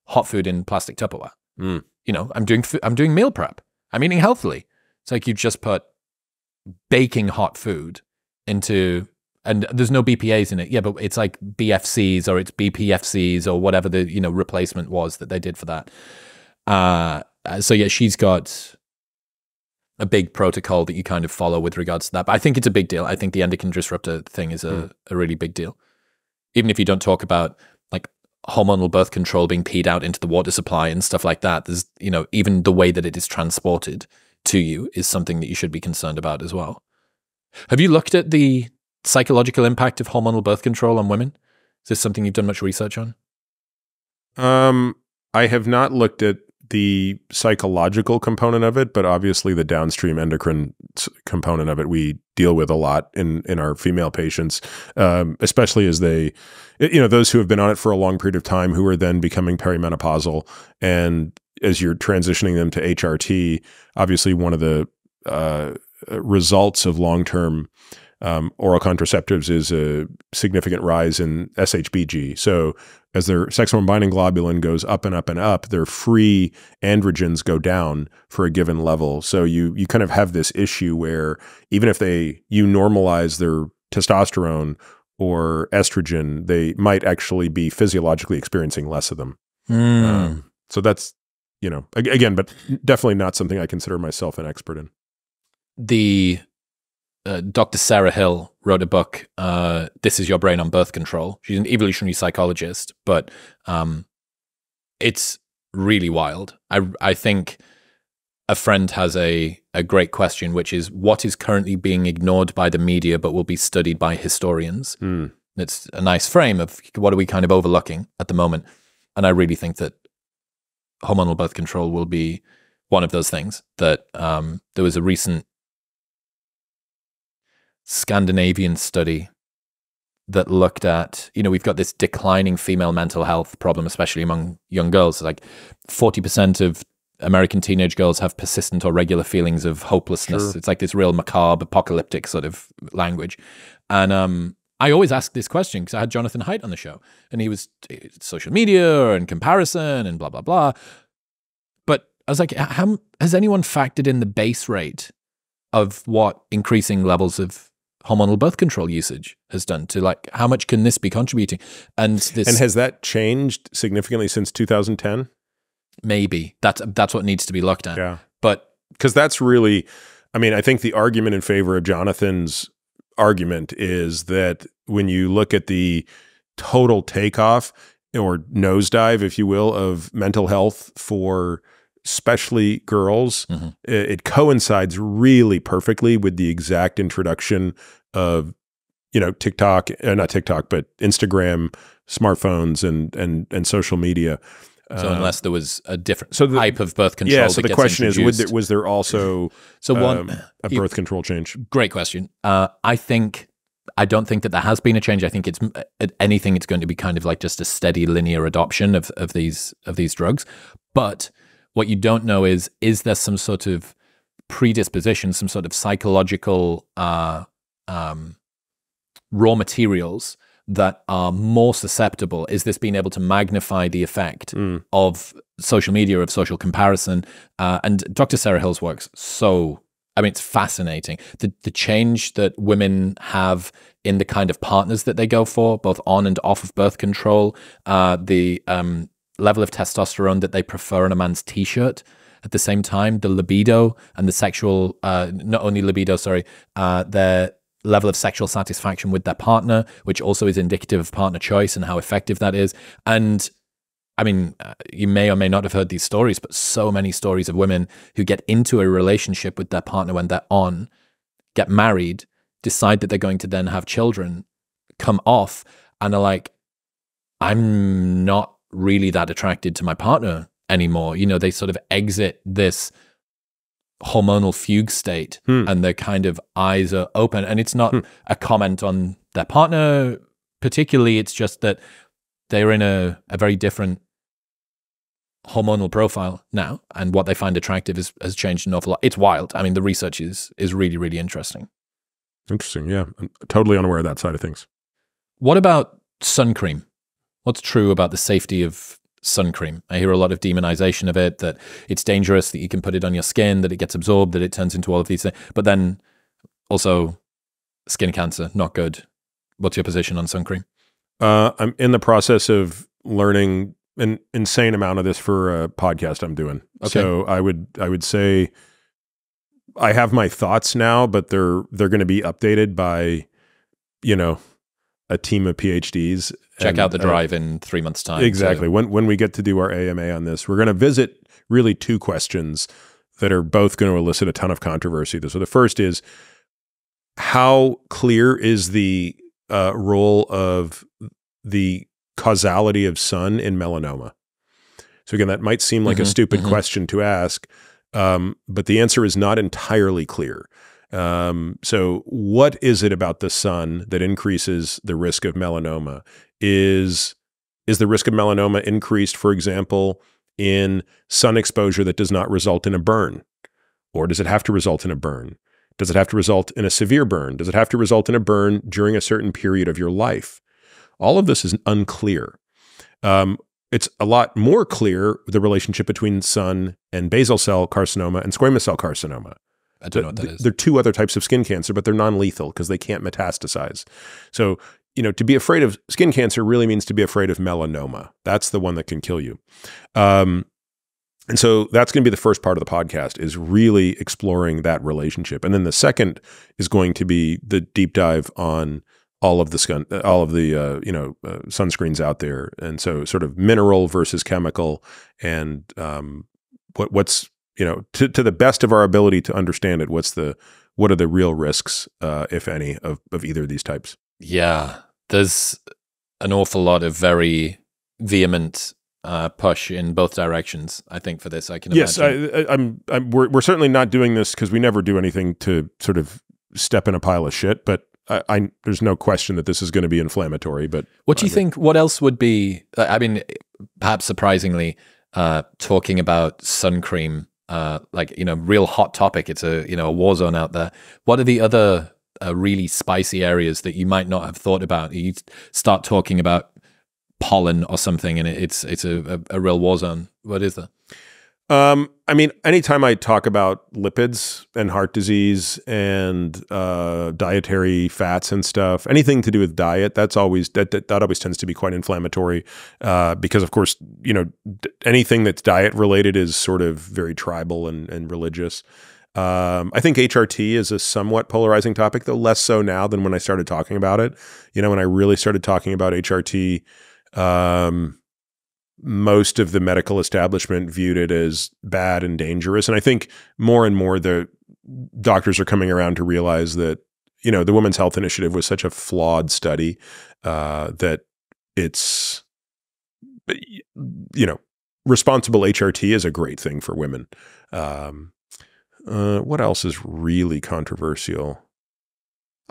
hot food in plastic Tupperware. Mm. You know, I'm doing, I'm doing meal prep. I'm eating healthily. It's like you just put baking hot food into, and there's no BPA's in it. Yeah, but it's like BFCs or it's BPFCs or whatever the you know replacement was that they did for that. Uh, so yeah, she's got a big protocol that you kind of follow with regards to that. But I think it's a big deal. I think the endocrine disruptor thing is a, a really big deal. Even if you don't talk about like hormonal birth control being peed out into the water supply and stuff like that, there's, you know, even the way that it is transported to you is something that you should be concerned about as well. Have you looked at the psychological impact of hormonal birth control on women? Is this something you've done much research on? Um, I have not looked at the psychological component of it, but obviously the downstream endocrine component of it we deal with a lot in in our female patients, um, especially as they, you know, those who have been on it for a long period of time who are then becoming perimenopausal, and as you're transitioning them to HRT, obviously one of the uh, results of long term um, oral contraceptives is a significant rise in SHBG. So as their sex hormone binding globulin goes up and up and up, their free androgens go down for a given level. So you you kind of have this issue where even if they you normalize their testosterone or estrogen, they might actually be physiologically experiencing less of them. Hmm. Um, so that's you know again, but definitely not something I consider myself an expert in. the uh, Dr. Sarah Hill wrote a book. Uh, this is your brain on birth control. She's an evolutionary psychologist, but um, it's really wild. I I think a friend has a a great question, which is what is currently being ignored by the media, but will be studied by historians. Hmm. It's a nice frame of what are we kind of overlooking at the moment, and I really think that hormonal birth control will be one of those things. That um, there was a recent Scandinavian study that looked at, you know, we've got this declining female mental health problem, especially among young girls. Like 40% of American teenage girls have persistent or regular feelings of hopelessness. Sure. It's like this real macabre, apocalyptic sort of language. And um, I always ask this question because I had Jonathan Haidt on the show and he was uh, social media and comparison and blah, blah, blah. But I was like, has anyone factored in the base rate of what increasing levels of hormonal birth control usage has done to like how much can this be contributing and this And has that changed significantly since 2010? maybe that's that's what needs to be looked at Yeah. but because that's really i mean i think the argument in favor of jonathan's argument is that when you look at the total takeoff or nosedive if you will of mental health for especially girls Mhm. it, it coincides really perfectly with the exact introduction of you know tiktok uh, not tiktok but instagram smartphones and and and social media so Uh, unless there was a different so the- type of birth control yeah so the question is would there, was there also so one um, a birth control change. great question uh, i think i don't think that there has been a change i think it's at anything it's going to be kind of like just a steady linear adoption of of these of these drugs but what you don't know is is there some sort of predisposition some sort of psychological uh, um, raw materials that are more susceptible? Is this being able to magnify the effect Mm. of social media of social comparison? Uh, and dr sarah hill's works so i mean it's fascinating. The, the change that women have in the kind of partners that they go for both on and off of birth control uh, the um, level of testosterone that they prefer in a man's t-shirt. At the same time the libido and the sexual uh, not only libido sorry uh, their level of sexual satisfaction with their partner which also is indicative of partner choice and how effective that is. And I mean, uh, you may or may not have heard these stories, but so many stories of women who get into a relationship with their partner when they're on, get married, decide that they're going to then have children, come off, and are like, I'm not really that attracted to my partner anymore. You know, they sort of exit this hormonal fugue state Hmm. and their kind of eyes are open. And it's not a comment on their partner particularly, it's just that they're in a, a very different hormonal profile now and what they find attractive is, has changed an awful lot. It's wild. I mean, the research is is really, really interesting. Interesting. Yeah. I'm totally unaware of that side of things. What about sun cream? What's true about the safety of sun cream? I hear a lot of demonization of it, that it's dangerous, that you can put it on your skin, that it gets absorbed, that it turns into all of these things. But then also skin cancer, not good. What's your position on sun cream? Uh, I'm in the process of learning an insane amount of this for a podcast I'm doing. Okay. So I would I would say I have my thoughts now, but they're they're going to be updated by you know a team of PhDs. Check And, out the uh, drive in three months' time. exactly. When when we get to do our AMA on this, we're going to visit really two questions that are both going to elicit a ton of controversy. So the first is how clear is the uh, role of the causality of sun in melanoma? So again, that might seem like a Mhm, stupid mhm. question to ask, um, but the answer is not entirely clear. Um, so, what is it about the sun that increases the risk of melanoma? Is is the risk of melanoma increased, for example, in sun exposure that does not result in a burn, or does it have to result in a burn? Does it have to result in a severe burn? Does it have to result in a burn during a certain period of your life? All of this is unclear. Um, it's a lot more clear the relationship between sun and basal cell carcinoma and squamous cell carcinoma. I don't know what that Th- is. They're two other types of skin cancer, but they're non-lethal because they can't metastasize. So, you know, to be afraid of skin cancer really means to be afraid of melanoma. That's the one that can kill you. Um, and so that's going to be the first part of the podcast is really exploring that relationship. And then the second is going to be the deep dive on all of the all of the uh, you know uh, sunscreens out there, and so sort of mineral versus chemical, and um, what what's you know to to the best of our ability to understand it, what's the what are the real risks, uh, if any, of of either of these types? Yeah, there's an awful lot of very vehement uh, push in both directions. I think for this, I can Yes, imagine. I, I, I'm. I'm we're, we're certainly not doing this because we never do anything to sort of step in a pile of shit. But I, I there's no question that this is going to be inflammatory. But what do you I think? What else would be? I mean, perhaps surprisingly, uh, talking about sun cream, uh, like you know, real hot topic. It's a you know a war zone out there. What are the other uh, really spicy areas that you might not have thought about? You start talking about pollen or something, and it- it's it's a, a, a real war zone. What is that? Um, I mean, anytime I talk about lipids and heart disease and uh, dietary fats and stuff, anything to do with diet, that's always that that, that always tends to be quite inflammatory uh, because, of course, you know, anything that's diet related is sort of very tribal and and religious. Um, I think HRT is a somewhat polarizing topic, though less so now than when I started talking about it. You know, when I really started talking about HRT, um, most of the medical establishment viewed it as bad and dangerous. And I think more and more the doctors are coming around to realize that, you know, the Women's Health Initiative was such a flawed study uh, that it's, you know, responsible HRT is a great thing for women. Um, uh, what else is really controversial?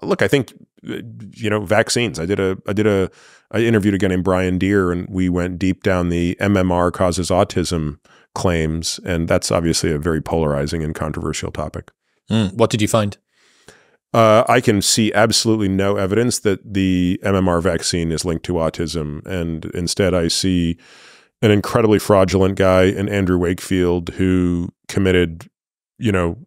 Look, I think uh, you know vaccines. I did a I did a I interviewed a guy named Brian Deer, and we went deep down the MMR causes autism claims, and that's obviously a very polarizing and controversial topic. Mm, what did you find? Uh, I can see absolutely no evidence that the MMR vaccine is linked to autism, and instead, I see an incredibly fraudulent guy in Andrew Wakefield who committed, you know,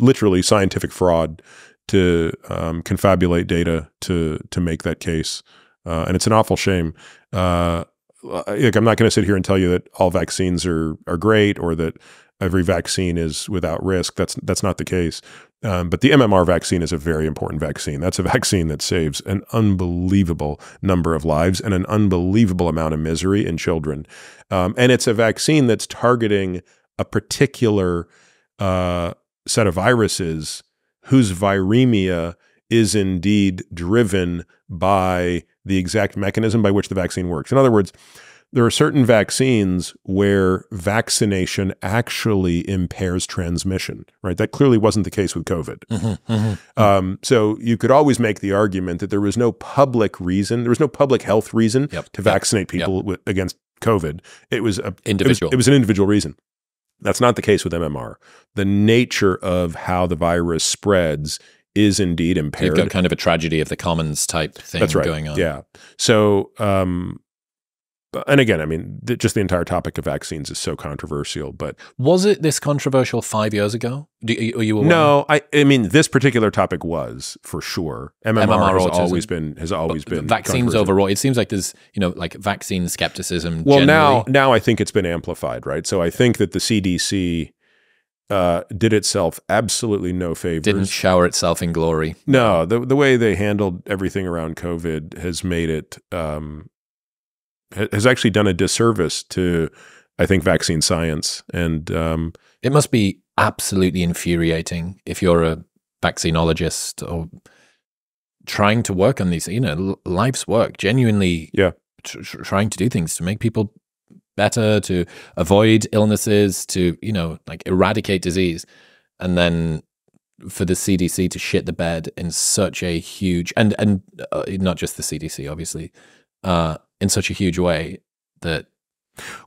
literally scientific fraud to um, confabulate data to to make that case, uh, and it's an awful shame. Uh, like I'm not going to sit here and tell you that all vaccines are are great or that every vaccine is without risk. That's that's not the case. Um, but the MMR vaccine is a very important vaccine. That's a vaccine that saves an unbelievable number of lives and an unbelievable amount of misery in children. Um, and it's a vaccine that's targeting a particular uh, set of viruses whose viremia is indeed driven by the exact mechanism by which the vaccine works. In other words, there are certain vaccines where vaccination actually impairs transmission, right? That clearly wasn't the case with COVID. Mm-hmm, mm-hmm. Um, so you could always make the argument that there was no public reason, there was no public health reason Yep. to Yep. vaccinate people with, against COVID. It was a it was- Individual. It was, an individual reason. That's not the case with MMR. The nature of how the virus spreads is indeed impaired. You've got kind of a tragedy of the commons type thing That's right. going on. Yeah. So, um, and again, I mean, th- just the entire topic of vaccines is so controversial. But Was it this controversial five years ago? Do, are you aware? no, I, I mean, this particular topic was for sure. MMR, MMR has autism. always been has always been vaccines overall. It seems like there's you know like vaccine skepticism. Well, now generally. now I think it's been amplified, right? So I think that the CDC uh, did itself absolutely no favors. didn't shower itself in glory. No, the the way they handled everything around COVID has made it um, has actually done a disservice to I think vaccine science and um, It must be absolutely infuriating if you're a vaccinologist or trying to work on these, you know, life's work, genuinely Yeah. tr- tr- trying to do things to make people better, to avoid illnesses, to, you know, like eradicate disease. And then for the CDC to shit the bed in such a huge, and, and uh, not just the CDC, obviously, uh, in such a huge way that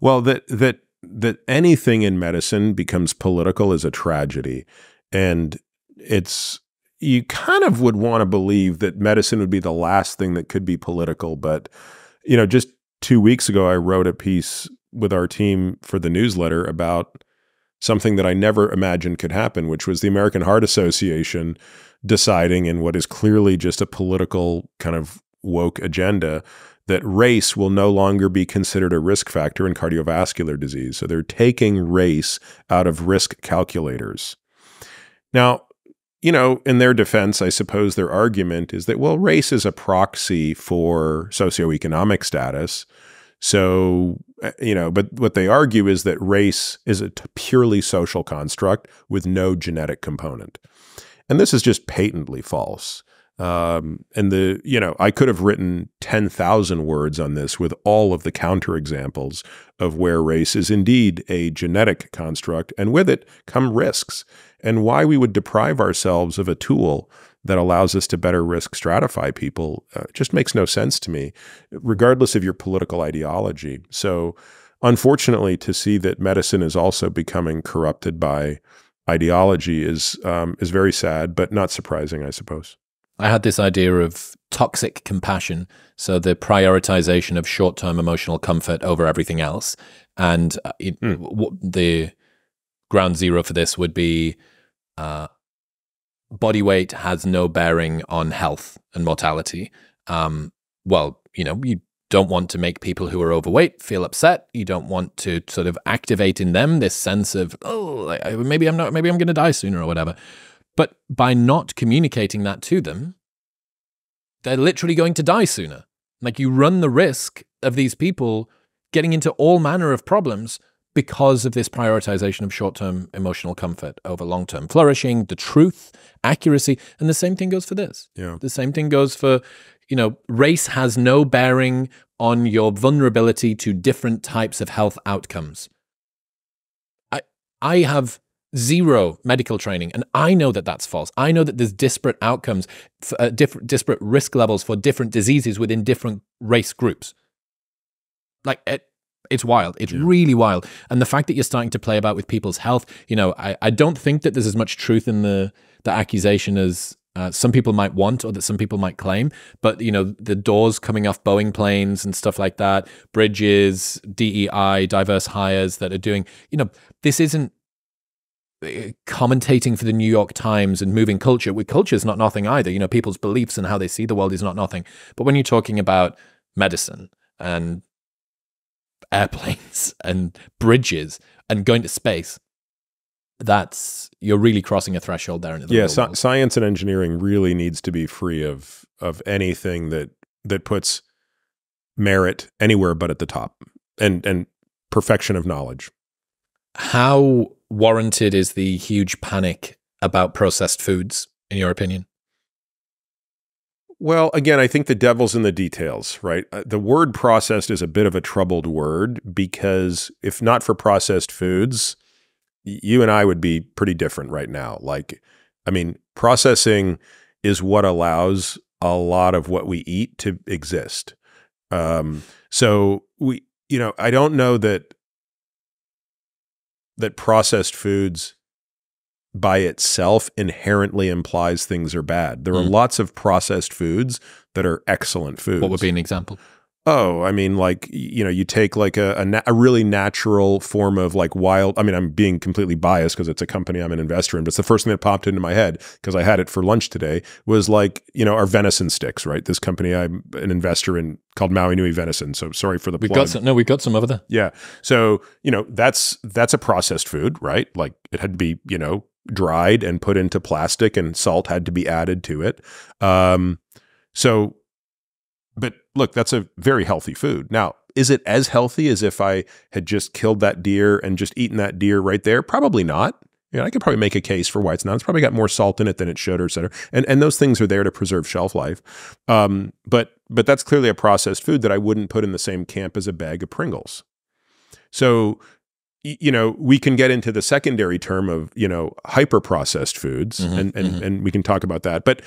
well that that that anything in medicine becomes political is a tragedy, and it's you kind of would want to believe that medicine would be the last thing that could be political, but you know, just two weeks ago, I wrote a piece with our team for the newsletter about something that I never imagined could happen, which was the American Heart Association deciding in what is clearly just a political kind of woke agenda that race will no longer be considered a risk factor in cardiovascular disease. So they're taking race out of risk calculators. Now, you know, in their defense, I suppose their argument is that, well, race is a proxy for socioeconomic status. So, uh, you know, but what they argue is that race is a purely social construct with no genetic component. And this is just patently false. Um, and the, you know, I could have written 10,000 words on this with all of the counterexamples of where race is indeed a genetic construct and with it come risks and why we would deprive ourselves of a tool that allows us to better risk stratify people uh, just makes no sense to me, regardless of your political ideology. So, unfortunately, to see that medicine is also becoming corrupted by ideology is um, is very sad, but not surprising, I suppose. I had this idea of toxic compassion. So the prioritization of short term emotional comfort over everything else. And uh, it, w- the ground zero for this would be uh, body weight has no bearing on health and mortality. Um, well, you know, you don't want to make people who are overweight feel upset. You don't want to sort of activate in them this sense of, oh, maybe I'm not, maybe I'm going to die sooner or whatever. But by not communicating that to them, they're literally going to die sooner. Like you run the risk of these people getting into all manner of problems because of this prioritization of short term emotional comfort over long term flourishing, the truth, accuracy. And the same thing goes for this. Yeah. The same thing goes for, you know, race has no bearing on your vulnerability to different types of health outcomes. I, I have zero medical training, and I know that that's false. I know that there's disparate outcomes, uh, different, disparate risk levels for different diseases within different race groups. Like it, it's wild. It's Yeah. really wild. And the fact that you're starting to play about with people's health, you know, I, I don't think that there's as much truth in the the accusation as uh, some people might want or that some people might claim. But you know, the doors coming off Boeing planes and stuff like that, bridges, DEI, diverse hires that are doing, you know, this isn't Uh, commentating for the New York Times and moving culture. With culture is not nothing either. You know, people's beliefs and how they see the world is not nothing. But when you're talking about medicine and airplanes and bridges and going to space, that's you're really crossing a threshold there. The yeah, world. science and engineering really needs to be free of of anything that that puts merit anywhere but at the top and and perfection of knowledge. How warranted is the huge panic about processed foods, in your opinion? Well, again, I think the devil's in the details, right? Uh, the word processed is a bit of a troubled word because if not for processed foods, you and I would be pretty different right now. Like, I mean, processing is what allows a lot of what we eat to exist. Um, so we, you know, I don't know that that processed foods by itself inherently implies things are bad. There are Mm. lots of processed foods that are excellent foods. What would be an example? Oh, I mean, like you know, you take like a a, na- a really natural form of like wild. I mean, I'm being completely biased because it's a company I'm an investor in, but it's the first thing that popped into my head because I had it for lunch today. Was like you know our venison sticks, right? This company I'm an investor in called Maui Nui Venison. So sorry for the We've plug. got some. No, we've got some over there. Yeah. So, you know, that's that's a processed food, right? Like it had to be, you know, dried and put into plastic and salt had to be added to it. Um so but look, that's a very healthy food. Now, is it as healthy as if I had just killed that deer and just eaten that deer right there? Probably not. You know, I could probably make a case for why it's not. It's probably got more salt in it than it should, or et cetera. And and those things are there to preserve shelf life. Um, but but that's clearly a processed food that I wouldn't put in the same camp as a bag of Pringles. So you know, we can get into the secondary term of, you know, hyper processed foods Mhm, and and mhm. and we can talk about that. But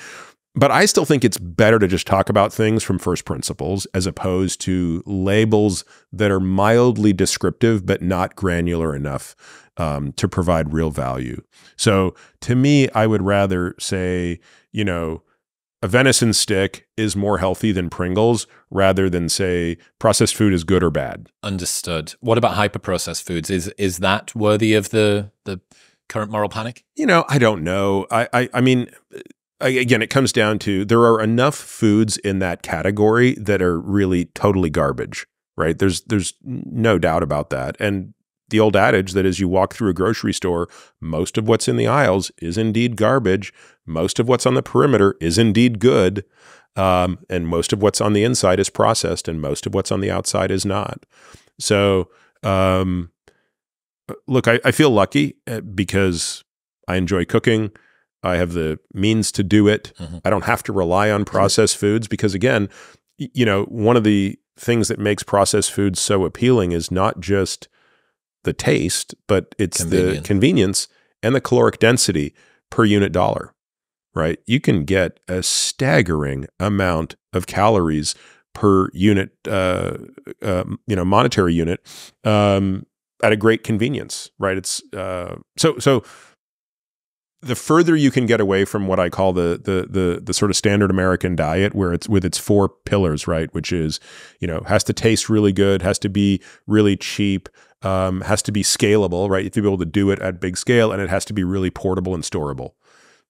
but I still think it's better to just talk about things from first principles as opposed to labels that are mildly descriptive but not granular enough um, to provide real value. So to me, I would rather say, you know, a venison stick is more healthy than Pringles rather than say processed food is good or bad. Understood. What about hyper processed foods? Is is that worthy of the the current moral panic? You know, I don't know. I, I, I mean, again, it comes down to there are enough foods in that category that are really totally garbage, right? There's, there's no doubt about that. And the old adage that as you walk through a grocery store, most of what's in the aisles is indeed garbage. Most of what's on the perimeter is indeed good. Um, and most of what's on the inside is processed, and most of what's on the outside is not. So, um, look, I, I feel lucky uh, because I enjoy cooking. I have the means to do it. Mhm. I don't have to rely on processed foods because, again, you know, one of the things that makes processed foods so appealing is not just the taste, but it's the Convenience. convenience and the caloric density per unit dollar, right? You can get a staggering amount of calories per unit, uh, uh, you know, monetary unit um, at a great convenience, right? It's uh, so so. The further you can get away from what I call the the the the sort of standard American diet, where it's with its four pillars, right? Which is, you know, has to taste really good, has to be really cheap, um, has to be scalable, right? To be able to do it at big scale, and it has to be really portable and storable.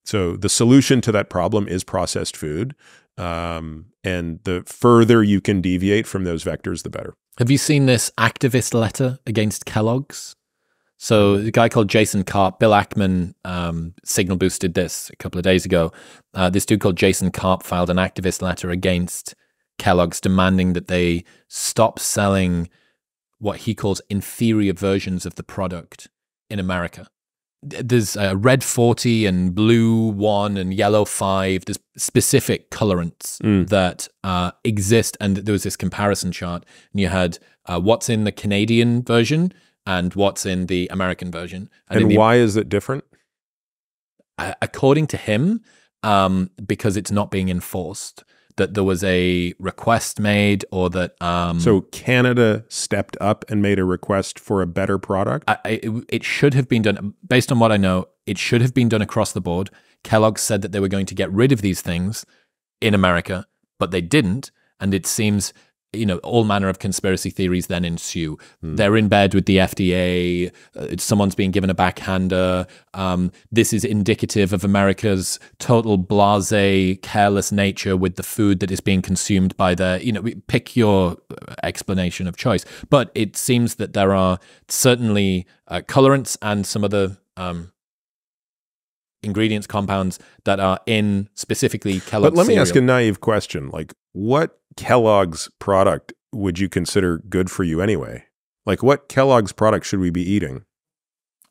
So the solution to that problem is processed food, um, and the further you can deviate from those vectors, the better. Have you seen this activist letter against Kellogg's? So the guy called Jason Karp, Bill Ackman, um, signal boosted this a couple of days ago. Uh, this dude called Jason Karp filed an activist letter against Kellogg's, demanding that they stop selling what he calls inferior versions of the product in America. Th- There's uh, red 40 and blue 1 and yellow 5. There's specific colorants Mm. that uh, exist. And there was this comparison chart, and you had uh, what's in the Canadian version and what's in the American version. And, in the, why is it different? according to him, um, because it's not being enforced, that there was a request made or that. Um, So Canada stepped up and made a request for a better product. I, I, it, it should have been done based on what I know. It should have been done across the board. Kellogg said that they were going to get rid of these things in America, but they didn't. And it seems, you know, all manner of conspiracy theories then ensue. They're in bed with the FDA. Uh, someone's being given a backhander. Um, this is indicative of America's total blase, careless nature with the food that is being consumed by their, you know, pick your uh, explanation of choice. But it seems that there are certainly uh, colorants and some other um, ingredients, compounds that are in specifically Kellogg's But let me ask a naive question: like, what Kellogg's product would you consider good for you anyway? Like, what Kellogg's product should we be eating?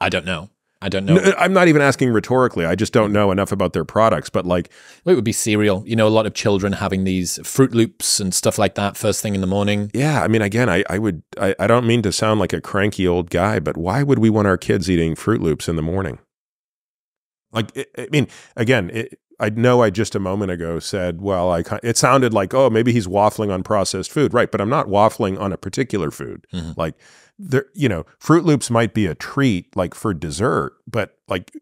I don't know. I don't know. No, I'm not even asking rhetorically. I just don't know enough about their products. But like, Well, it would be cereal. You know, a lot of children having these Froot Loops and stuff like that first thing in the morning. yeah, I mean, again, I, I would, I, I don't mean to sound like a cranky old guy, but why would we want our kids eating Froot Loops in the morning? Like, it, I mean, again, it, I know I just a moment ago said, well, I it sounded like, oh, maybe he's waffling on processed food, right? But I'm not waffling on a particular food. Mhm. Like, there, you know, Froot Loops might be a treat, like for dessert, but like,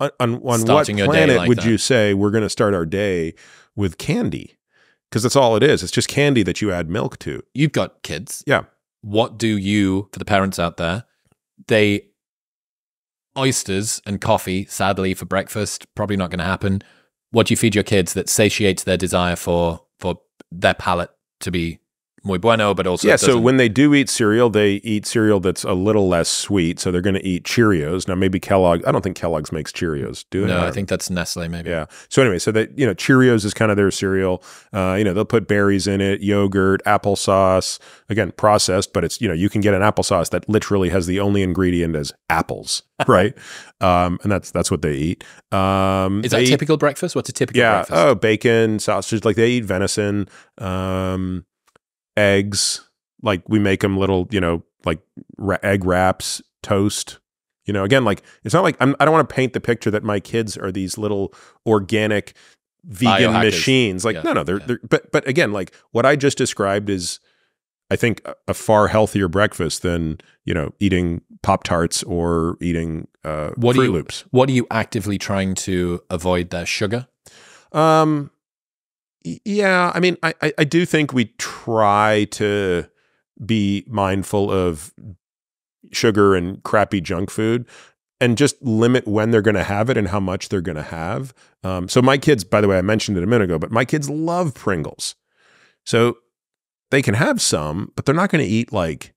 on, on, on what Starting your day planet like would that. you say we're going to start our day with candy? Because that's all it is. It's just candy that you add milk to. You've got kids. Yeah. What do you, for the parents out there, they oysters and coffee, sadly, for breakfast, probably not going to happen. What do you feed your kids that satiates their desire for for their palate to be muy bueno, but also yeah, so when they do eat cereal, they eat cereal that's a little less sweet. So they're going to eat Cheerios. Now, maybe Kellogg, I don't think Kellogg's makes Cheerios, do they? no, I think that's Nestle maybe. Yeah. So anyway, so that you know, Cheerios is kind of their cereal. Uh, you know, they'll put berries in it, yogurt, applesauce. Again, processed, but it's you know, you can get an applesauce that literally has the only ingredient as apples, right? um, and that's that's what they eat. Um, Is that eat- typical breakfast? What's a typical Yeah. breakfast? Oh, bacon, sausage. Like they eat venison, um, eggs. Like we make them little, you know, like ra- egg wraps, toast. You know, again, like it's not like I'm, I don't want to paint the picture that my kids are these little organic vegan Biohackers. machines. Like Yeah, no, no, they're, yeah. they're but but again, like what I just described is, I think a, a far healthier breakfast than you know eating pop tarts or eating uh, What do Fruit you- Loops. What are you actively trying to avoid there? Sugar? Um, yeah, I mean, I, I, do think we try to be mindful of sugar and crappy junk food and just limit when they're going to have it and how much they're going to have. Um, so my kids, by the way, I mentioned it a minute ago, but my kids love Pringles. So they can have some, but they're not going to eat like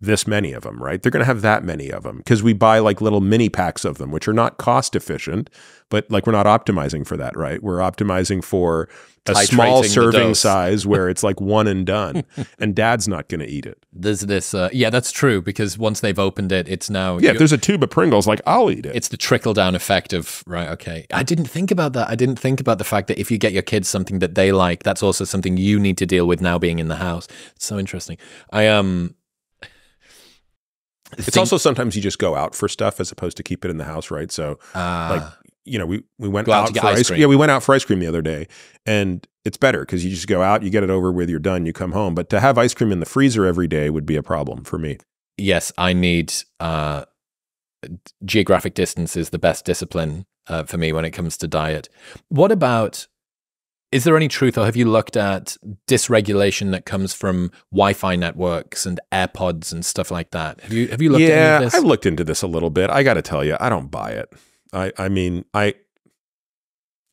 this many of them, right? They're going to have that many of them because we buy like little mini packs of them, which are not cost efficient, but like we're not optimizing for that, right? We're optimizing for a small Titrating serving size where it's like one and done, and dad's not going to eat it. There's this. Uh, yeah, that's true because once they've opened it, it's now Yeah, if there's a tube of Pringles, like I'll eat it. it's the trickle down effect of right. Okay, I didn't think about that. I didn't think about the fact that if you get your kids something that they like, that's also something you need to deal with now being in the house. It's so interesting. I um. It's also sometimes you just go out for stuff as opposed to keep it in the house, right? So uh, like you know, we we went out out, for ice ice cream. Yeah, we went out for ice cream the other day, and it's better because you just go out, you get it over with, you're done, you come home. But to have ice cream in the freezer every day would be a problem for me. yes, I need uh, geographic distance is the best discipline uh, for me when it comes to diet. What about? Is there any truth, or have you looked at dysregulation that comes from Wi-Fi networks and AirPods and stuff like that? Have you have you looked yeah? I've looked into this a little bit. I got to tell you, I don't buy it. I I mean, I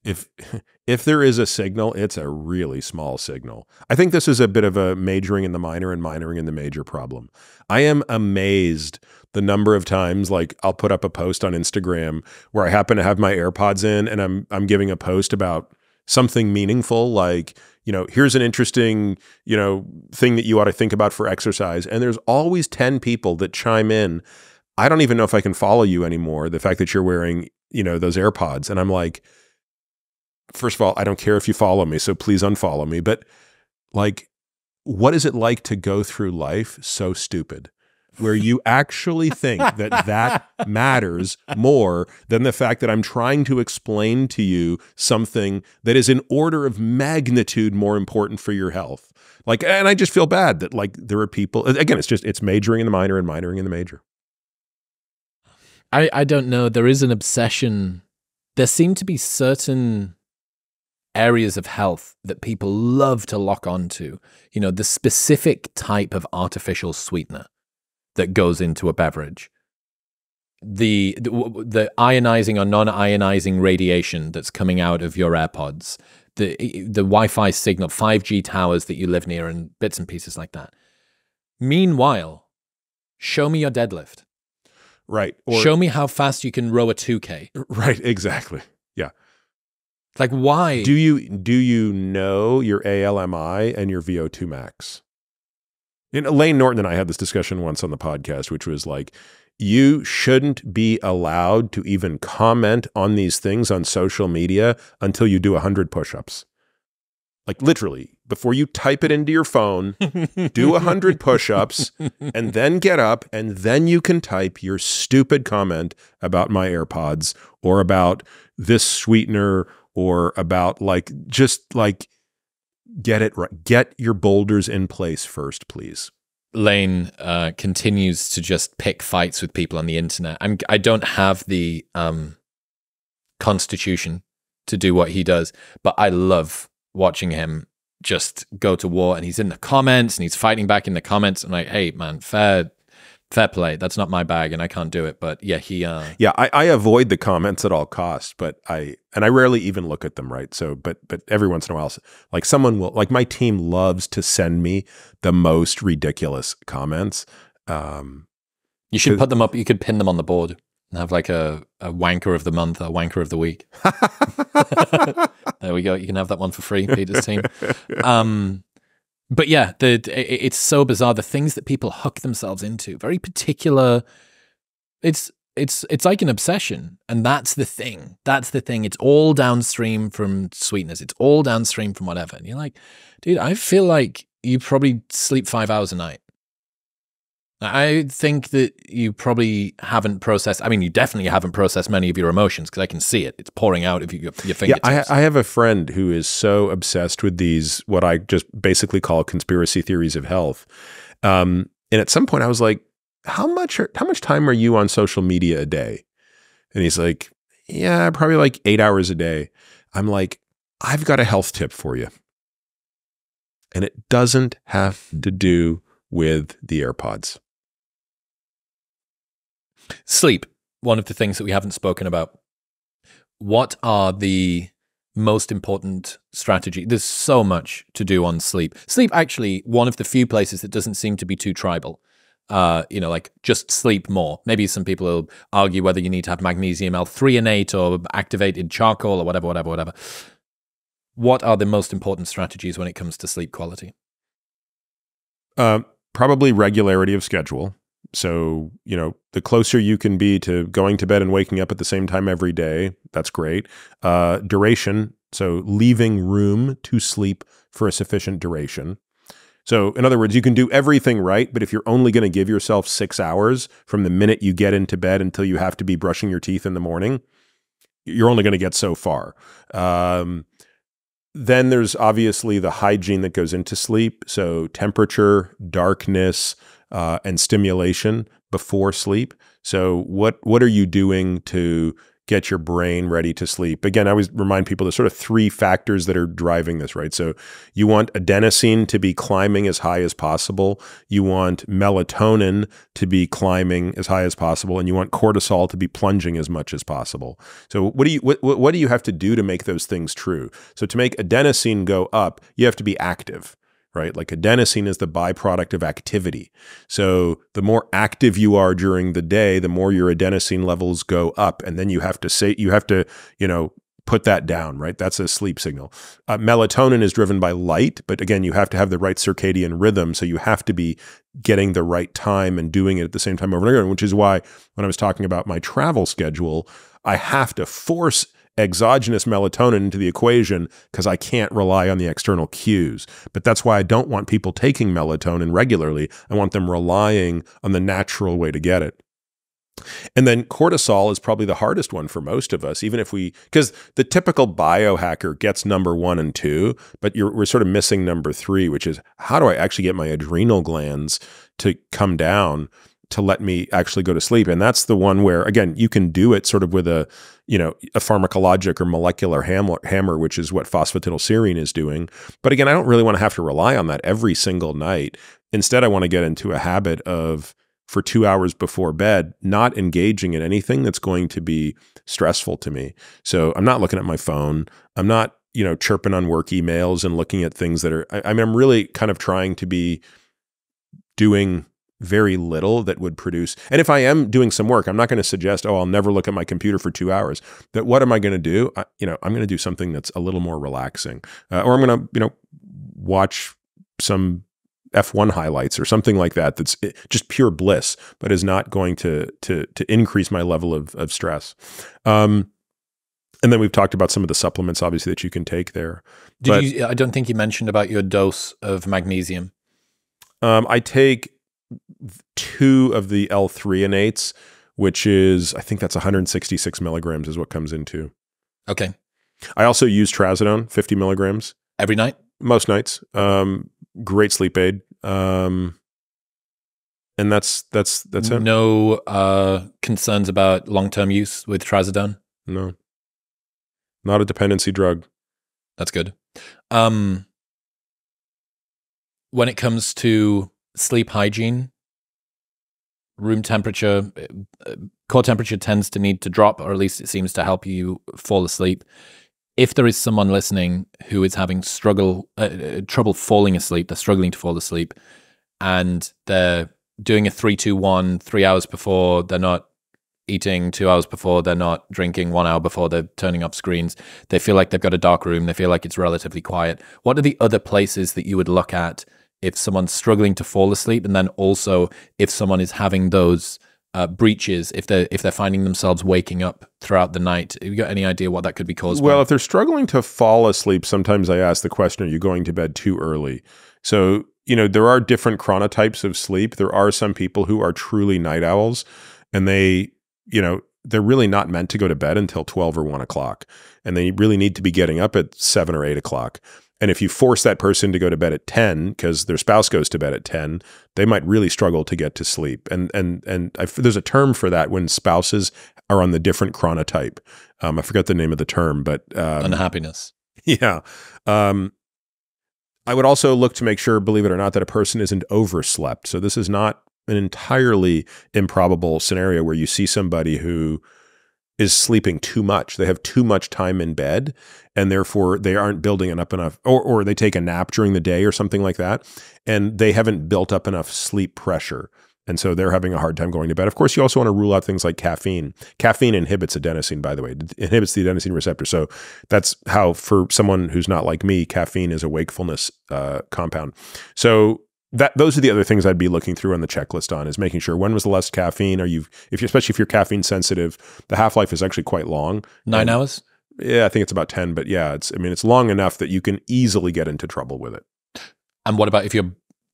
if if there is a signal, it's a really small signal. I think this is a bit of a majoring in the minor and minoring in the major problem. I am amazed the number of times like I'll put up a post on Instagram where I happen to have my AirPods in and I'm I'm giving a post about something meaningful like you know here's an interesting you know thing that you ought to think about for exercise and there's always 10 people that chime in I don't even know if I can follow you anymore. The fact that you're wearing, you know, those AirPods. And I'm like, first of all, I don't care if you follow me, so please unfollow me. But like, what is it like to go through life so stupid? Where you actually think that that matters more than the fact that I'm trying to explain to you something that is an order of magnitude more important for your health. Like, and I just feel bad that like there are people, again, it's just, it's majoring in the minor and minoring in the major. I, I don't know. There is an obsession. There seem to be certain areas of health that people love to lock onto. You know, the specific type of artificial sweetener that goes into a beverage. The, the the ionizing or non-ionizing radiation that's coming out of your AirPods, the the Wi-Fi signal, 5G towers that you live near, and bits and pieces like that. Meanwhile, show me your deadlift. Right. Or, Show me how fast you can row a 2K. Right, exactly. Yeah. Like, why? Do you do you know your ALMI and your VO2 max? And Layne Norton and I had this discussion once on the podcast, which was like, you shouldn't be allowed to even comment on these things on social media until you do 100 push-ups. Like literally, before you type it into your phone, do 100 push-ups and then get up and then you can type your stupid comment about my AirPods or about this sweetener or about like just like get it right. Get your boulders in place first, please. Layne uh, continues to just pick fights with people on the internet. I'm, I don't have the um, constitution to do what he does, but I love watching him just go to war. And he's in the comments and he's fighting back in the comments. I'm like, hey, man, fair fair play. That's not my bag, and I can't do it. But yeah, he. Uh, yeah, I, I avoid the comments at all costs, but I and I rarely even look at them. Right. So, but but every once in a while, like someone will like my team loves to send me the most ridiculous comments. Um, you should put them up. You could pin them on the board and have like a, a wanker of the month, a wanker of the week. there we go. You can have that one for free, Peter's team. Um, but yeah, the it's so bizarre the things that people hook themselves into. Very particular. It's it's it's like an obsession, and that's the thing. That's the thing. It's all downstream from sweetness. It's all downstream from whatever. And you're like, dude, I feel like you probably sleep five hours a night. I think that you probably haven't processed. I mean, you definitely haven't processed many of your emotions because I can see it. It's pouring out of you, your fingertips. Yeah, I, I, have a friend who is so obsessed with these, what I just basically call conspiracy theories of health. Um, and at some point, I was like, "How much? Are, how much time are you on social media a day?" And he's like, "Yeah, probably like eight hours a day." I'm like, "I've got a health tip for you." And it doesn't have to do with the AirPods. Sleep, one of the things that we haven't spoken about. What are the most important strategy? There's so much to do on sleep. Sleep, actually, one of the few places that doesn't seem to be too tribal. Uh, you know, like just sleep more. Maybe some people will argue whether you need to have magnesium L-threonate or activated charcoal or whatever, whatever, whatever. What are the most important strategies when it comes to sleep quality? Uh, probably regularity of schedule. So, you know, the closer you can be to going to bed and waking up at the same time every day, that's great. Uh, duration, so leaving room to sleep for a sufficient duration. So, in other words, you can do everything right, but if you're only going to give yourself six hours from the minute you get into bed until you have to be brushing your teeth in the morning, you're only going to get so far. Um, then there's obviously the hygiene that goes into sleep. So, temperature, darkness, uh, and stimulation before sleep. So what what are you doing to get your brain ready to sleep. Again, I always remind people there's sort of three factors that are driving this, right? So you want adenosine to be climbing as high as possible. You want melatonin to be climbing as high as possible, and you want cortisol to be plunging as much as possible. So what do you what, what do you have to do to make those things true? So to make adenosine go up, you have to be active right? Like adenosine is the byproduct of activity. So the more active you are during the day, the more your adenosine levels go up. And then you have to say, you have to, you know, put that down, right? That's a sleep signal. Uh, melatonin is driven by light, but again, you have to have the right circadian rhythm. So you have to be getting the right time and doing it at the same time over and over, again, which is why when I was talking about my travel schedule, I have to force exogenous melatonin into the equation because I can't rely on the external cues. But that's why I don't want people taking melatonin regularly. I want them relying on the natural way to get it. And then cortisol is probably the hardest one for most of us, even if we, because the typical biohacker gets number one and two, but we're sort of missing number three, which is how do I actually get my adrenal glands to come down to let me actually go to sleep? And that's the one where, again, you can do it sort of with a, you know, a pharmacologic or molecular hammer, which is what phosphatidylserine is doing. But again, I don't really want to have to rely on that every single night. Instead, I want to get into a habit of for two hours before bed, not engaging in anything that's going to be stressful to me. So I'm not looking at my phone. I'm not, you know, chirping on work emails and looking at things that are, I, I mean, I'm really kind of trying to be doing very little that would produce. And if I am doing some work, I'm not going to suggest, oh, I'll never look at my computer for two hours. That what am I going to do? I, you know, I'm going to do something that's a little more relaxing, uh, or I'm going to, you know, watch some F1 highlights or something like that that's eh, just pure bliss, but is not going to to to increase my level of of stress. Um, and then we've talked about some of the supplements, obviously, that you can take there. Did But- you? I don't think you mentioned about your dose of magnesium. Um, I take two of the L-threonates, which is I think that's 166 milligrams is what comes into. Okay, I also use trazodone, 50 milligrams. every night. most nights. Um, great sleep aid. Um, and that's that's that's it. No uh, concerns about long-term use with trazodone. No, not a dependency drug. That's good. Um, when it comes to sleep hygiene, room temperature, uh, core temperature tends to need to drop, or at least it seems to help you fall asleep. If there is someone listening who is having struggle uh, uh, trouble falling asleep, they're struggling to fall asleep, and they're doing a three, two, one, three hours before, they're not eating two hours before, they're not drinking one hour before, they're turning up screens. They feel like they've got a dark room. They feel like it's relatively quiet. What are the other places that you would look at if someone's struggling to fall asleep, and then also if someone is having those uh, breaches, if they're if they're finding themselves waking up throughout the night? Have you got any idea what that could be caused Well, by? if they're struggling to fall asleep, sometimes I ask the question, are you going to bed too early? So, you know, there are different chronotypes of sleep. There are some people who are truly night owls and they, you know, they're really not meant to go to bed until 12 or 1 o'clock. And they really need to be getting up at 7 or 8 o'clock. And if you force that person to go to bed at 10 because their spouse goes to bed at 10, they might really struggle to get to sleep. And and and I, there's a term for that when spouses are on the different chronotype. Um, I forget the name of the term, but um, Unhappiness. yeah. Um, I would also look to make sure, believe it or not, that a person isn't overslept. So this is not an entirely improbable scenario where you see somebody who is sleeping too much. They have too much time in bed and therefore they aren't building it up enough or or they take a nap during the day or something like that and they haven't built up enough sleep pressure. And so they're having a hard time going to bed. Of course, you also want to rule out things like caffeine. Caffeine inhibits adenosine, by the way. It inhibits the adenosine receptor. So that's how, for someone who's not like me, caffeine is a wakefulness uh, compound. So that those are the other things I'd be looking through on the checklist on is making sure when was the last caffeine? Are you, if you, especially if you're caffeine sensitive, the half life is actually quite long. Nine And- hours? Yeah, I think it's about ten, but yeah, it's I mean it's long enough that you can easily get into trouble with it. And what about if you're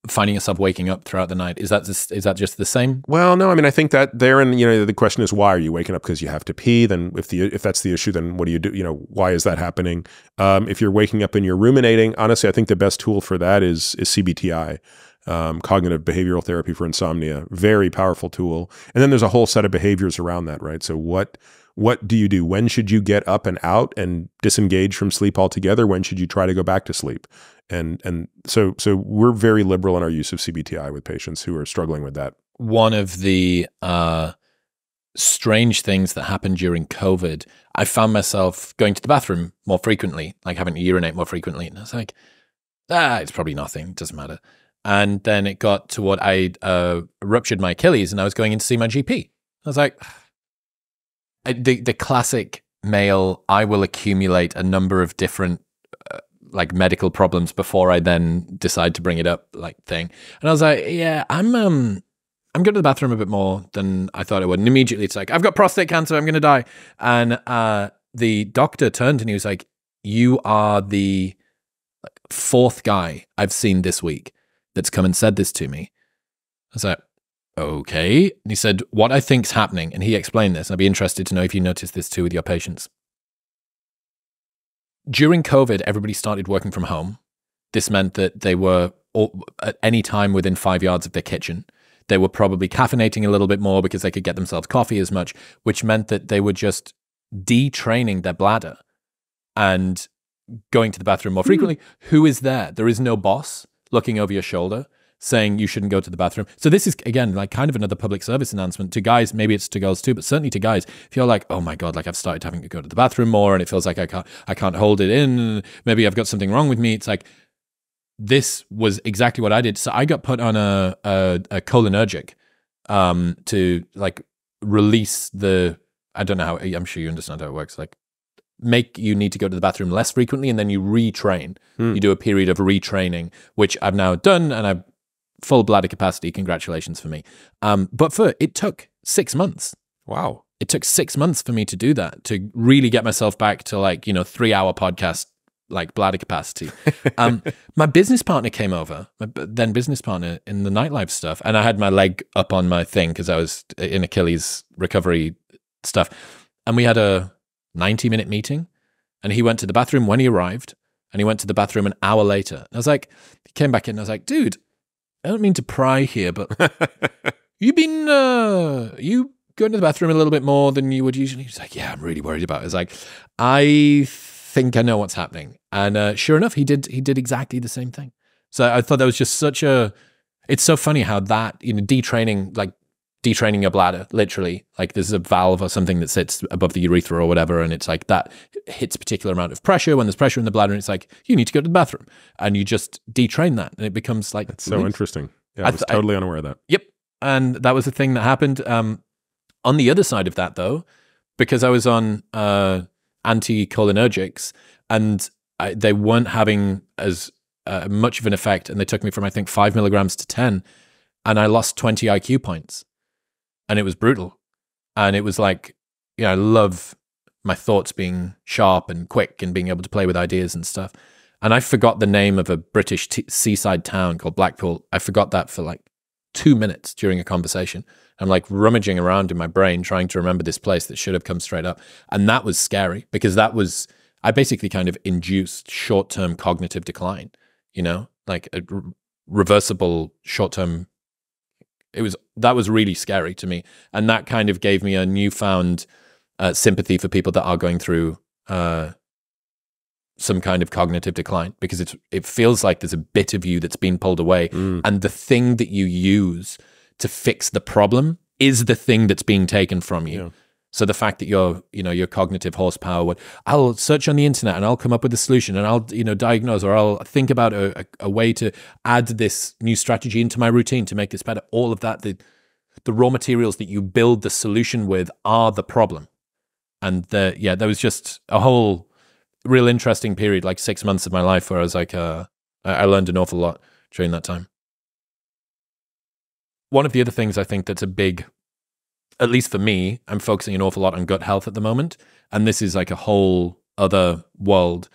finding yourself waking up throughout the night? Is that just, is that just the same? Well, no, I mean, I think that there, and you know, the question is, why are you waking up because you have to pee? Then, if the if that's the issue, then what do you do? You know, why is that happening? Um, if you're waking up and you're ruminating, honestly, I think the best tool for that is is CBTI, um, cognitive behavioral therapy for insomnia. Very powerful tool. And then there's a whole set of behaviors around that, right? So what what do you do? When should you get up and out and disengage from sleep altogether? When should you try to go back to sleep? And and so so we're very liberal in our use of CBTI with patients who are struggling with that. one of the uh, strange things that happened during COVID, I found myself going to the bathroom more frequently, like having to urinate more frequently. And I was like, ah, it's probably nothing, it doesn't matter. And then it got to what I uh, ruptured my Achilles and I was going in to see my GP. I was like, the, the classic male, I will accumulate a number of different uh, like medical problems before I then decide to bring it up, like thing. And I was like, yeah, I'm um I'm going to the bathroom a bit more than I thought I would. And immediately it's like, I've got prostate cancer, I'm going to die. And uh, the doctor turned and he was like, You are the fourth guy I've seen this week that's come and said this to me. I was like, Okay. And he said, What I think's happening, and he explained this. And I'd be interested to know if you noticed this too with your patients. During COVID, everybody started working from home. This meant that they were all, at any time within five yards of their kitchen. They were probably caffeinating a little bit more because they could get themselves coffee as much, which meant that they were just detraining their bladder and going to the bathroom more hmm. frequently. Who is there? There is no boss looking over your shoulder saying you shouldn't go to the bathroom. So this is again like kind of another public service announcement to guys, maybe it's to girls too, but certainly to guys. If you're like, "Oh my god, like I've started having to go to the bathroom more and it feels like I can't I can't hold it in, maybe I've got something wrong with me." It's like this was exactly what I did. So I got put on a a, a cholinergic um, to like release the. I don't know how. I'm sure you understand how it works. Like make you need to go to the bathroom less frequently, and then you retrain. Hmm. You do a period of retraining, which I've now done, and I full bladder capacity. Congratulations for me. Um, but for it took six months. Wow. It took six months for me to do that to really get myself back to like you know three hour podcast like bladder capacity. Um, my business partner came over, my then business partner in the nightlife stuff, and I had my leg up on my thing because I was in Achilles recovery stuff, and we had a ninety minute meeting, and he went to the bathroom when he arrived, and he went to the bathroom an hour later. And I was like, he came back in, and I was like, dude, I don't mean to pry here, but you've been uh, you going to the bathroom a little bit more than you would usually? He's like, yeah, I'm really worried about it. It's like, I think I know what's happening, and uh, sure enough, he did. He did exactly the same thing. So I thought that was just such a. It's so funny how that you know detraining like detraining your bladder literally like there's a valve or something that sits above the urethra or whatever and it's like that hits a particular amount of pressure when there's pressure in the bladder and it's like you need to go to the bathroom and you just detrain that and it becomes like That's so interesting. Yeah, I, I was I- totally unaware of that. Yep. And that was the thing that happened. Um, on the other side of that, though, because I was on uh, anticholinergics and I, they weren't having as uh, much of an effect, and they took me from, I think, five milligrams to 10, and I lost 20 IQ points. And it was brutal. And it was like, you know, I love my thoughts being sharp and quick and being able to play with ideas and stuff. And I forgot the name of a British seaside town called Blackpool. I forgot that for like two minutes during a conversation. I'm like rummaging around in my brain trying to remember this place that should have come straight up. And that was scary because that was, I basically kind of induced short term cognitive decline, you know, like a reversible short term. It was, that was really scary to me. And that kind of gave me a newfound uh, sympathy for people that are going through uh, some kind of cognitive decline because it's, it feels like there's a bit of you that's been pulled away Mm. and the thing that you use to fix the problem is the thing that's being taken from you. Yeah. So the fact that your, you know, your cognitive horsepower, would, I'll search on the internet and I'll come up with a solution and I'll, you know, diagnose or I'll think about a, a, a way to add this new strategy into my routine to make this better. All of that, the, the raw materials that you build the solution with are the problem. And the, yeah, there was just a whole real interesting period, like six months of my life where I was like, uh, I I learned an awful lot during that time. One of the other things I think that's a big, at least for me, I'm focusing an awful lot on gut health at the moment. And this is like a whole other world.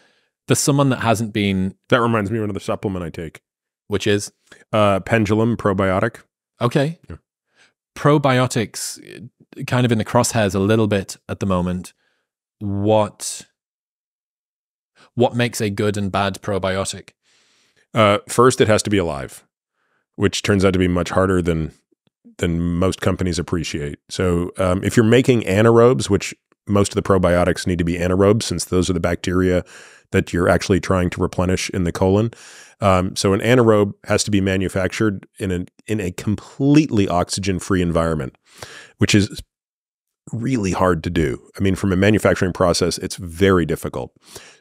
For someone that hasn't been, That reminds me of another supplement I take. which is, Uh, Pendulum probiotic. okay, Yeah. probiotics kind of in the crosshairs a little bit at the moment. What, what makes a good and bad probiotic? Uh, first, it has to be alive, which turns out to be much harder than than most companies appreciate. So, um, if you're making anaerobes, which most of the probiotics need to be anaerobes, since those are the bacteria that you're actually trying to replenish in the colon. Um, so, an anaerobe has to be manufactured in a in a completely oxygen free environment, which is really hard to do. I mean, from a manufacturing process, it's very difficult.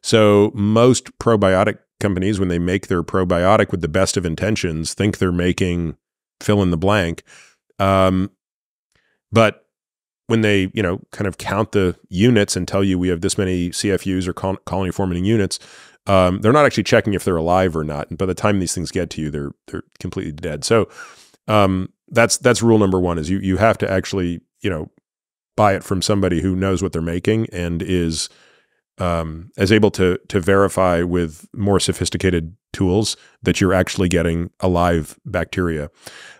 So most probiotic companies, when they make their probiotic with the best of intentions, think they're making fill in the blank. Um, but when they, you know, kind of count the units and tell you we have this many CFUs or col- colony forming units, um, they're not actually checking if they're alive or not. And by the time these things get to you, they're they're completely dead. So um, that's that's rule number one: is you you have to actually, you know, buy it from somebody who knows what they're making and is um, is able to to verify with more sophisticated tools that you're actually getting alive bacteria,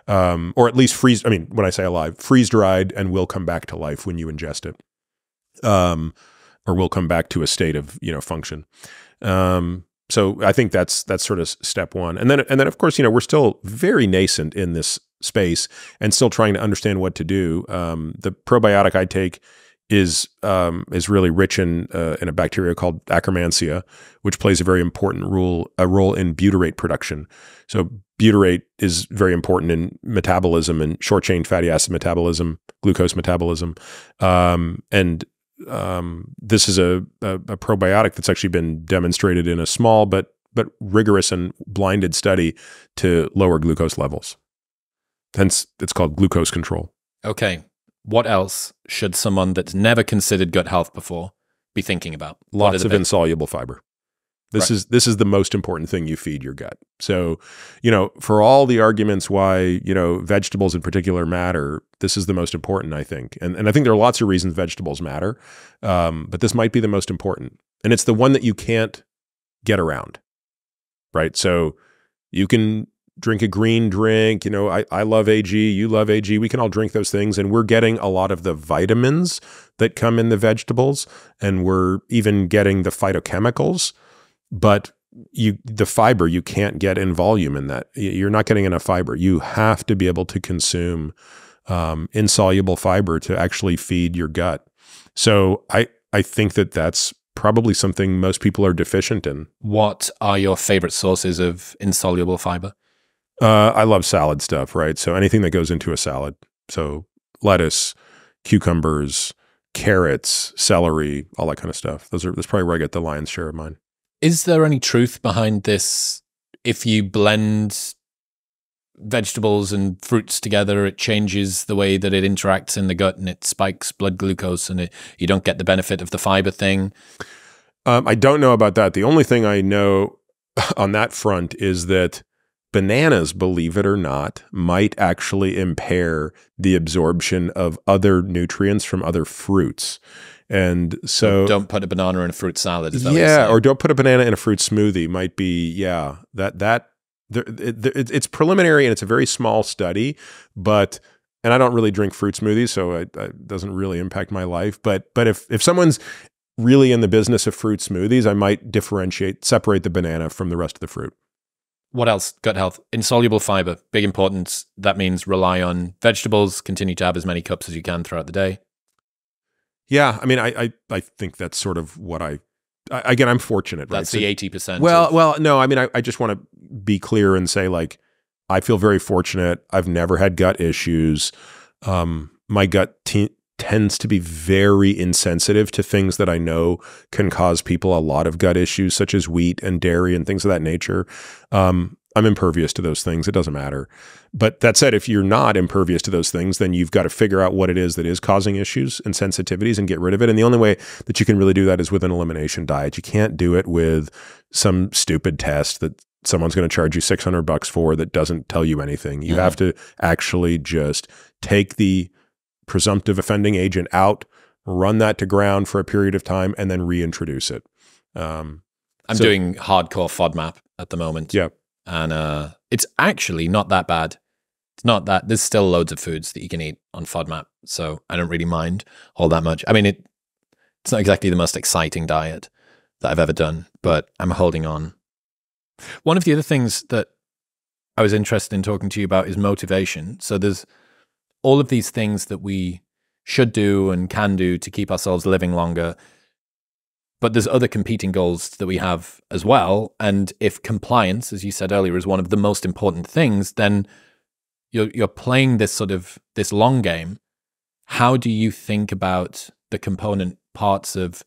um, or at least freeze. I mean, when I say alive, freeze dried and will come back to life when you ingest it, um, or will come back to a state of you know function. Um, so I think that's that's sort of step one, and then and then of course you know we're still very nascent in this space and still trying to understand what to do. Um, the probiotic I take is um, is really rich in uh, in a bacteria called Akkermansia, which plays a very important role a role in butyrate production. So butyrate is very important in metabolism and short chain fatty acid metabolism, glucose metabolism, um, and um, this is a, a, a probiotic that's actually been demonstrated in a small but but rigorous and blinded study to lower glucose levels. Hence, it's called glucose control. Okay. What else should someone that's never considered gut health before be thinking about? Lots of big- insoluble fiber. This Right. is this is the most important thing you feed your gut. So, you know, for all the arguments why, you know, vegetables in particular matter, this is the most important, I think. And and I think there are lots of reasons vegetables matter. Um, but this might be the most important. And it's the one that you can't get around. Right? So, you can drink a green drink, you know, I I love AG, you love AG. We can all drink those things and we're getting a lot of the vitamins that come in the vegetables and we're even getting the phytochemicals but you the fiber you can't get in volume in that you're not getting enough fiber you have to be able to consume um, insoluble fiber to actually feed your gut so i i think that that's probably something most people are deficient in What are your favorite sources of insoluble fiber? Uh, i love salad stuff right so anything that goes into a salad so lettuce cucumbers carrots celery all that kind of stuff those are that's probably where i get the lion's share of mine Is there any truth behind this? If you blend vegetables and fruits together, it changes the way that it interacts in the gut and it spikes blood glucose and it, you don't get the benefit of the fiber thing. Um, I don't know about that. The only thing I know on that front is that bananas, believe it or not, might actually impair the absorption of other nutrients from other fruits. And so, don't put a banana in a fruit salad. Yeah, or don't put a banana in a fruit smoothie. Might be, yeah, that that there, it, it's preliminary and it's a very small study, but and I don't really drink fruit smoothies, so it, it doesn't really impact my life. But but if if someone's really in the business of fruit smoothies, I might differentiate, separate the banana from the rest of the fruit. What else? Gut health. Insoluble fiber, big importance. That means rely on vegetables, continue to have as many cups as you can throughout the day. Yeah, I mean, I I, I think that's sort of what I. I again, I'm fortunate. That's right? the So- 80%. Well, well, no, I mean, I, I just want to be clear and say, like, I feel very fortunate. I've never had gut issues. Um, my gut tends to be very insensitive to things that I know can cause people a lot of gut issues, such as wheat and dairy and things of that nature. Um, I'm impervious to those things. It doesn't matter. But that said, if you're not impervious to those things, then you've got to figure out what it is that is causing issues and sensitivities and get rid of it. And the only way that you can really do that is with an elimination diet. You can't do it with some stupid test that someone's going to charge you 600 bucks for that doesn't tell you anything. You Mhm. have to actually just take the presumptive offending agent out, run that to ground for a period of time, and then reintroduce it. Um, I'm so- doing hardcore FODMAP at the moment. Yeah. And uh, it's actually not that bad. It's not that. There's still loads of foods that you can eat on FODMAP. So I don't really mind all that much. I mean, it, it's not exactly the most exciting diet that I've ever done, but I'm holding on. One of the other things that I was interested in talking to you about is motivation. So there's all of these things that we should do and can do to keep ourselves living longer but there's other competing goals that we have as well. And if compliance, as you said earlier, is one of the most important things, then you're you're playing this sort of this long game. How do you think about the component parts of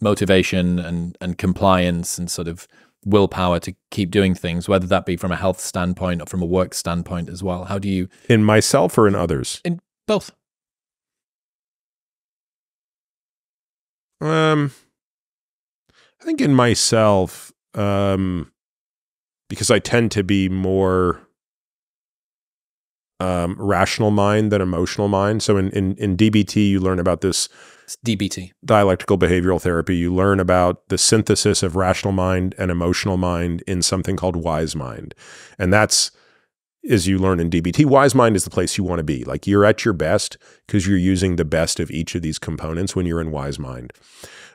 motivation and and compliance and sort of willpower to keep doing things, whether that be from a health standpoint or from a work standpoint as well? How do you in myself or in others? In both? Um, I think in myself, um, because I tend to be more um, rational mind than emotional mind. So in, in in DBT, you learn about this It's DBT. dialectical behavioral therapy. You learn about the synthesis of rational mind and emotional mind in something called wise mind, and that's as you learn in DBT, wise mind is the place you want to be. Like you're at your best because you're using the best of each of these components when you're in wise mind.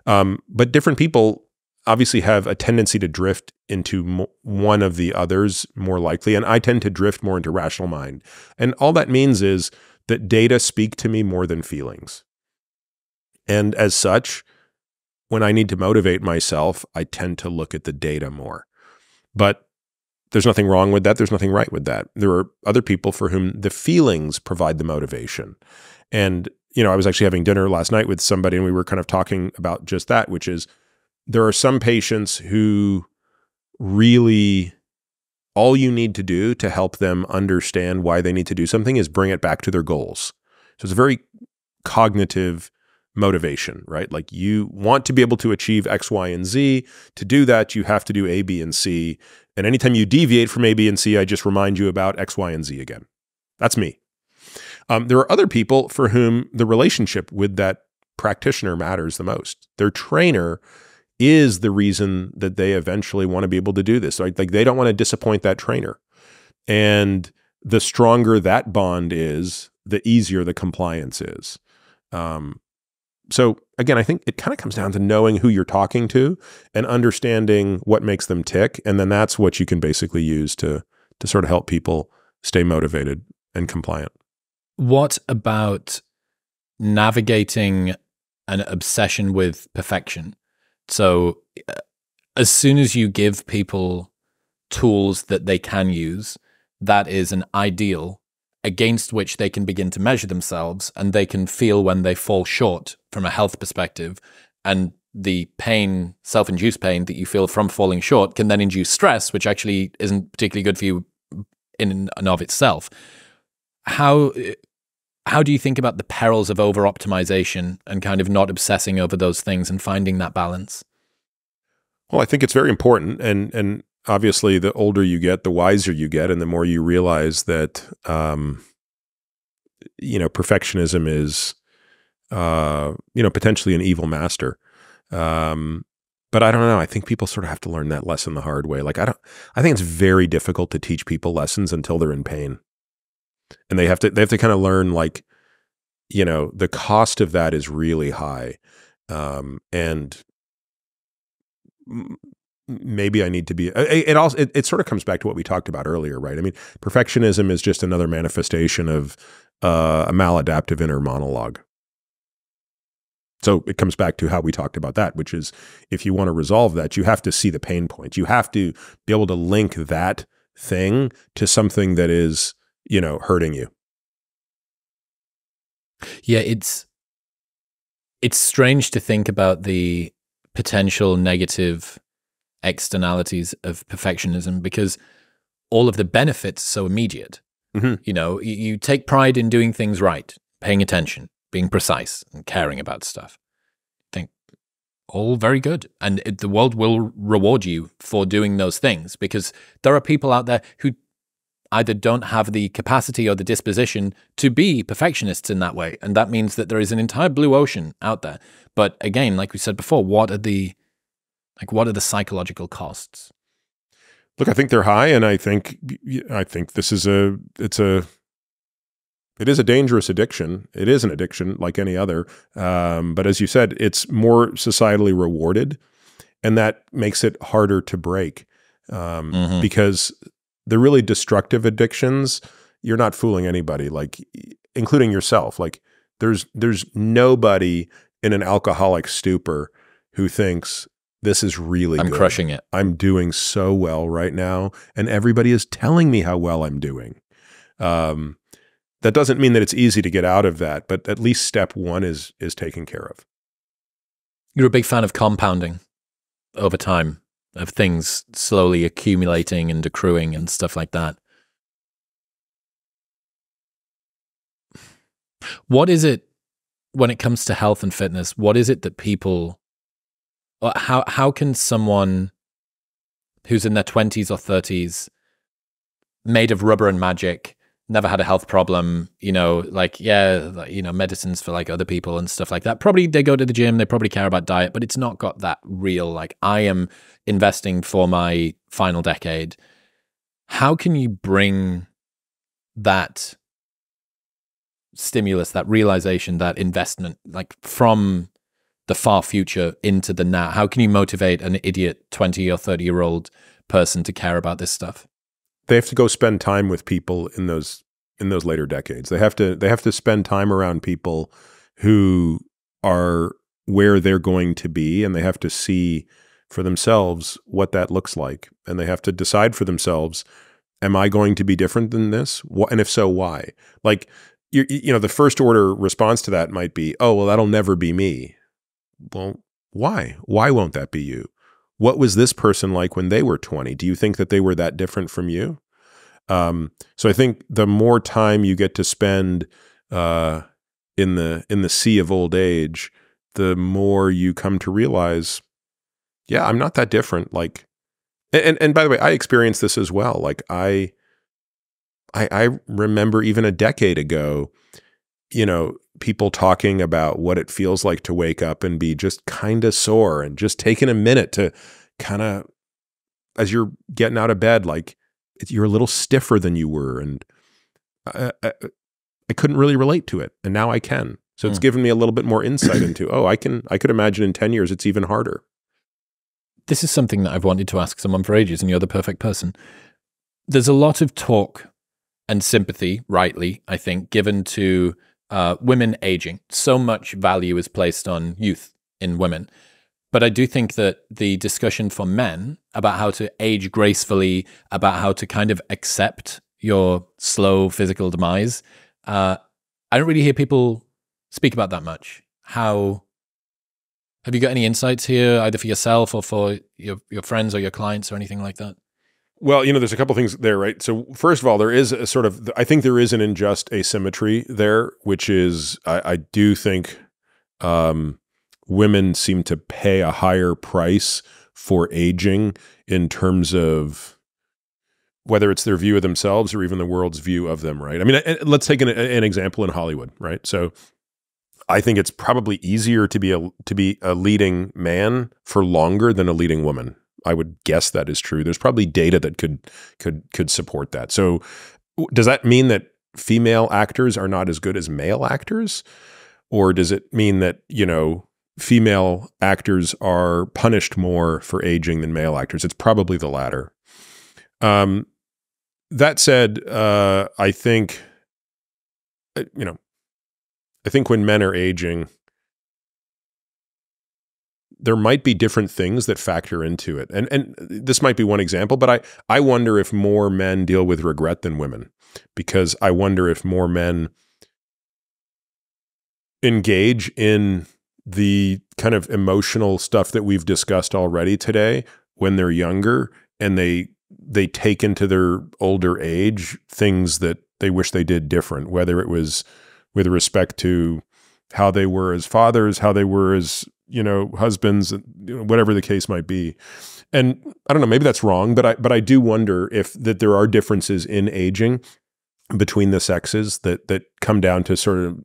Um, but different people obviously have a tendency to drift into one of the others more likely. And I tend to drift more into rational mind. And all that means is that data speak to me more than feelings. And as such, when I need to motivate myself, I tend to look at the data more. But there's nothing wrong with that. There's nothing right with that. There are other people for whom the feelings provide the motivation. And, you know, I was actually having dinner last night with somebody and we were kind of talking about just that, which is there are some patients who really all you need to do to help them understand why they need to do something is bring it back to their goals. So it's a very cognitive motivation, right? Like you want to be able to achieve X, Y, and Z. To do that, you have to do A, B, and C. And anytime you deviate from A, B, and C, I just remind you about X, Y, and Z again. That's me. Um, there are other people for whom the relationship with that practitioner matters the most. Their trainer is the reason that they eventually want to be able to do this. Right? Like they don't want to disappoint that trainer. And the stronger that bond is, the easier the compliance is. Um, so again, I think it kind of comes down to knowing who you're talking to and understanding what makes them tick, and then that's what you can basically use to to sort of help people stay motivated and compliant. What about navigating an obsession with perfection? So, uh, as soon as you give people tools that they can use, that is an ideal against which they can begin to measure themselves and they can feel when they fall short from a health perspective. And the pain, self induced pain that you feel from falling short can then induce stress, which actually isn't particularly good for you in and of itself. How how do you think about the perils of over optimization and kind of not obsessing over those things and finding that balance? Well, I think it's very important, and and obviously, the older you get, the wiser you get, and the more you realize that, um, you know, perfectionism is, uh, you know, potentially an evil master. Um, but I don't know. I think people sort of have to learn that lesson the hard way. Like I don't. I think it's very difficult to teach people lessons until they're in pain, and they have to. They have to kind of learn like, you know, the cost of that is really high, um, and maybe I need to be. It, also it, it, sort of comes back to what we talked about earlier, right? I mean, perfectionism is just another manifestation of uh, a maladaptive inner monologue. So it comes back to how we talked about that, which is if you want to resolve that, you have to see the pain points. You have to be able to link that thing to something that is, you know, hurting you. Yeah, it's it's strange to think about the potential negative externalities of perfectionism because all of the benefits are so immediate. Mm-hmm. You know, you, you take pride in doing things right, paying attention, being precise, and caring about stuff. think all very good. And it, the world will reward you for doing those things because there are people out there who either don't have the capacity or the disposition to be perfectionists in that way. And that means that there is an entire blue ocean out there. But again, like we said before, what are the like, what are the psychological costs? Look, I think they're high, and I think I think this is a it's a it is a dangerous addiction. It is an addiction like any other, um, but as you said, it's more societally rewarded, and that makes it harder to break um, mm-hmm. because the really destructive addictions, you're not fooling anybody, like including yourself. Like there's there's nobody in an alcoholic stupor who thinks this is really I'm good. crushing it. I'm doing so well right now, and everybody is telling me how well I'm doing. Um, that doesn't mean that it's easy to get out of that, but at least step one is is taken care of. You're a big fan of compounding over time, of things slowly accumulating and accruing and stuff like that. What is it when it comes to health and fitness? What is it that people uh, how how can someone who's in their 20s or 30s made of rubber and magic never had a health problem you know like yeah you know medicines for like other people and stuff like that probably they go to the gym they probably care about diet but it's not got that real like i am investing for my final decade how can you bring that stimulus that realization that investment like from the far future into the now? How can you motivate an idiot 20 or 30 year old person to care about this stuff? They have to go spend time with people in those in those later decades. They have to they have to spend time around people who are where they're going to be and they have to see for themselves what that looks like and they have to decide for themselves am I going to be different than this? And if so, why? Like you, know, the first order response to that might be, oh, well, that'll never be me. Well, why? Why won't that be you? What was this person like when they were 20? Do you think that they were that different from you? Um, so I think the more time you get to spend uh, in the in the sea of old age, the more you come to realize, yeah, I'm not that different. Like, and and by the way, I experienced this as well. Like I, I, I remember even a decade ago, you know, people talking about what it feels like to wake up and be just kind of sore and just taking a minute to kind of, as you're getting out of bed, like you're a little stiffer than you were. And I, I, I couldn't really relate to it. And now I can. So it's mm. given me a little bit more insight into, oh, I can, I could imagine in 10 years it's even harder. This is something that I've wanted to ask someone for ages, and you're the perfect person. There's a lot of talk and sympathy, rightly, I think, given to uh, women aging. So much value is placed on youth in women. But I do think that the discussion for men about how to age gracefully, about how to kind of accept your slow physical demise, uh, I don't really hear people speak about that much. How have you got any insights here, either for yourself or for your your friends or your clients or anything like that? Well, you know, there's a couple things there, right? So, first of all, there is a sort of, I think there is an unjust asymmetry there, which is, I, I do think um, women seem to pay a higher price for aging in terms of whether it's their view of themselves or even the world's view of them, right? I mean, let's take an, an example in Hollywood, right? So, I think it's probably easier to be a to be a leading man for longer than a leading woman. I would guess that is true. There's probably data that could could could support that. So does that mean that female actors are not as good as male actors? Or does it mean that, you know, female actors are punished more for aging than male actors? It's probably the latter. Um, that said, uh, I think, uh, you know, I think when men are aging, there might be different things that factor into it. And and this might be one example, but I I wonder if more men deal with regret than women because I wonder if more men engage in the kind of emotional stuff that we've discussed already today when they're younger and they they take into their older age things that they wish they did different whether it was with respect to how they were as fathers how they were as you know, husbands, whatever the case might be. And I don't know, maybe that's wrong, but I but I do wonder if that there are differences in aging between the sexes that that come down to sort of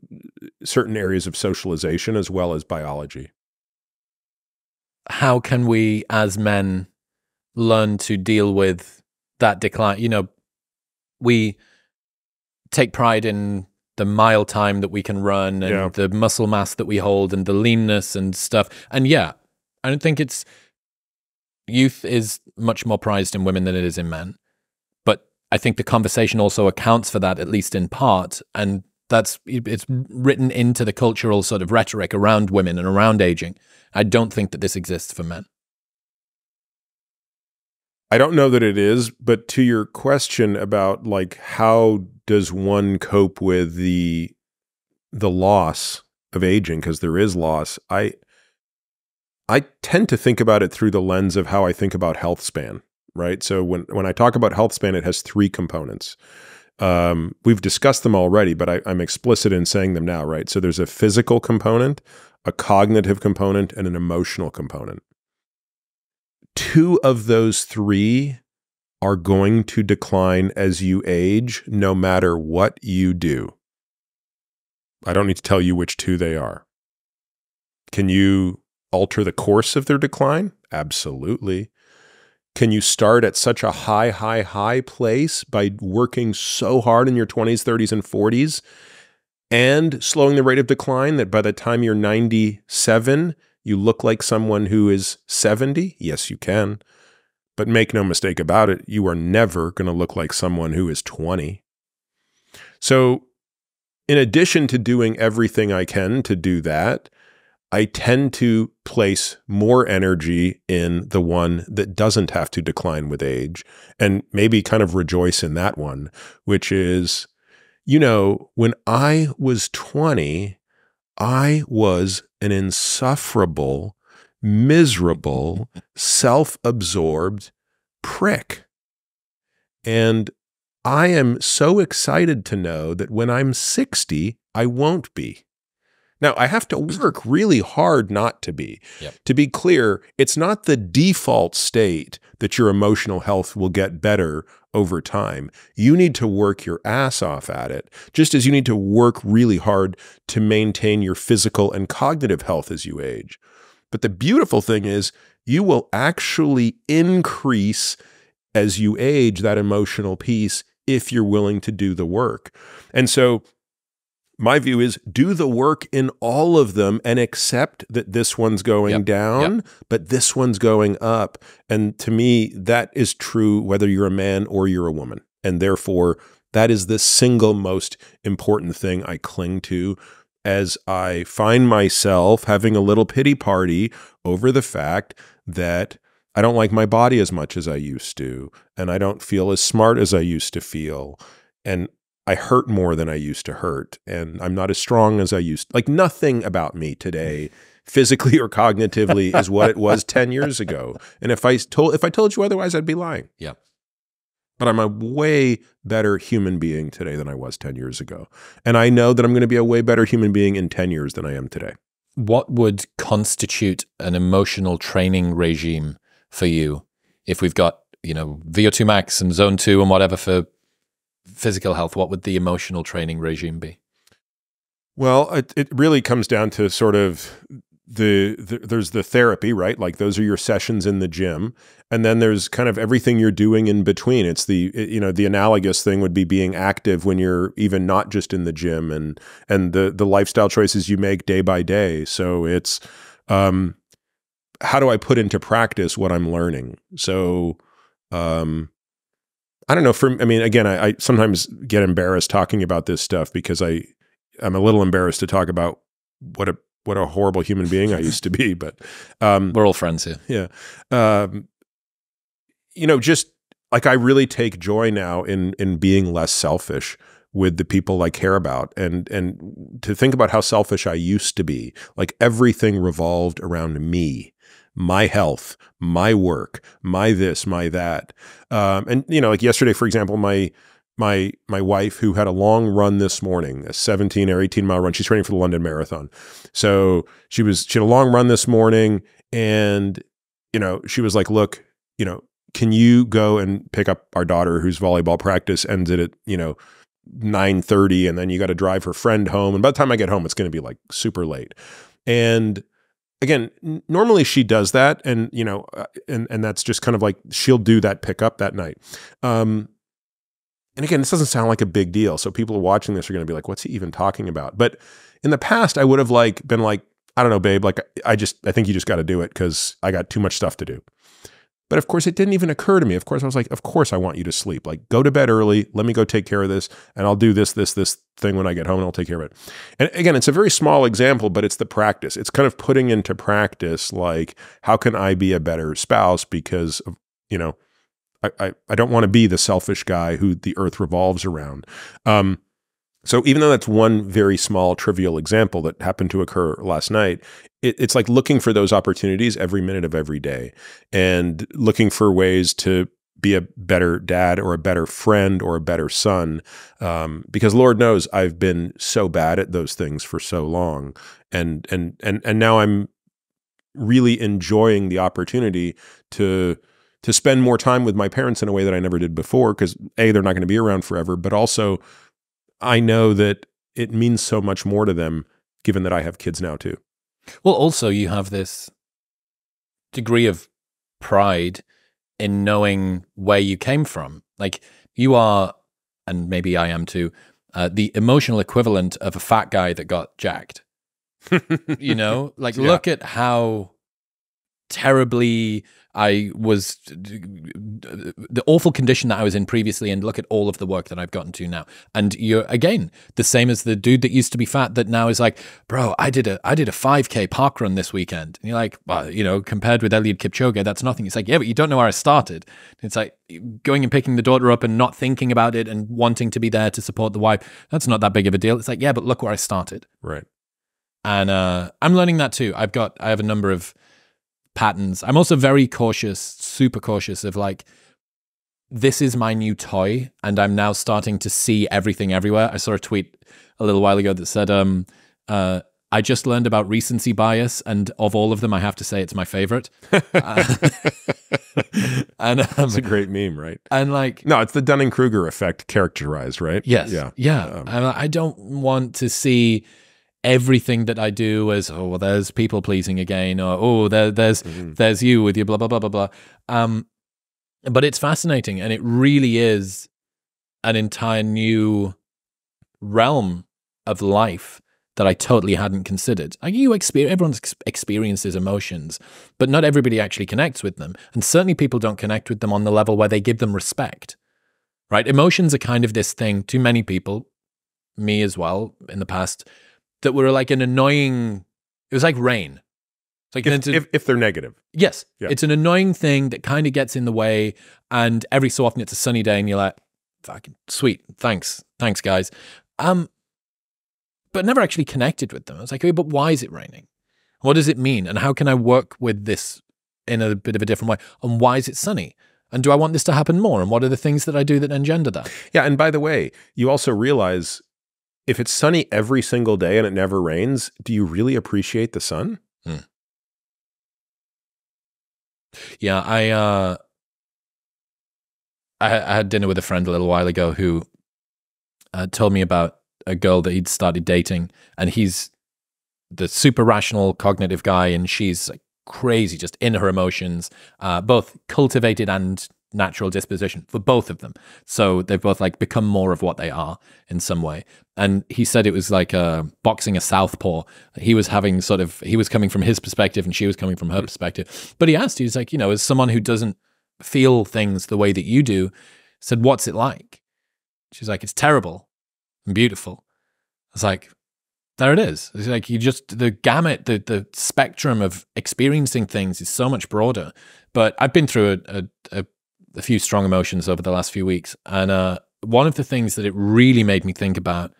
certain areas of socialization as well as biology. How can we as men learn to deal with that decline? You know, we take pride in the mile time that we can run and yeah. the muscle mass that we hold and the leanness and stuff. And yeah, I don't think it's youth is much more prized in women than it is in men. But I think the conversation also accounts for that, at least in part. And that's it's written into the cultural sort of rhetoric around women and around aging. I don't think that this exists for men. I don't know that it is, but to your question about like how does one cope with the the loss of aging because there is loss, I I tend to think about it through the lens of how I think about health span, right? So when when I talk about health span, it has three components. Um, we've discussed them already, but I, I'm explicit in saying them now, right? So there's a physical component, a cognitive component, and an emotional component two of those three are going to decline as you age, no matter what you do. I don't need to tell you which two they are. Can you alter the course of their decline? Absolutely. Can you start at such a high, high, high place by working so hard in your 20s, 30s, and 40s and slowing the rate of decline that by the time you're 97, you look like someone who is 70? Yes, you can. But make no mistake about it, you are never going to look like someone who is 20. So, in addition to doing everything I can to do that, I tend to place more energy in the one that doesn't have to decline with age and maybe kind of rejoice in that one, which is, you know, when I was 20, I was an insufferable, miserable, self absorbed prick. And I am so excited to know that when I'm 60, I won't be. Now, I have to work really hard not to be. Yep. To be clear, it's not the default state that your emotional health will get better over time. You need to work your ass off at it, just as you need to work really hard to maintain your physical and cognitive health as you age. But the beautiful thing is, you will actually increase as you age that emotional piece if you're willing to do the work. And so, my view is do the work in all of them and accept that this one's going Yep, down, but this one's going up. And to me, that is true whether you're a man or you're a woman. And therefore, that is the single most important thing I cling to as I find myself having a little pity party over the fact that I don't like my body as much as I used to, and I don't feel as smart as I used to feel. And I hurt more than I used to hurt, and I'm not as strong as I used. Like nothing about me today, physically or cognitively, is what it was ten years ago. And if I told if I told you otherwise, I'd be lying. Yeah. But I'm a way better human being today than I was ten years ago, and I know that I'm going to be a way better human being in ten years than I am today. What would constitute an emotional training regime for you if we've got, you know, VO2 max and zone two and whatever for physical health? What would the emotional training regime be? Well, it, it really comes down to sort of the, the there's the therapy, right? Like those are your sessions in the gym, and then there's kind of everything you're doing in between. It's the you know the analogous thing would be being active when you're even not just in the gym, and and the the lifestyle choices you make day by day. So it's um, how do I put into practice what I'm learning? So um, I don't know. For I mean, again, I, I sometimes get embarrassed talking about this stuff because I I'm a little embarrassed to talk about what a what a horrible human being I used to be. But um, We're all friends here. yeah, um, you know, just like I really take joy now in in being less selfish with the people I care about, and and to think about how selfish I used to be. Like everything revolved around me. My health, my work, my this, my that, um, and you know, like yesterday, for example, my my my wife who had a long run this morning, a 17 or 18 mile run. She's training for the London Marathon. So she was she had a long run this morning and you know, she was like, "Look, you know, can you go and pick up our daughter whose volleyball practice ends at, you know, 9:30 and then you got to drive her friend home and by the time I get home it's going to be like super late." And again, normally she does that and you know, uh, and and that's just kind of like she'll do that pickup that night. Um and again, this doesn't sound like a big deal. So people watching this are going to be like, what's he even talking about? But in the past, I would have like been like, I don't know, babe, like I just I think you just got to do it cuz I got too much stuff to do. But of course, it didn't even occur to me. Of course, I was like, of course I want you to sleep. Like go to bed early, let me go take care of this and I'll do this this this thing when I get home and I'll take care of it. And again, it's a very small example, but it's the practice. It's kind of putting into practice like how can I be a better spouse because of, you know, I, I, I don't want to be the selfish guy who the earth revolves around. Um, so even though that's one very small, trivial example that happened to occur last night, it, it's like looking for those opportunities every minute of every day and looking for ways to be a better dad or a better friend or a better son. Um, because Lord knows I've been so bad at those things for so long. And, and, and, and now I'm really enjoying the opportunity to, to spend more time with my parents in a way that I never did before because A, they're not going to be around forever, but also I know that it means so much more to them given that I have kids now too. Well, also you have this degree of pride in knowing where you came from. Like you are, and maybe I am too, uh, the emotional equivalent of a fat guy that got jacked. you know, like Yeah. look at how terribly I was the awful condition that I was in previously, and look at all of the work that I've gotten to now. And you're again the same as the dude that used to be fat that now is like, bro, I did a I did a 5k park run this weekend. And you're like, well, you know, compared with Eliud Kipchoge, that's nothing. It's like, yeah, but you don't know where I started. It's like going and picking the daughter up and not thinking about it and wanting to be there to support the wife. That's not that big of a deal. It's like, yeah, but look where I started Right. and uh, I'm learning that too. I've got I have a number of patterns. I'm also very cautious, super cautious of like this is my new toy, and I'm now starting to see everything everywhere. I saw a tweet a little while ago that said, um, uh, I just learned about recency bias, and of all of them, I have to say it's my favorite. uh, and um, it's a great meme, right? And like, no, it's the Dunning Kruger effect characterized, right? Yes, yeah, yeah. Um, and I don't want to see everything that I do as oh well, there's people pleasing again, or oh there, there's mm-hmm. there's you with your blah blah blah blah blah. Um, but it's fascinating, and it really is an entire new realm of life that I totally hadn't considered. Like you experience, everyone experiences emotions, but not everybody actually connects with them. And certainly people don't connect with them on the level where they give them respect, right? Emotions are kind of this thing to many people, me as well in the past, that were like an annoying, it was like rain. It's like if, if, if, they're negative. Yes. Yeah. It's an annoying thing that kind of gets in the way. And every so often it's a sunny day and you're like, fucking sweet. Thanks. Thanks, guys. Um, but never actually connected with them. I was like, okay, but why is it raining? What does it mean? And how can I work with this in a bit of a different way? And why is it sunny? And do I want this to happen more? And what are the things that I do that engender that? Yeah. And by the way, you also realize if it's sunny every single day and it never rains, do you really appreciate the sun? Hmm. Yeah, I uh I, I, had dinner with a friend a little while ago who uh, told me about a girl that he'd started dating, and he's the super rational, cognitive guy, and she's like crazy, just in her emotions, uh, both cultivated and natural disposition for both of them. So they've both like become more of what they are in some way. And he said it was like uh, boxing a southpaw. He was having sort of he was coming from his perspective and she was coming from her perspective. But he asked, he was like, you know, as someone who doesn't feel things the way that you do, said, "What's it like?" She's like, "It's terrible and beautiful. It's like, there it is. It's like you just the gamut, the the spectrum of experiencing things is so much broader. But I've been through a a, a few strong emotions over the last few weeks, and uh, one of the things that it really made me think about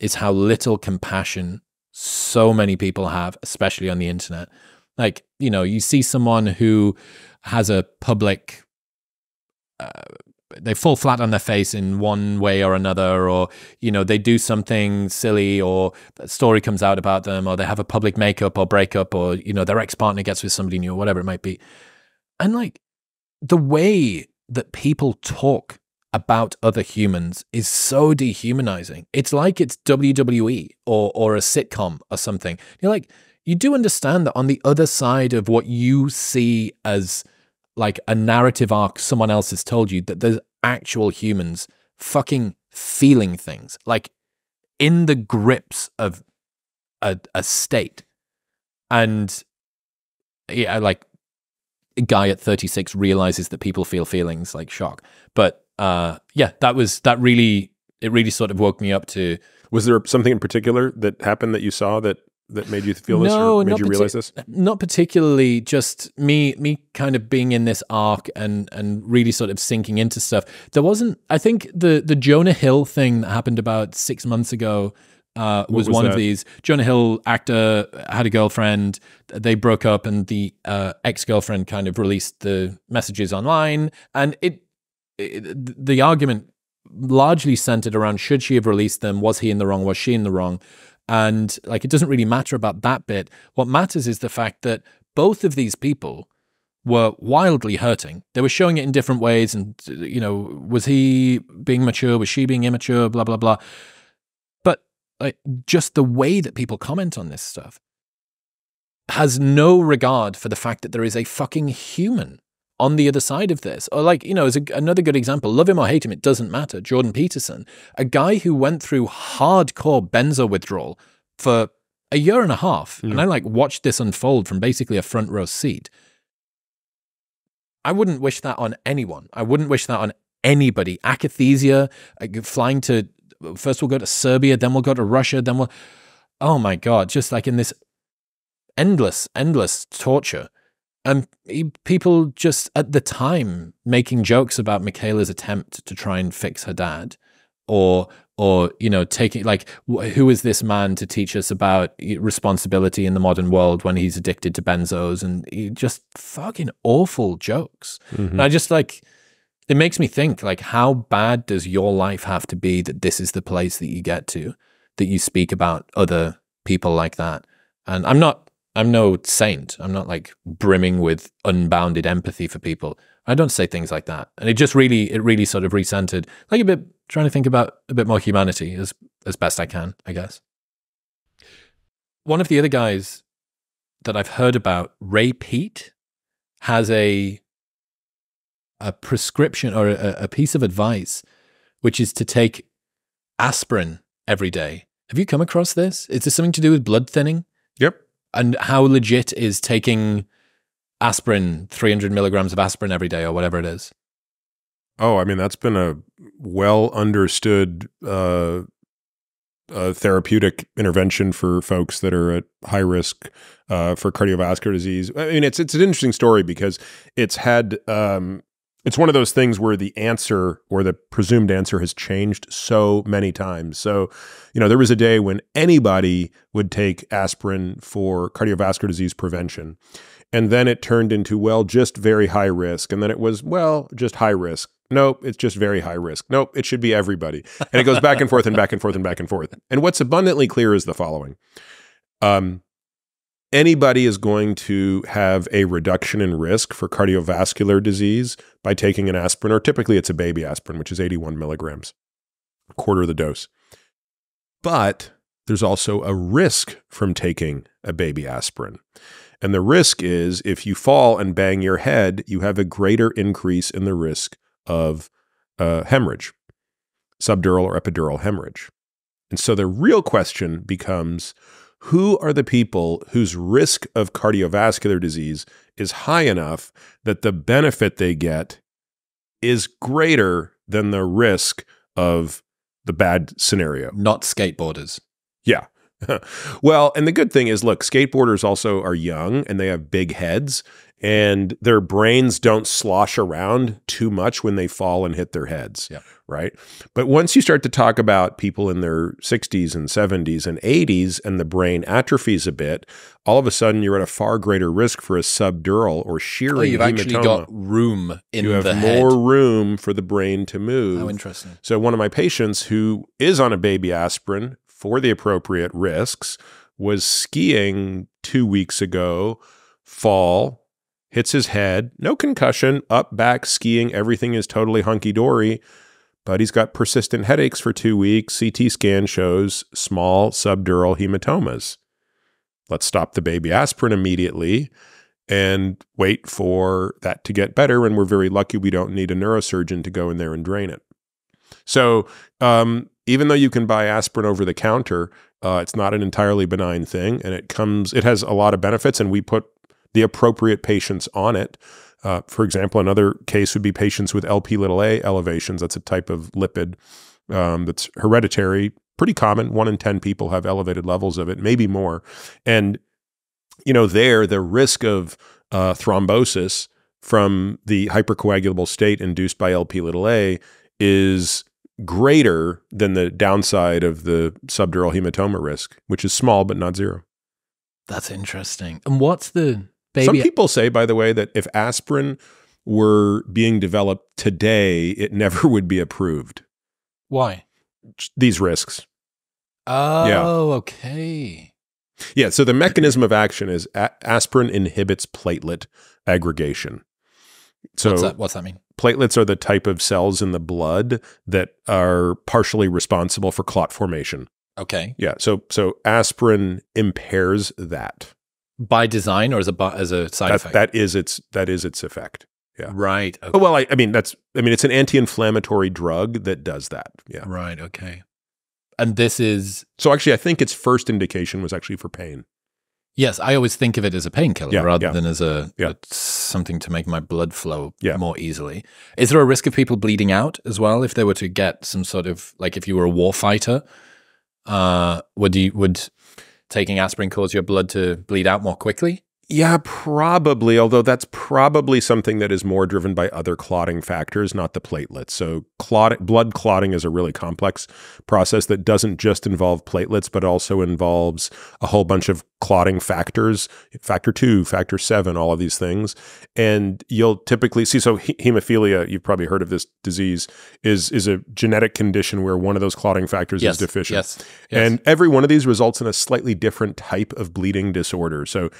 is how little compassion so many people have, especially on the internet. Like you know, you see someone who has a public uh, they fall flat on their face in one way or another or you know they do something silly or a story comes out about them or they have a public makeup or breakup or you know their ex-partner gets with somebody new or whatever it might be and like the way that people talk about other humans is so dehumanizing. It's like it's WWE or or a sitcom or something. You're like you do understand that on the other side of what you see as like a narrative arc someone else has told you that there's actual humans fucking feeling things like in the grips of a, a state. And yeah like guy at 36 realizes that people feel feelings like shock but uh yeah that was that really it really sort of woke me up to was there something in particular that happened that you saw that that made you feel this no, or made you realize this? Not particularly. Just me, me kind of being in this arc and and really sort of sinking into stuff. There wasn't. I think the the Jonah Hill thing that happened about six months ago. Uh, was, was, one that? of these. Jonah Hill, actor, had a girlfriend. They broke up, and the uh, ex girlfriend kind of released the messages online. And it, it, the argument largely centered around should she have released them? Was he in the wrong? Was she in the wrong? And like, it doesn't really matter about that bit. What matters is the fact that both of these people were wildly hurting. They were showing it in different ways. And, you know, was he being mature? Was she being immature? Blah, blah, blah. Like, just the way that people comment on this stuff has no regard for the fact that there is a fucking human on the other side of this. Or like, you know, as a, another good example, love him or hate him, it doesn't matter. Jordan Peterson, a guy who went through hardcore benzo withdrawal for a year and a half. Mm. And I like watched this unfold from basically a front row seat. I wouldn't wish that on anyone. I wouldn't wish that on anybody. Akathisia, flying to, first we'll go to Serbia, then we'll go to Russia, then we'll, oh my God, just like in this endless, endless torture and people just at the time making jokes about Mikhaila's attempt to try and fix her dad, or or you know taking like who is this man to teach us about responsibility in the modern world when he's addicted to benzos and just fucking awful jokes. Mm-hmm. And I just like it makes me think like how bad does your life have to be that this is the place that you get to that you speak about other people like that. And I'm not, I'm no saint. I'm not like brimming with unbounded empathy for people. I don't say things like that. And it just really, it really sort of recentered, like a bit trying to think about a bit more humanity as as best I can, I guess. One of the other guys that I've heard about, Ray Peat has a a prescription or a, a piece of advice, which is to take aspirin every day. Have you come across this? Is this something to do with blood thinning? Yep. And how legit is taking aspirin, 300 milligrams of aspirin every day or whatever it is? Oh, I mean, that's been a well understood uh, uh, therapeutic intervention for folks that are at high risk uh, for cardiovascular disease. I mean, it's it's an interesting story because it's had um, it's one of those things where the answer or the presumed answer has changed so many times. So, you know, there was a day when anybody would take aspirin for cardiovascular disease prevention. And then it turned into, well, just very high risk. And then it was, well, just high risk. Nope, it's just very high risk. Nope, it should be everybody. And it goes back and forth and back and forth and back and forth. And what's abundantly clear is the following. Um, anybody is going to have a reduction in risk for cardiovascular disease by taking an aspirin, or typically it's a baby aspirin, which is 81 milligrams, a quarter of the dose. But there's also a risk from taking a baby aspirin. And the risk is if you fall and bang your head, you have a greater increase in the risk of uh, hemorrhage, subdural or epidural hemorrhage. And so the real question becomes who are the people whose risk of cardiovascular disease is high enough that the benefit they get is greater than the risk of the bad scenario? Not skateboarders. Yeah. well, and the good thing is, look, skateboarders also are young and they have big heads and their brains don't slosh around too much when they fall and hit their heads. Yeah. Right. But once you start to talk about people in their 60s and 70s and 80s and the brain atrophies a bit, all of a sudden you're at a far greater risk for a subdural or shearing. Oh, you've hematoma. actually got room in you have the more head. room for the brain to move. How interesting. So one of my patients who is on a baby aspirin for the appropriate risks was skiing two weeks ago, fall, hits his head, no concussion, up, back, skiing, everything is totally hunky dory. But he's got persistent headaches for two weeks. CT scan shows small subdural hematomas. Let's stop the baby aspirin immediately and wait for that to get better. And we're very lucky we don't need a neurosurgeon to go in there and drain it. So, um, even though you can buy aspirin over the counter, uh, it's not an entirely benign thing, and it comes. It has a lot of benefits, and we put the appropriate patients on it. Uh, for example, another case would be patients with LP little a elevations. That's a type of lipid um, that's hereditary, pretty common. One in 10 people have elevated levels of it, maybe more. And, you know, there, the risk of uh, thrombosis from the hypercoagulable state induced by LP little a is greater than the downside of the subdural hematoma risk, which is small but not zero. That's interesting. And what's the baby? Some people say, by the way, that if aspirin were being developed today, it never would be approved. Why? These risks. Oh, okay. Yeah. So the mechanism of action is aspirin inhibits platelet aggregation. So what's that? What's that mean? platelets are the type of cells in the blood that are partially responsible for clot formation. Okay. Yeah. So so aspirin impairs that. By design or as a as a side That, effect? that is its that is its effect. yeah. Right. Okay. Oh, well, I, I mean that's I mean it's an anti-inflammatory drug that does that. Yeah. Right. Okay. And this is So actually, I think its first indication was actually for pain. yes. I always think of it as a painkiller Yeah, rather yeah. than as a, Yeah. a- something to make my blood flow more easily. Is there a risk of people bleeding out as well if they were to get some sort of like if you were a war fighter? Uh, would you would taking aspirin cause your blood to bleed out more quickly? Yeah, probably. Although that's probably something that is more driven by other clotting factors, not the platelets. So, clot, blood clotting is a really complex process that doesn't just involve platelets, but also involves a whole bunch of clotting factors, factor two, factor seven, all of these things. And you'll typically see so hemophilia, you've probably heard of this disease, is is a genetic condition where one of those clotting factors yes, is deficient. Yes, yes. And every one of these results in a slightly different type of bleeding disorder. So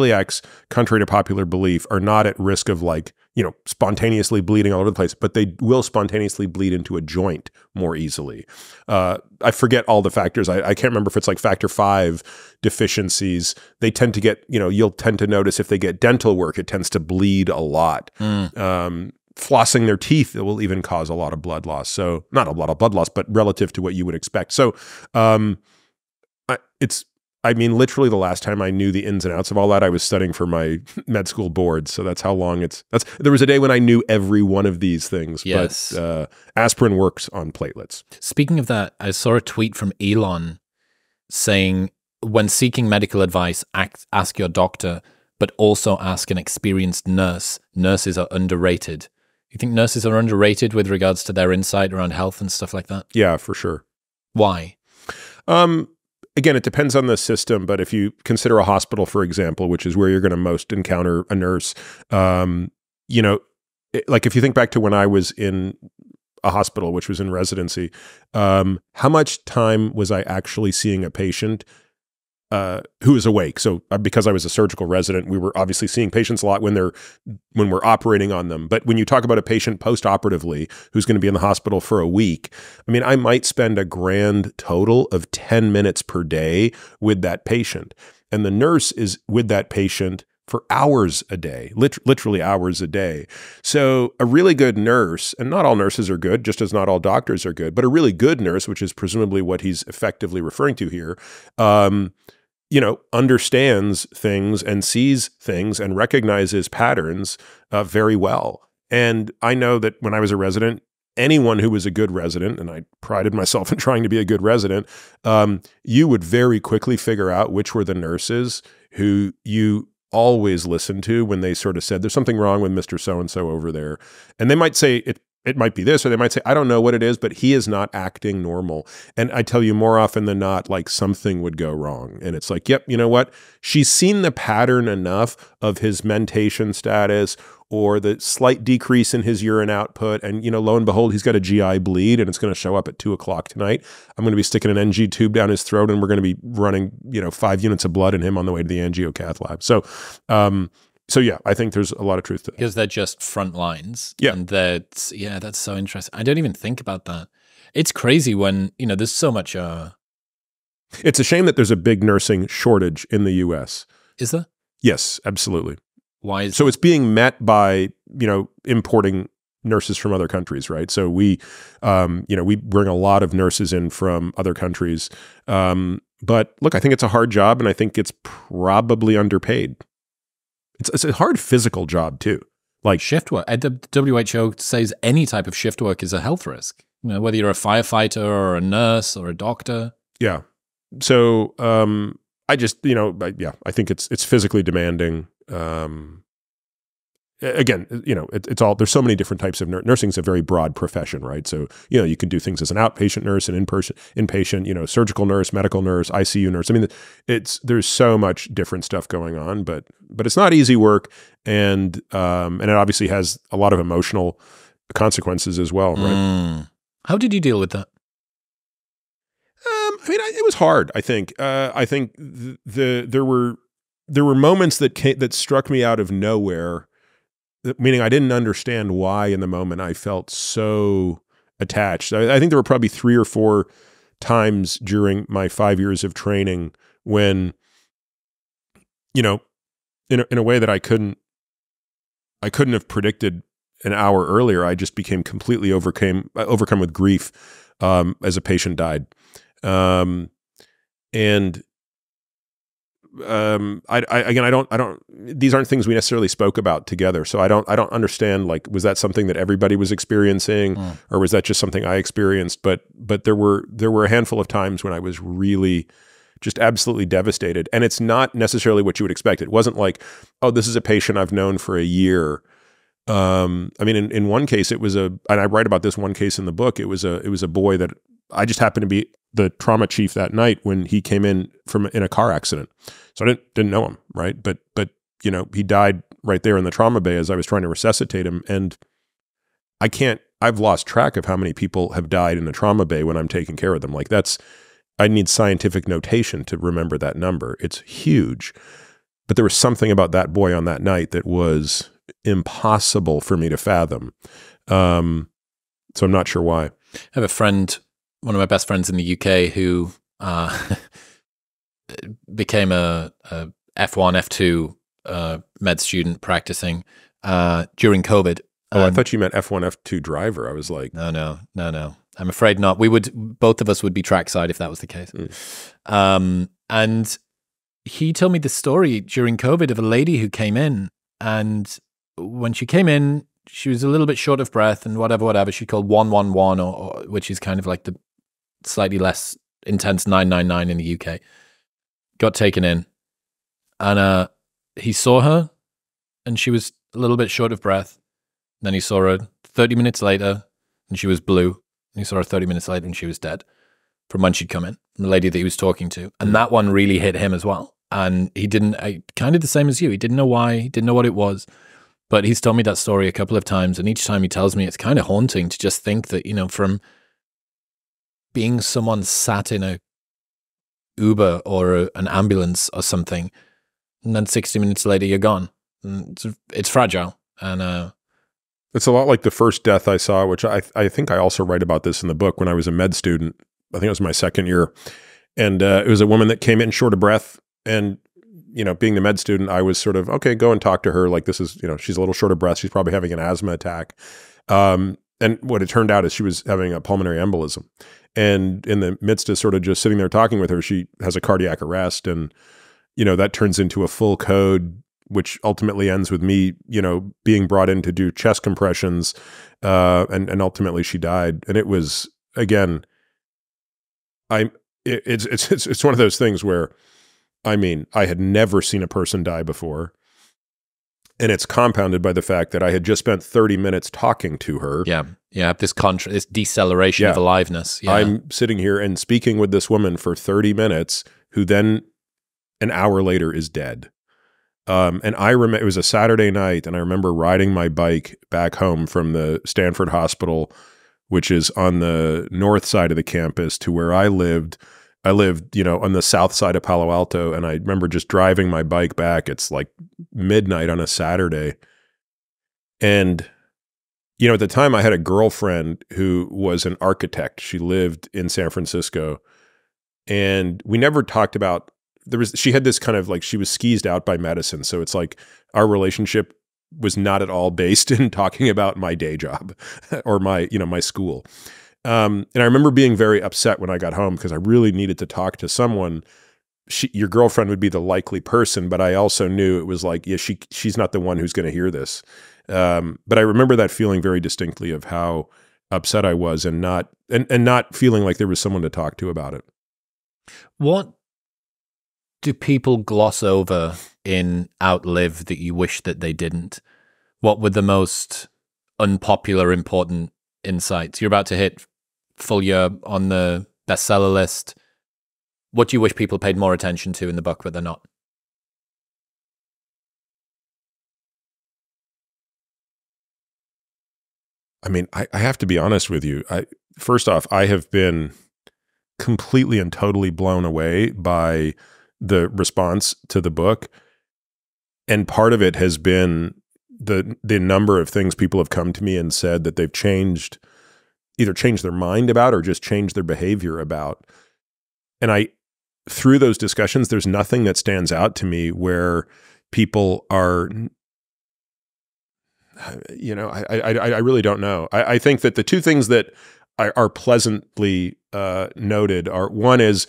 hemophiliacs, contrary to popular belief, are not at risk of like you know, spontaneously bleeding all over the place, but they will spontaneously bleed into a joint more easily. Uh, I forget all the factors. I, I, can't remember if it's like factor five deficiencies. They tend to get, you know, you'll tend to notice if they get dental work, it tends to bleed a lot. Mm. Um, flossing their teeth it will even cause a lot of blood loss. So, not a lot of blood loss, but relative to what you would expect. So, um, it's I mean, literally the last time I knew the ins and outs of all that, I was studying for my med school board. So that's how long it's. That's there was a day when I knew every one of these things. Yes. But uh, aspirin works on platelets. Speaking of that, I saw a tweet from Elon saying, "When seeking medical advice, ask, ask your doctor, but also ask an experienced nurse. Nurses are underrated." You think nurses are underrated with regards to their insight around health and stuff like that? Yeah, for sure. Why? Um, again, it depends on the system, but if you consider a hospital, for example, which is where you're going to most encounter a nurse, um, you know, it, like if you think back to when I was in a hospital, which was in residency, um, how much time was I actually seeing a patient uh, who is awake. So uh, because I was a surgical resident, we were obviously seeing patients a lot when they're when we're operating on them. But when you talk about a patient post-operatively who's going to be in the hospital for a week, I mean, I might spend a grand total of 10 minutes per day with that patient. And the nurse is with that patient for hours a day, lit- literally hours a day. So, a really good nurse, and not all nurses are good, just as not all doctors are good, but a really good nurse, which is presumably what he's effectively referring to here, um, you know, understands things and sees things and recognizes patterns uh, very well. And I know that when I was a resident, anyone who was a good resident, and I prided myself in trying to be a good resident, um, you would very quickly figure out which were the nurses who you always listened to when they sort of said, There's something wrong with Mr. So and so over there. And they might say, it it might be this, or they might say, I don't know what it is, but he is not acting normal. And I tell you more often than not, like something would go wrong. And it's like, yep, you know what? She's seen the pattern enough of his mentation status or the slight decrease in his urine output. And, you know, lo and behold, he's got a GI bleed and it's going to show up at two o'clock tonight. I'm going to be sticking an NG tube down his throat and we're going to be running, you know, five units of blood in him on the way to the angio cath lab. So, um, so yeah, I think there's a lot of truth to that. Because they're just front lines. Yeah. And that's yeah, that's so interesting. I don't even think about that. It's crazy when, you know, there's so much uh It's a shame that there's a big nursing shortage in the US. Is there? Yes, absolutely. Why is So it's being met by, you know, importing nurses from other countries, right? So we um, you know, we bring a lot of nurses in from other countries. Um, but look, I think it's a hard job and I think it's probably underpaid. It's, it's a hard physical job too. Like shift work. The WHO says any type of shift work is a health risk. You know, whether you're a firefighter or a nurse or a doctor. Yeah. So um, I just you know I, yeah I think it's it's physically demanding. Um, again, you know, it, it's all there's so many different types of nur- nursing is a very broad profession, right? So you know, you can do things as an outpatient nurse, an in-person inpatient, you know, surgical nurse, medical nurse, ICU nurse. I mean, it's there's so much different stuff going on, but but it's not easy work, and um, and it obviously has a lot of emotional consequences as well, right? Mm. How did you deal with that? Um, I mean, I, it was hard. I think. Uh, I think the, the there were there were moments that came, that struck me out of nowhere meaning I didn't understand why in the moment I felt so attached. I, I, think there were probably three or four times during my five years of training when, you know, in a, in a way that I couldn't, I couldn't have predicted an hour earlier. I just became completely overcame overcome with grief um, as a patient died, um, and um, I, I, again, I don't, I don't. These aren't things we necessarily spoke about together, so I don't, I don't understand. Like, was that something that everybody was experiencing, mm. or was that just something I experienced? But, but there were, there were a handful of times when I was really just absolutely devastated. And it's not necessarily what you would expect. It wasn't like, oh, this is a patient I've known for a year. Um, I mean, in, in one case, it was a, and I write about this one case in the book. It was a, it was a boy that I just happened to be the trauma chief that night when he came in from in a car accident. So I didn't didn't know him, right? But but you know, he died right there in the trauma bay as I was trying to resuscitate him, and I can't. I've lost track of how many people have died in the trauma bay when I'm taking care of them. Like that's I need scientific notation to remember that number. It's huge. But there was something about that boy on that night that was impossible for me to fathom. Um, so I'm not sure why. I have a friend, one of my best friends in the UK, who uh, became a a F1, F2 uh, med student practicing uh, during COVID. Oh, I thought you meant F1, F2 driver. I was like, no, no, no, no. I'm afraid not. We would both of us would be trackside if that was the case. Mm. Um, and he told me the story during COVID of a lady who came in, and when she came in, she was a little bit short of breath and whatever, whatever. She called one one one, or which is kind of like the slightly less intense nine nine nine in the UK. Got taken in, and uh, he saw her, and she was a little bit short of breath. Then he saw her thirty minutes later, and she was blue And he saw her 30 minutes later and she was dead from when she'd come in, the lady that he was talking to. And that one really hit him as well. And he didn't, kind of the same as you. He didn't know why, he didn't know what it was. But he's told me that story a couple of times. And each time he tells me, it's kind of haunting to just think that, you know, from being someone sat in a Uber or a, an ambulance or something, and then 60 minutes later, you're gone. It's, it's fragile. And, uh, it's a lot like the first death I saw, which I I think I also write about this in the book when I was a med student. I think it was my second year, and uh, it was a woman that came in short of breath, and you know, being the med student, I was sort of okay, go and talk to her. Like this is, you know, she's a little short of breath. She's probably having an asthma attack. Um, and what it turned out is she was having a pulmonary embolism. And in the midst of sort of just sitting there talking with her, she has a cardiac arrest, and you know that turns into a full code which ultimately ends with me, you know, being brought in to do chest compressions, uh, and and ultimately she died. And it was again, I it, it's it's it's one of those things where, I mean, I had never seen a person die before, and it's compounded by the fact that I had just spent thirty minutes talking to her. Yeah, yeah, this contra- this deceleration yeah. of aliveness. Yeah. I'm sitting here and speaking with this woman for thirty minutes, who then an hour later is dead. Um, and I remember it was a Saturday night, and I remember riding my bike back home from the Stanford Hospital, which is on the north side of the campus, to where I lived. I lived, you know, on the south side of Palo Alto, and I remember just driving my bike back. It's like midnight on a Saturday, and you know, at the time, I had a girlfriend who was an architect. She lived in San Francisco, and we never talked about there was she had this kind of like she was skeezed out by medicine. So it's like our relationship was not at all based in talking about my day job or my you know my school. Um, and I remember being very upset when I got home because I really needed to talk to someone. She, your girlfriend would be the likely person, but I also knew it was like, yeah, she she's not the one who's going to hear this. Um, but I remember that feeling very distinctly of how upset I was and not and, and not feeling like there was someone to talk to about it. What do people gloss over in Outlive that you wish that they didn't? What were the most unpopular, important insights? You're about to hit full year on the bestseller list. What do you wish people paid more attention to in the book, but they're not? I mean, I, I have to be honest with you. I first off, I have been completely and totally blown away by the response to the book. And part of it has been the the number of things people have come to me and said that they've changed either changed their mind about or just changed their behavior about. And I through those discussions there's nothing that stands out to me where people are you know I I, I really don't know. I, I think that the two things that are pleasantly uh, noted are one is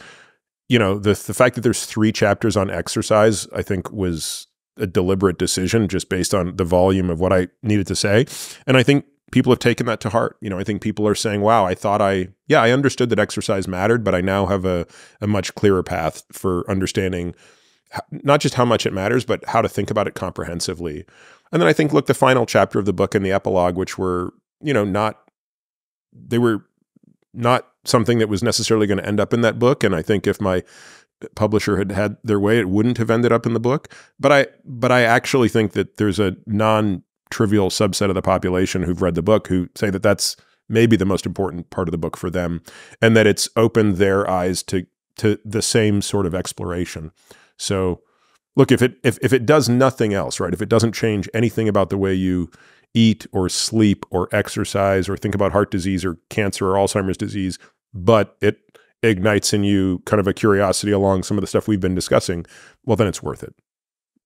you know, the the fact that there's three chapters on exercise, I think was a deliberate decision just based on the volume of what I needed to say. And I think people have taken that to heart. You know, I think people are saying, "Wow, I thought I yeah, I understood that exercise mattered, but I now have a a much clearer path for understanding not just how much it matters, but how to think about it comprehensively." And then I think look the final chapter of the book and the epilogue which were, you know, not they were not something that was necessarily going to end up in that book. And I think if my publisher had had their way it wouldn't have ended up in the book. But i but i actually think that there's a non trivial subset of the population who've read the book who say that that's maybe the most important part of the book for them and that it's opened their eyes to to the same sort of exploration. So look if it if, if it does nothing else right if it doesn't change anything about the way you eat or sleep or exercise or think about heart disease or cancer or alzheimer's disease but it ignites in you kind of a curiosity along some of the stuff we've been discussing well then it's worth it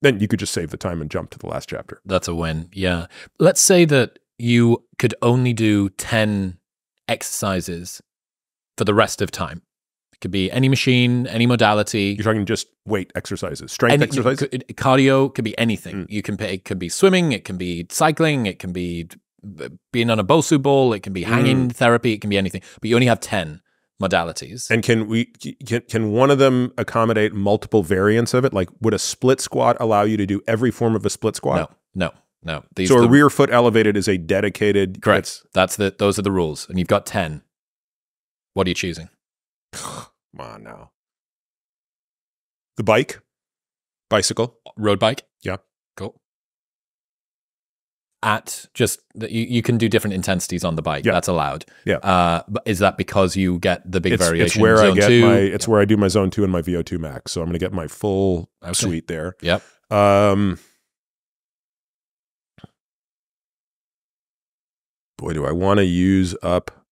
then you could just save the time and jump to the last chapter. That's a win. Yeah. Let's say that you could only do 10 exercises for the rest of time. Could be any machine, any modality. You're talking just weight exercises, strength any, exercises? Could, cardio could be anything. Mm. You can pay, it could be swimming, it can be cycling, it can be being on a Bosu ball, it can be hanging mm. therapy, it can be anything. But you only have 10 modalities. And can we can, can one of them accommodate multiple variants of it? Like would a split squat allow you to do every form of a split squat? No. No. No. These so the, a rear foot elevated is a dedicated Correct. That's the those are the rules. And you've got 10. What are you choosing? Come on now. The bike? Bicycle? Road bike? Yeah. Cool at just that you, you can do different intensities on the bike. Yeah. That's allowed. Yeah. Uh, but is that because you get the big it's, variation? It's where I get two? my it's where I do my zone two and my VO2 max. So I'm gonna get my full okay. suite there. Yep. Um boy, do I want to use up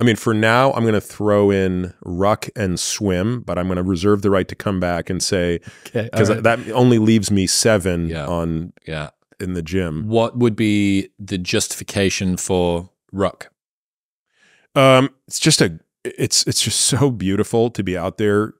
I mean, for now, I'm going to throw in ruck and swim, but I'm going to reserve the right to come back and say because okay, right. that only leaves me seven yeah. on yeah in the gym. What would be the justification for ruck? Um, it's just a it's it's just so beautiful to be out there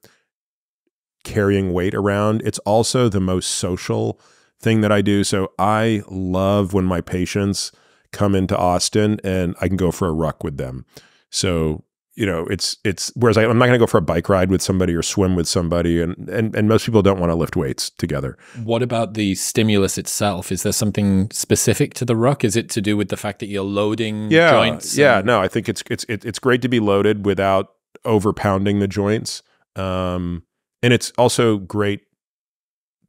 carrying weight around. It's also the most social thing that I do. So I love when my patients come into Austin and I can go for a ruck with them. So you know, it's it's whereas I, am not going to go for a bike ride with somebody or swim with somebody, and and and most people don't want to lift weights together. What about the stimulus itself? Is there something specific to the ruck? Is it to do with the fact that you're loading yeah, joints? Yeah, no, I think it's it's it's great to be loaded without over pounding the joints, um, and it's also great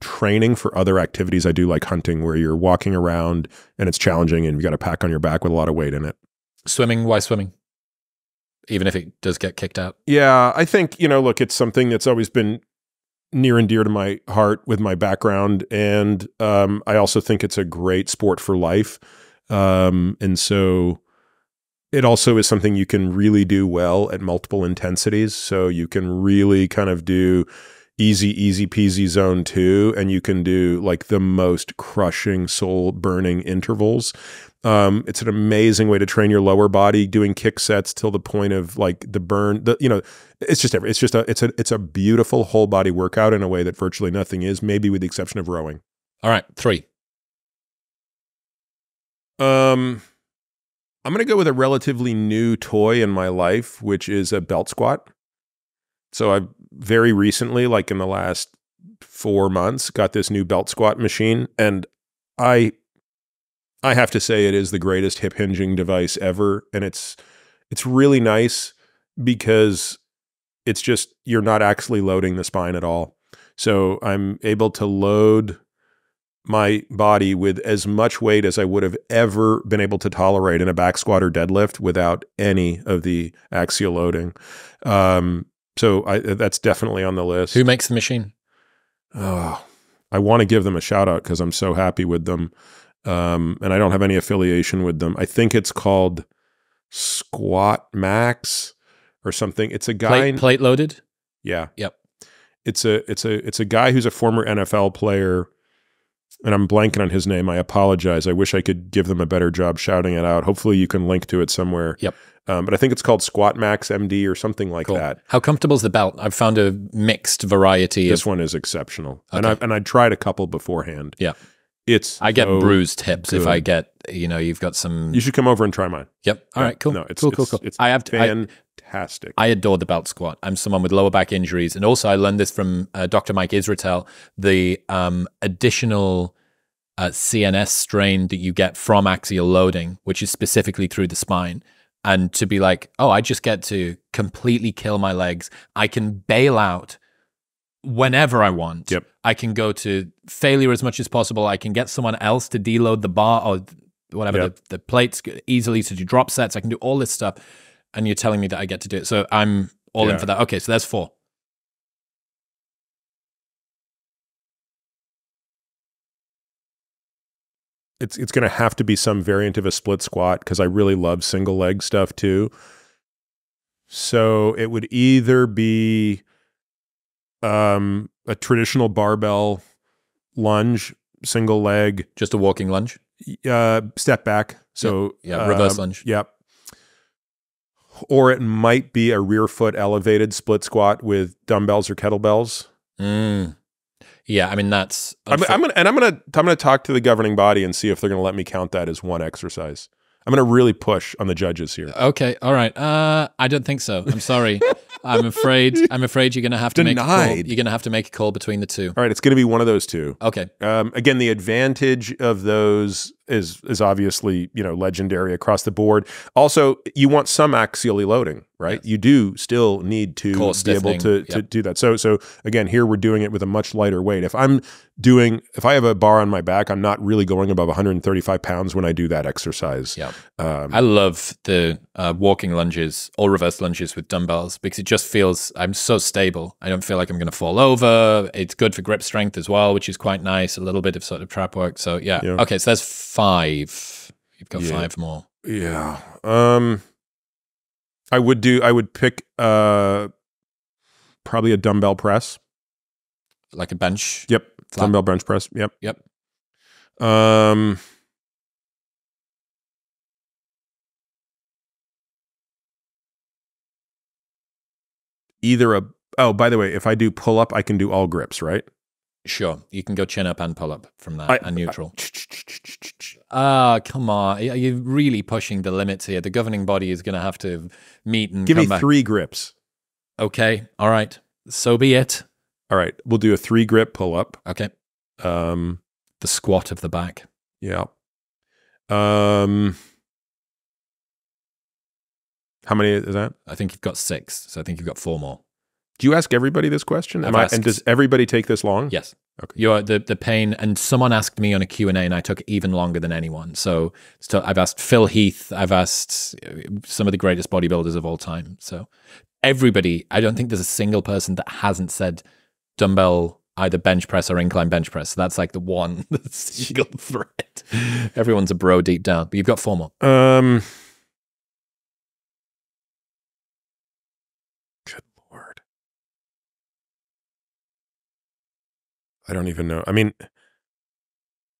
training for other activities I do, like hunting, where you're walking around and it's challenging, and you got a pack on your back with a lot of weight in it. Swimming? Why swimming? Even if it does get kicked out? Yeah, I think, you know, look, it's something that's always been near and dear to my heart with my background. And um, I also think it's a great sport for life. Um, and so it also is something you can really do well at multiple intensities. So you can really kind of do easy, easy peasy zone two, and you can do like the most crushing, soul burning intervals. Um, it's an amazing way to train your lower body, doing kick sets till the point of like the burn. The you know, it's just it's just a it's a it's a beautiful whole body workout in a way that virtually nothing is, maybe with the exception of rowing. All right, three. Um, I'm gonna go with a relatively new toy in my life, which is a belt squat. So I've very recently, like in the last four months, got this new belt squat machine, and I I have to say it is the greatest hip hinging device ever, and it's it's really nice because it's just you're not actually loading the spine at all. So I'm able to load my body with as much weight as I would have ever been able to tolerate in a back squat or deadlift without any of the axial loading. Um, so I, that's definitely on the list. Who makes the machine? Oh, I want to give them a shout out because I'm so happy with them um, and I don't have any affiliation with them. I think it's called Squat Max or something. It's a guy plate, plate loaded. Yeah. Yep. It's a it's a it's a guy who's a former NFL player, and I'm blanking on his name. I apologize. I wish I could give them a better job shouting it out. Hopefully, you can link to it somewhere. Yep. Um, but I think it's called Squat Max MD or something like cool. that. How comfortable is the belt? I've found a mixed variety. This of- one is exceptional, okay. and I and I tried a couple beforehand. Yeah It's I get so bruised hips if. I get, you know, you've got some. You should come over and try mine. yep. All right. Cool. No, it's cool. Cool. Cool. It's I have. To, fantastic. I adore the belt squat. I'm someone with lower back injuries, and also I learned this from uh, Dr. Mike Israetel. The um, additional uh, CNS strain that you get from axial loading, which is specifically through the spine, and to be like, oh, I just get to completely kill my legs. I can bail out whenever I want. Yep. I can go to failure as much as possible. I can get someone else to deload the bar or whatever Yep. the, the plates easily to do drop sets. I can do all this stuff, and you're telling me that I get to do it. So I'm all Yeah. in for that. Okay, so there's four. it's it's going to have to be some variant of a split squat because I really love single leg stuff too. So it would either be um, a traditional barbell lunge, single leg, Just a walking lunge. uh, step back. So Yeah, reverse um, lunge. Yep. Or it might be a rear foot elevated split squat with dumbbells or kettlebells. Mm. Yeah, I mean that's. I'm, I'm gonna and I'm gonna I'm gonna talk to the governing body and see if they're gonna let me count that as one exercise. I'm gonna really push on the judges here. okay. All right. Uh, I don't think so. I'm sorry. I'm afraid. I'm afraid you're gonna have to make a call. Denied. You're gonna have to make a call between the two. All right, it's gonna be one of those two. Okay. Um, again, the advantage of those is is obviously you know legendary across the board. Also, you want some axially loading, right? Yes. You do still need to be able to to yep. do that. So so again, here we're doing it with a much lighter weight. If I'm doing if I have a bar on my back, I'm not really going above 135 pounds when I do that exercise. Yeah. Um, I love the uh, walking lunges or reverse lunges with dumbbells because it just feels I'm so stable. I don't feel like I'm going to fall over. It's good for grip strength as well, which is quite nice. A little bit of sort of trap work. So yeah. Yeah. Okay, so there's five. You've got Yeah. five more. Yeah. Um I would do I would pick uh probably a dumbbell press. Like a bench. Yep. Flat. Dumbbell bench press. Yep. Yep. Um either a oh by the way if i do pull up i can do all grips right Sure. You can go chin up and pull up from that I- and neutral. Ah, come on. Are you really pushing the limits here? The governing body is going to have to meet and give me back. three grips Okay. All right. So be it. all right we'll do a three grip pull up Okay. um The squat of the back. yeah um how many is that I think you've got six. So I think you've got four more. Do you ask everybody this question asked- and does everybody take this long Yes. Okay. You're the, the pain, and someone asked me on a Q&A, and I took even longer than anyone. So, so I've asked Phil Heath, I've asked uh, some of the greatest bodybuilders of all time. So everybody, I don't think there's a single person that hasn't said dumbbell, either bench press or incline bench press. So that's like the one single thread. Everyone's a bro deep down, but you've got four more. Um. Good lord. I don't even know. I mean,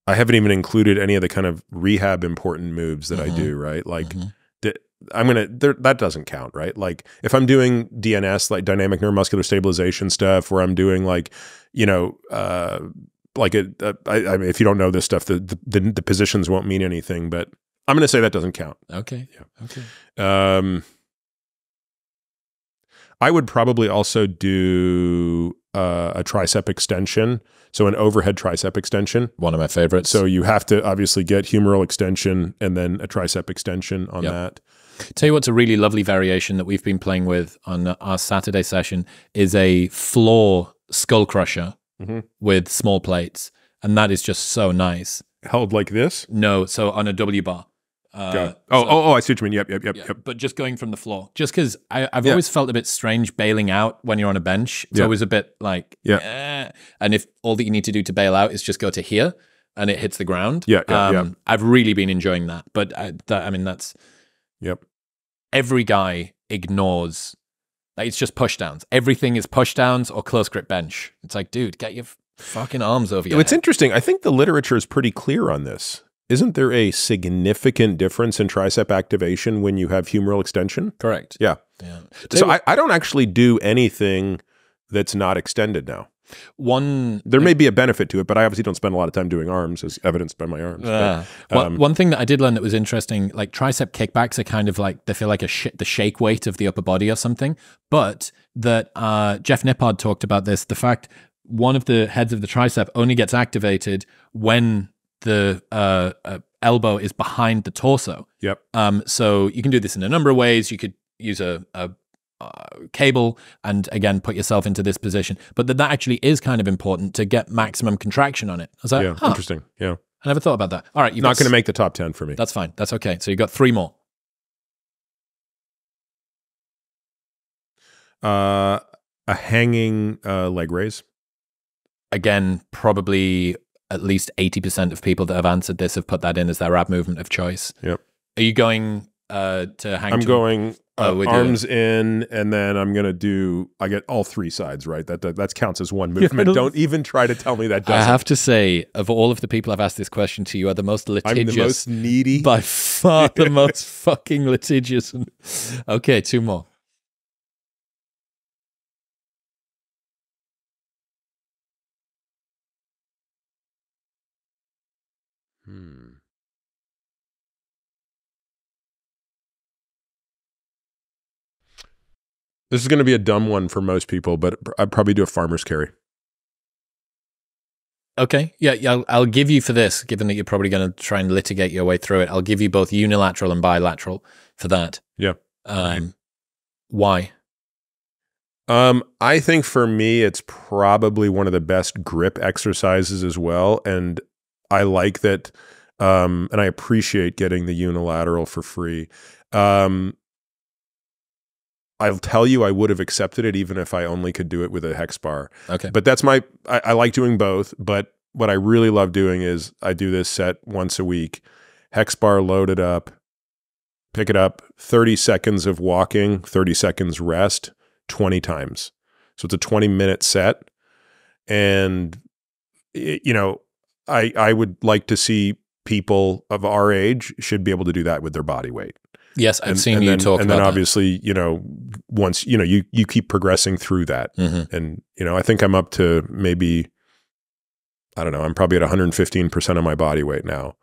I haven't even included any of the kind of rehab important moves that I Mhm. do. Right, like Mhm. di- I'm gonna. There, that doesn't count, right? Like if I'm doing DNS, like dynamic neuromuscular stabilization stuff, where I'm doing like, you know, uh, like a, a I, I mean, if you don't know this stuff, the, the the the positions won't mean anything. But I'm gonna say that doesn't count. Okay. Yeah. Okay. Um, I would probably also do uh, a tricep extension, so an overhead tricep extension. One of my favorites. So you have to obviously get humeral extension and then a tricep extension on Yep. that. Tell you what's a really lovely variation that we've been playing with on our Saturday session is a floor skull crusher Mhm. with small plates. And that is just so nice. Held like this. No, so on a W bar. Uh, oh, so- oh, oh, I see what you mean. Yep, yep, yep, yeah, yep. But just going from the floor, just because I've Yeah. always felt a bit strange bailing out when you're on a bench. It's always a bit like, Yeah. eh. and if all that you need to do to bail out is just go to here and it hits the ground. Yeah, yeah, yeah. I've really been enjoying that. But I, that, I mean, that's Yep. every guy ignores like it's just push downs. Everything is push downs or close grip bench. It's like, dude, get your fucking arms over your It's head. interesting. I think the literature is pretty clear on this. Isn't there a significant difference in tricep activation when you have humeral extension? Correct. Yeah. Yeah. So I, I don't actually do anything that's not extended now. One There may be a benefit to it, but I obviously don't spend a lot of time doing arms, as evidenced by my arms. Uh, But, one, um, one thing that I did learn that was interesting, like tricep kickbacks are kind of like they feel like a sh- the shake weight of the upper body or something. But that uh, Jeff Nippard talked about this, the fact one of the heads of the tricep only gets activated when the uh, uh, elbow is behind the torso. Yep. Um, so you can do this in a number of ways. You could use a, a uh, cable and again put yourself into this position, but that that actually is kind of important to get maximum contraction on it. I was like, yeah, huh, interesting. Yeah, I never thought about that. All right, you're not going to make the top ten for me. That's fine. That's okay. So you got three more. Uh, a hanging uh, leg raise. Again, probably at least eighty percent of people that have answered this have put that in as their ab movement of choice. Yep. Are you going uh, to hang? I'm to- going Oh, uh, do arms in, and then I'm going to do. I get all three sides right. That that, that counts as one movement. don't- even try to tell me that I doesn't. have to say, of all of the people I've asked this question to, you are the most litigious. I'm the most needy. by far the most fucking litigious. okay, two more. This is going to be a dumb one for most people, but I'd probably do a farmer's carry. Okay, yeah, yeah. I'll, I'll give you for this, given that you're probably going to try and litigate your way through it. I'll give you both unilateral and bilateral for that. Yeah. Um, why? Um, I think for me, it's probably one of the best grip exercises as well. And I like that. Um, and I appreciate getting the unilateral for free. Um, I'll tell you, I would have accepted it even if I only could do it with a hex bar. Okay. But that's my, I, I like doing both. But what I really love doing is I do this set once a week, hex bar loaded up, pick it up, 30 seconds of walking, 30 seconds rest, 20 times. So it's a 20 minute set. And, y- you know, I, I would like to see people of our age should be able to do that with their body weight. Yes, I've and, seen and you then, talk and then obviously, you know, once, you know, you, you keep progressing through that. that. Mhm. And, you know, I think I'm up to maybe, I don't know, I'm probably at 115% of my body weight now.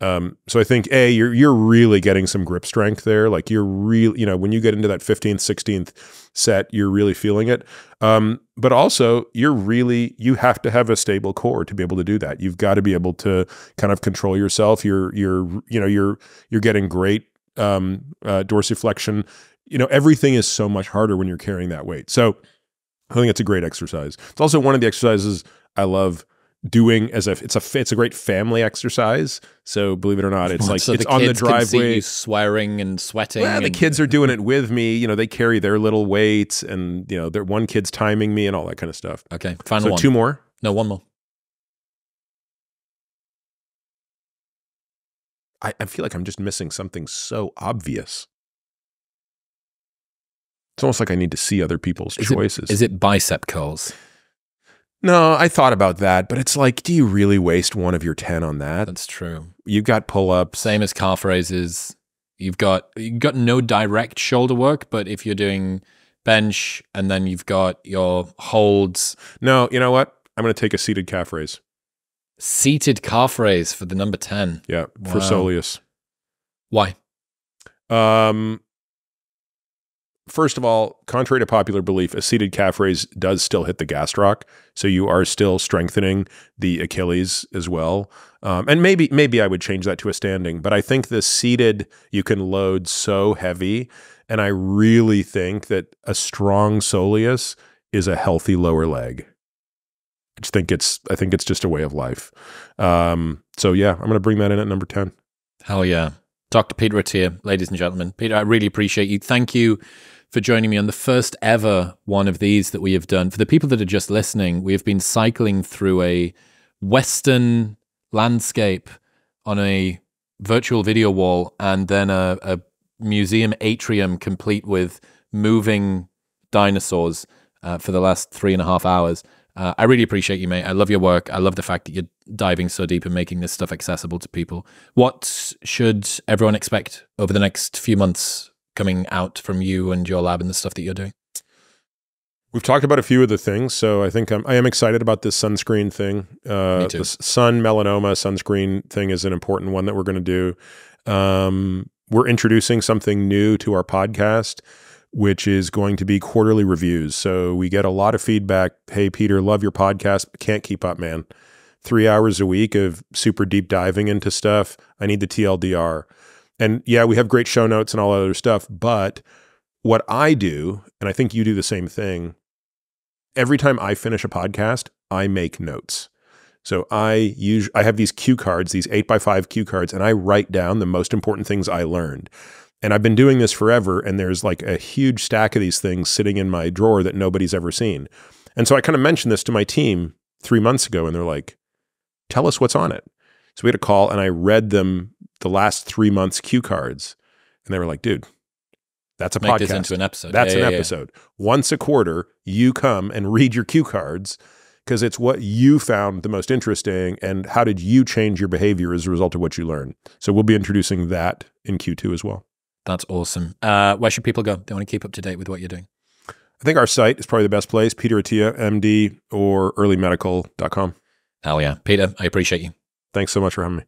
Um, so I think a you're you're really getting some grip strength there. Like you're really, you know, when you get into that 15th, 16th set, you're really feeling it. Um, but also you're really you have to have a stable core to be able to do that. You've got to be able to kind of control yourself. You're you're you know you're you're getting great um, uh, dorsiflexion. You know everything is so much harder when you're carrying that weight. So I think it's a great exercise. It's also one of the exercises I love doing as a it's a it's a great family exercise. So believe it or not, it's like So it's the on the kids can see driveway. swearing and sweating. Well, the kids are doing it with me. You know, they carry their little weights, and you know, their one kid's timing me and all that kind of stuff. Okay, final so one. two more. no, one more. I, I feel like I'm just missing something so obvious. It's almost like I need to see other people's Is choices. Is it bicep curls? no, I thought about that, but it's like, do you really waste one of your ten on that? That's true. You've got pull ups. Same as calf raises. You've got you've got no direct shoulder work, but if you're doing bench and then you've got your holds, No, you know what? I'm going to take a seated calf raise. Seated calf raise for the number ten. Yeah, for Wow. soleus. Why? Um, first of all, contrary to popular belief, a seated calf raise does still hit the gastroc, so you are still strengthening the Achilles as well. Um, and maybe maybe I would change that to a standing, but I think the seated you can load so heavy, and I really think that a strong soleus is a healthy lower leg. I just think it's I think it's just a way of life. Um, so yeah, I'm going to bring that in at number ten. Hell yeah. Dr. Peter Attia, ladies and gentlemen. Peter, I really appreciate you. Thank you for joining me on the first ever one of these that we have done. For the people that are just listening, we have been cycling through a Western landscape on a virtual video wall and then a, a museum atrium complete with moving dinosaurs uh, for the last three and a half hours. Uh, I really appreciate you, mate. I love your work. I love the fact that you're diving so deep and making this stuff accessible to people. What should everyone expect over the next few months coming out from you and your lab and the stuff that you're doing? We've talked about a few of the things, so I think I'm, I am excited about this sunscreen thing. Uh. The sun melanoma sunscreen thing is an important one that we're going to do. Um, we're introducing something new to our podcast, which is going to be quarterly reviews. So we get a lot of feedback. Hey, Peter, love your podcast. Can't keep up, man. Three hours a week of super deep diving into stuff. I need the TLDR. And yeah, we have great show notes and all other stuff. But what I do, and I think you do the same thing, every time I finish a podcast, I make notes. So I use I have these cue cards, these eight by five cue cards, and I write down the most important things I learned. And I've been doing this forever, and there's like a huge stack of these things sitting in my drawer that nobody's ever seen. And so I kind of mentioned this to my team three months ago, and they're like, "Tell us what's on it." So we had a call, and I read them the last three months cue cards, and they were like, "Dude, that's a Make podcast. this into an episode. That's Yeah, an yeah, yeah. episode. Once a quarter, you come and read your cue cards because it's what you found the most interesting and how did you change your behavior as a result of what you learned. So we'll be introducing that in Q2 as well. That's awesome. Uh, where should people go? They want to keep up to date with what you're doing. I think our site is probably the best place, Peter Attia, MD, or earlymedical.com. Hell yeah. Peter, I appreciate you. Thanks so much for having me.